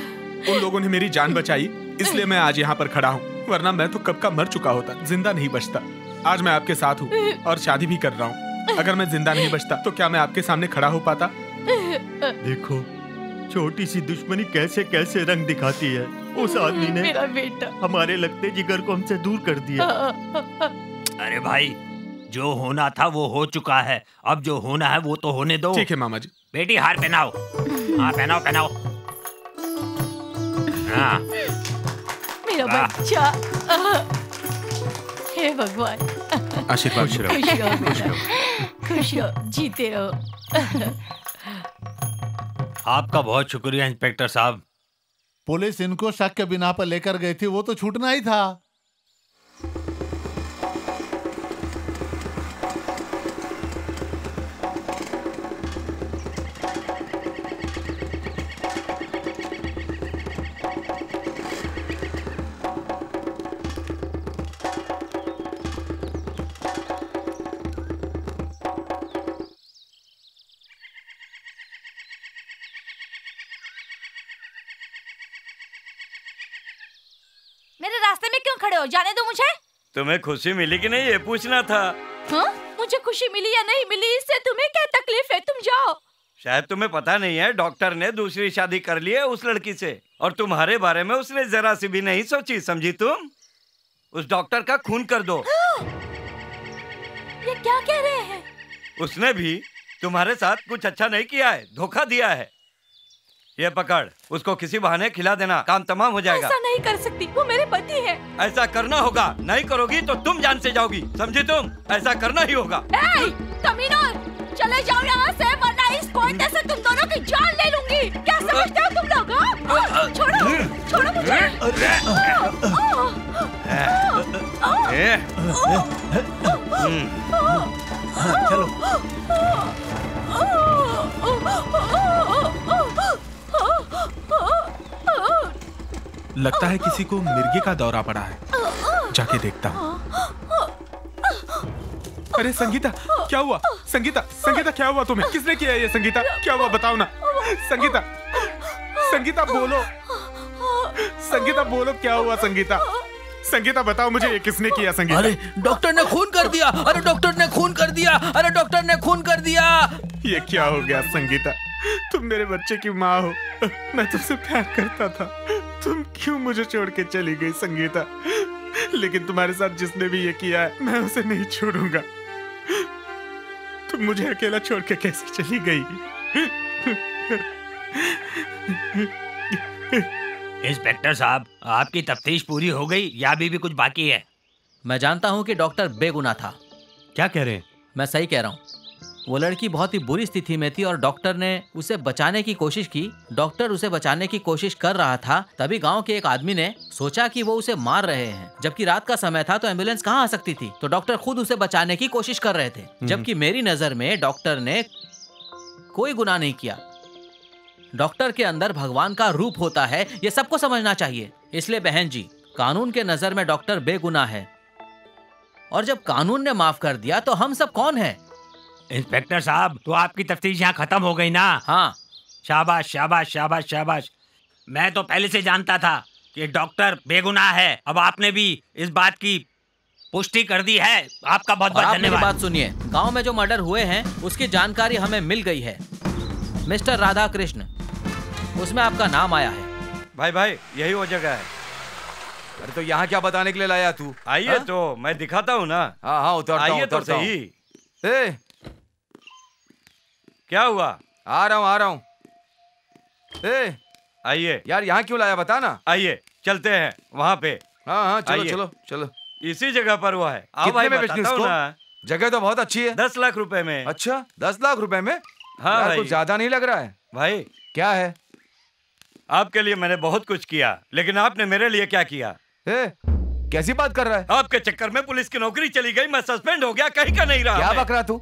उन लोगों ने मेरी जान बचाई इसलिए मैं आज यहाँ पर खड़ा हूँ। वरना मैं तो कब का मर चुका होता ज़िंदा नहीं बचता। आज मैं आपके साथ हूँ और शादी भी कर रहा हूँ। अगर मैं ज़िंदा नहीं बचता तो क्या मैं आपके सामने खड़ा हो पाता? देखो छोटी सी दुश्मनी कैसे कैसे रंग दिखाती है। उस आदमी ने मेरा बेटा। हमारे लगते जिगर को हमसे दूर कर दिया। अरे भाई जो होना था वो हो चुका है। अब जो होना है वो तो होने दो। ठीक है मामा जी बेटी हार पहनाओ। हाँ पहनाओ पहनाओ। हाँ। मेरा बच्चा। हे भगवान। आशीर्वाद खुश रहो। बेटा। खुश रहो। जीते रहो। आपका बहुत शुक्रिया इंस्पेक्टर साहब। पुलिस इनको शक के बिना पर लेकर गई थी वो तो छूटना ही था। तुम्हें खुशी मिली कि नहीं ये पूछना था। हाँ? मुझे खुशी मिली या नहीं मिली इससे तुम्हें क्या तकलीफ़ है? तुम जाओ। शायद तुम्हें पता नहीं है डॉक्टर ने दूसरी शादी कर ली है उस लड़की से और तुम्हारे बारे में उसने जरा सी भी नहीं सोची समझी तुम? उस डॉक्टर का खून कर दो। ये क्या कह रहे हैं? उसने भी तुम्हारे साथ कुछ अच्छा नहीं किया है धोखा दिया है। ये पकड़ उसको किसी बहाने खिला देना काम तमाम हो जाएगा ऐसा नहीं कर सकती वो मेरे पति है ऐसा करना होगा नहीं करोगी तो तुम जान से जाओगी समझी तुम ऐसा करना ही होगा ए, कमीनों चले जाओ यहाँ से वरना इस कोयते से तुम दोनों की जान ले लूँगी क्या समझते हो तुम लोग हाँ? छोड़ो छोड़ो मुझे चलो लगता है किसी को मिर्गी का दौरा पड़ा है। जाके देखता हूँ। अरे संगीता क्या हुआ? संगीता संगीता क्या हुआ तुम्हें? किसने किया ये संगीता? क्या हुआ? बताओ ना। संगीता संगीता बोलो। संगीता बोलो क्या हुआ संगीता? संगीता बताओ मुझे ये किसने किया संगीता? अरे डॉक्टर ने खून कर दिया। अरे डॉक्टर ने खून कर दिया। अरे डॉक्टर ने खून कर दिया। ये क्या हो गया संगीता? तुम मेरे बच्चे की माँ हो। मैं तुमसे प्यार करता था। तुम क्यों मुझे छोड़ के चली गई संगीता? लेकिन तुम्हारे साथ जिसने भी ये किया है मैं उसे नहीं छोड़ूँगा। तुम मुझे अकेला छोड़ के कैसे चली गई? इंस्पेक्टर साहब आपकी तफ्तीश पूरी हो गई या अभी भी कुछ बाकी है? मैं जानता हूँ कि डॉक्टर बेगुनाह था। क्या कह रहे हैं? मैं सही कह रहा हूँ। वो लड़की बहुत ही बुरी स्थिति में थी और डॉक्टर ने उसे बचाने की कोशिश की। डॉक्टर उसे बचाने की कोशिश कर रहा था तभी गाँव के एक आदमी ने सोचा कि वो उसे मार रहे हैं। जबकि रात का समय था तो एंबुलेंस कहाँ आ सकती थी? तो डॉक्टर खुद उसे बचाने की कोशिश कर रहे थे। जबकि मेरी नज़र में डॉक्टर ने कोई गुना नहीं किया। डॉक्टर के अंदर भगवान का रूप होता है ये सबको समझना चाहिए। इसलिए बहन जी कानून के नज़र में डॉक्टर बेगुनाह है। और जब कानून ने माफ़ कर दिया तो हम सब कौन है? इंस्पेक्टर साहब तो आपकी तफ्तीश यहाँ खत्म हो गई ना? हाँ। शाबाश शाबाश शाबाश शाबाश। मैं तो पहले से जानता था कि डॉक्टर बेगुनाह है। अब आपने भी इस बात की पुष्टि कर दी है। आपका बहुत बहुत धन्यवाद। बात सुनिए। गाँव में जो मर्डर हुए हैं उसकी जानकारी हमें मिल गई है। मिस्टर राधा कृष्ण उसमें आपका नाम आया है। भाई भाई यही वो जगह है। अरे तो यहाँ क्या बताने के लिए लाया तू? आइए हाँ? तो मैं दिखाता हूँ ना। हाँ हाँ उतरता हूँ आइए तो सही। ए क्या हुआ? आ रहा हूँ आ रहा हूँ। ए आइए। यार यहाँ क्यों लाया बता ना। आइए चलते हैं वहाँ पे। हाँ हाँ चलो चलो चलो। इसी जगह पर हुआ है। आओ कितने भाई में बताता? जगह तो बहुत अच्छी है। दस लाख रुपए में। अच्छा दस लाख रुपए में? हाँ यार, भाई। कुछ ज़्यादा नहीं लग रहा है। भाई। क्या है? आपके लिए मैंने बहुत कुछ किया लेकिन आपने मेरे लिए क्या किया? ए, कैसी बात कर रहा है? आपके चक्कर में पुलिस की नौकरी चली गई मैं सस्पेंड हो गया कहीं का नहीं रहा क्या मैं। बक रहा तू?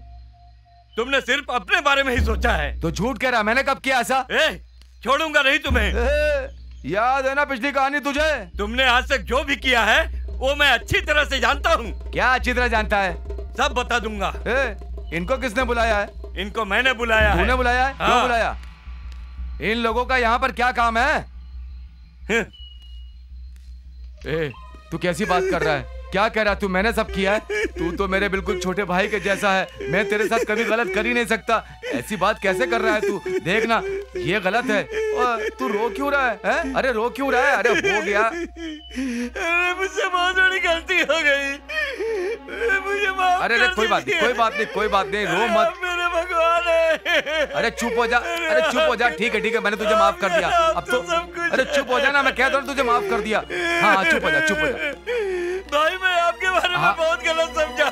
तुमने सिर्फ़ अपने बारे में ही सोचा है। तो झूठ कह रहा मैंने कब किया ऐसा? ए, छोड़ूँगा नहीं तुम्हें। ए, याद है ना पिछली कहानी तुझे? तुमने आज तक जो भी किया है वो मैं अच्छी तरह से जानता हूँ। क्या अच्छी तरह जानता है? सब बता दूँगा। ए, इनको किसने बुलाया है? इनको मैंने बुलाया है। तूने बुलाया है? हाँ। बुलाया? इन लोगों का यहाँ पर क्या काम है? ए, तू कैसी बात कर रहा है? क्या कह रहा तू? मैंने सब किया है। तू तो मेरे बिल्कुल छोटे भाई के जैसा है। मैं तेरे साथ कभी गलत कर ही नहीं सकता। ऐसी बात कैसे कर रहा है तू? देखना ये गलत है। तू रो क्यों रहा है, है? अरे रो क्यों रहा है? अरे हो गया। अरे मुझसे बहुत बड़ी गलती हो गई। मुझे माफ़ अरे अरे कोई बात नहीं कोई बात नहीं कोई बात नहीं रो मत। मेरे भगवान है। अरे चुप हो जा अरे चुप हो जा। ठीक है ठीक है मैंने तुझे माफ़ कर दिया। अब तो अरे चुप हो जा ना मैं कह दो तुझे माफ़ कर दिया। हाँ हाँ चुप हो जा चुप हो जा। भाई मैं आपके बारे में हाँ। बहुत गलत समझा।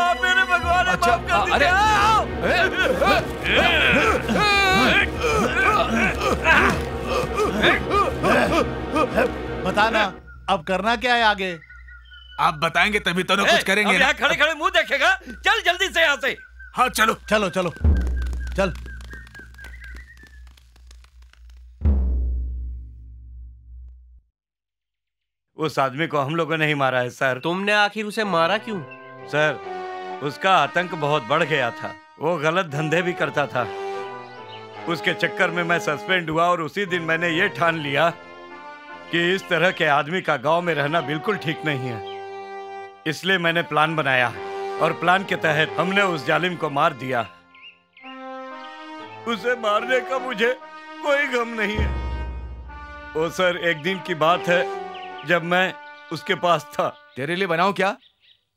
आप मेरे भगवान अच्छा, माफ़ कर अरे। बताना अब करना क्या है आगे? आप बताएँगे तभी तो ना कुछ करेंगे अब ना। यहाँ खड़े खड़े मुँह देखेगा। चल जल्दी से यहाँ से। हाँ चलो। चलो चलो। चल। उस आदमी को हम लोगों ने ही मारा है सर। तुमने आखिर उसे मारा क्यों? सर उसका आतंक बहुत बढ़ गया था। वो गलत धंधे भी करता था। उसके चक्कर में मैं सस्पेंड हुआ और उसी दिन मैंने ये ठान लिया कि इस तरह के आदमी का गाँव में रहना बिल्कुल ठीक नहीं है। इसलिए मैंने प्लान बनाया और प्लान के तहत हमने उस जालिम को मार दिया। उसे मारने का मुझे कोई गम नहीं है। ओ सर एक दिन की बात है। जब मैं उसके पास था। तेरे लिए बनाऊँ क्या?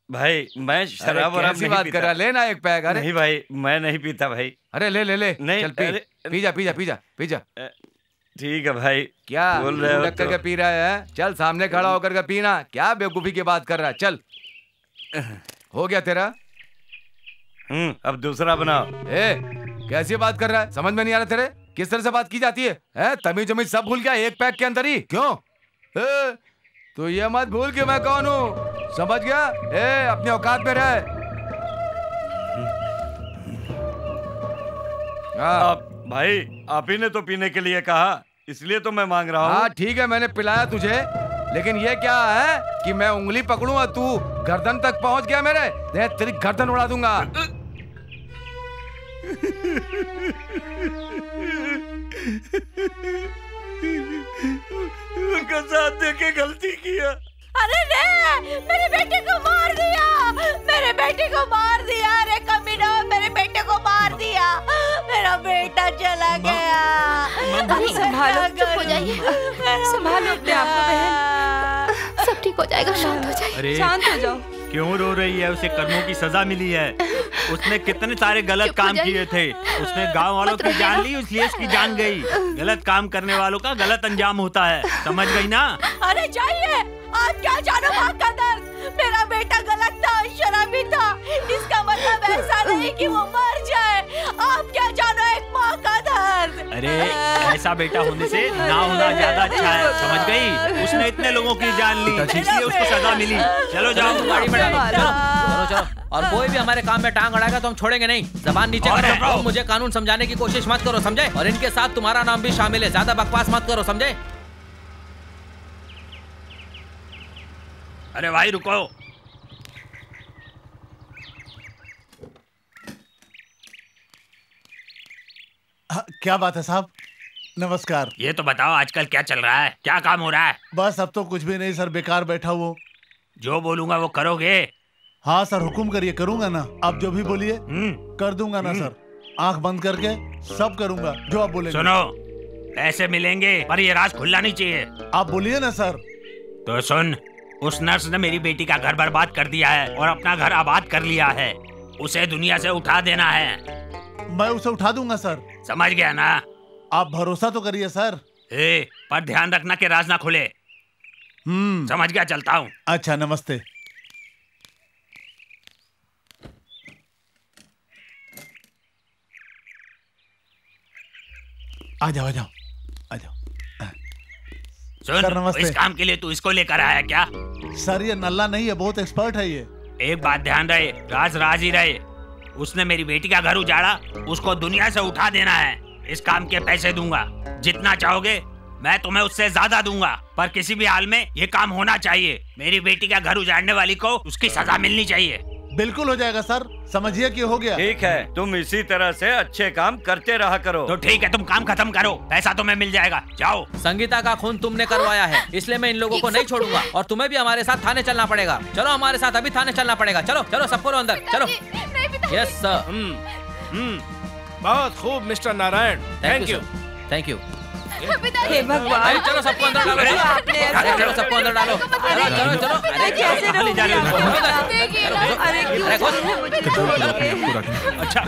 भाई मैं शराब वराब कैसी नहीं बात। कर रहा लेना एक पैग अरे। नहीं भाई मैं नहीं पीता भाई। अरे ले ले ले नहीं, चल पी। पी जा पी जा पी जा पी जा ठीक है भाई क्या बोल रहे हो करके तो। पी रहा है चल सामने खड़ा होकर के पीना। क्या बेवकूफ़ी की बात कर रहा है? चल। हो गया तेरा? हम्म अब दूसरा बनाओ। ए कैसी बात कर रहा है? समझ में नहीं आ रहा तेरे? किस तरह से बात की जाती है? तमीज जमीज सब भूल गया एक पैक के अंदर ही। क्यों? तो ये मत भूल कि मैं कौन हूँ। समझ गया? ए अपने औकात में रह। हाँ। आप भाई आप ही ने तो पीने के लिए कहा इसलिए तो मैं मांग रहा हाँ। हूँ ठीक है मैंने पिलाया तुझे। लेकिन ये क्या है कि मैं उंगली पकड़ू और तू गर्दन तक पहुँच गया मेरे? मैं तेरी गर्दन उड़ा दूँगा। उनका साथ देके गलती किया। अरे रे मेरे बेटे को मार दिया मेरे बेटे को मार दिया अरे कमीना मेरे बेटे को मार दिया। मेरा बेटा चला गया। अरे संभालो चुप हो जाइए। संभालो अपने आप को बहन। सब ठीक हो जाएगा शांत हो जाइए। शांत हो जाओ। क्यों रो रही है? उसे कर्मों की सजा मिली है। उसने कितने सारे गलत काम किए थे। उसने गाँव वालों की जान ली इसलिए उसकी जान गई। गलत काम करने वालों का गलत अंजाम होता है। समझ गई ना? अरे जाइए। आज क्या जानो माँ का दर्द मेरा बेटा गलत था शराबी था। इसका मतलब ऐसा नहीं कि वो मर जाए। आप क्या जानो एक माँ का दर्द। अरे ऐसा बेटा होने से ना होना ज़्यादा अच्छा है। समझ गई? उसने इतने लोगों की जान ली इसलिए उसको सजा मिली। चलो जाओ गाड़ी में चलो चलो चलो। और कोई भी हमारे काम में टांग अड़ाएगा तो हम छोड़ेंगे नहीं। जबान नीचे और करो। और मुझे कानून समझाने की कोशिश मत करो समझे? और इनके साथ तुम्हारा नाम भी शामिल है। ज़्यादा बकवास मत करो समझे? अरे भाई रुको। हाँ, क्या बात है साहब? नमस्कार। ये तो बताओ आजकल क्या चल रहा है? क्या काम हो रहा है? बस अब तो कुछ भी नहीं सर बेकार बैठा हुआ जो बोलूँगा वो करोगे? हाँ सर हुक्म करिए करूँगा ना। आप जो भी बोलिए कर दूँगा ना सर। आँख बंद करके सब करूँगा जो आप बोले सुनो पैसे मिलेंगे पर ये राज खुलना नहीं चाहिए। आप बोलिए ना सर। तो सुन उस नर्स ने मेरी बेटी का घर बर्बाद कर दिया है और अपना घर आबाद कर लिया है। उसे दुनिया से उठा देना है। मैं उसे उठा दूँगा सर। समझ गया ना? आप भरोसा तो करिए सर। ए, पर ध्यान रखना कि राज ना खुले। हम्म। समझ गया चलता हूँ। अच्छा नमस्ते। आ जाओ आ जाओ। आ जाओ। सुन सर, नमस्ते। इस काम के लिए तू इसको लेकर आया क्या? सर ये नल्ला नहीं है बहुत एक्सपर्ट है ये। एक बात ध्यान रहे, राज राज ही रहे। उसने मेरी बेटी का घर उजाड़ा, उसको दुनिया से उठा देना है। इस काम के पैसे दूँगा। जितना चाहोगे, मैं तुम्हें उससे ज़्यादा दूँगा। पर किसी भी हाल में ये काम होना चाहिए। मेरी बेटी का घर उजाड़ने वाली को उसकी सजा मिलनी चाहिए। बिल्कुल हो जाएगा सर। समझिए कि हो गया। ठीक है तुम इसी तरह से अच्छे काम करते रहा करो। तो ठीक है तुम काम खत्म करो। पैसा तुम्हें मिल जाएगा। जाओ। संगीता का खून तुमने करवाया है इसलिए मैं इन लोगों को नहीं छोड़ूँगा। और तुम्हें भी हमारे साथ थाने चलना पड़ेगा। चलो हमारे साथ अभी थाने चलना पड़ेगा। चलो चलो सबको अंदर। चलो। यस सर बहुत खूब mister Narayan thank you thank you हे भगवान। चलो सबको अंदर डालो। अरे आपने ऐसा- चलो सबको अंदर डालो। चलो चलो। चलो अरे कैसे चलो, जा रहे हो, अरे क्यों अरे खुद। मुझे छोड़ोगे? अच्छा।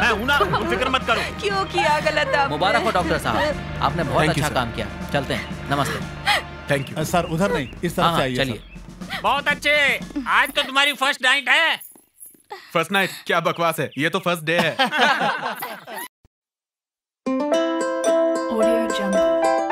मैं हूँ ना फ़िक्र मत करो। क्यों किया गलत आपने? मुबारक हो डॉक्टर साहब। आपने बहुत अच्छा काम किया। चलते हैं। नमस्ते। थैंक यू सर उधर नहीं इस तरफ़ हाँ, से आइए चलिए। बहुत अच्छे। आज तो तुम्हारी फ़र्स्ट नाइट है। फ़र्स्ट नाइट क्या बकवास है? ये तो फ़र्स्ट डे है। Audio Jungle.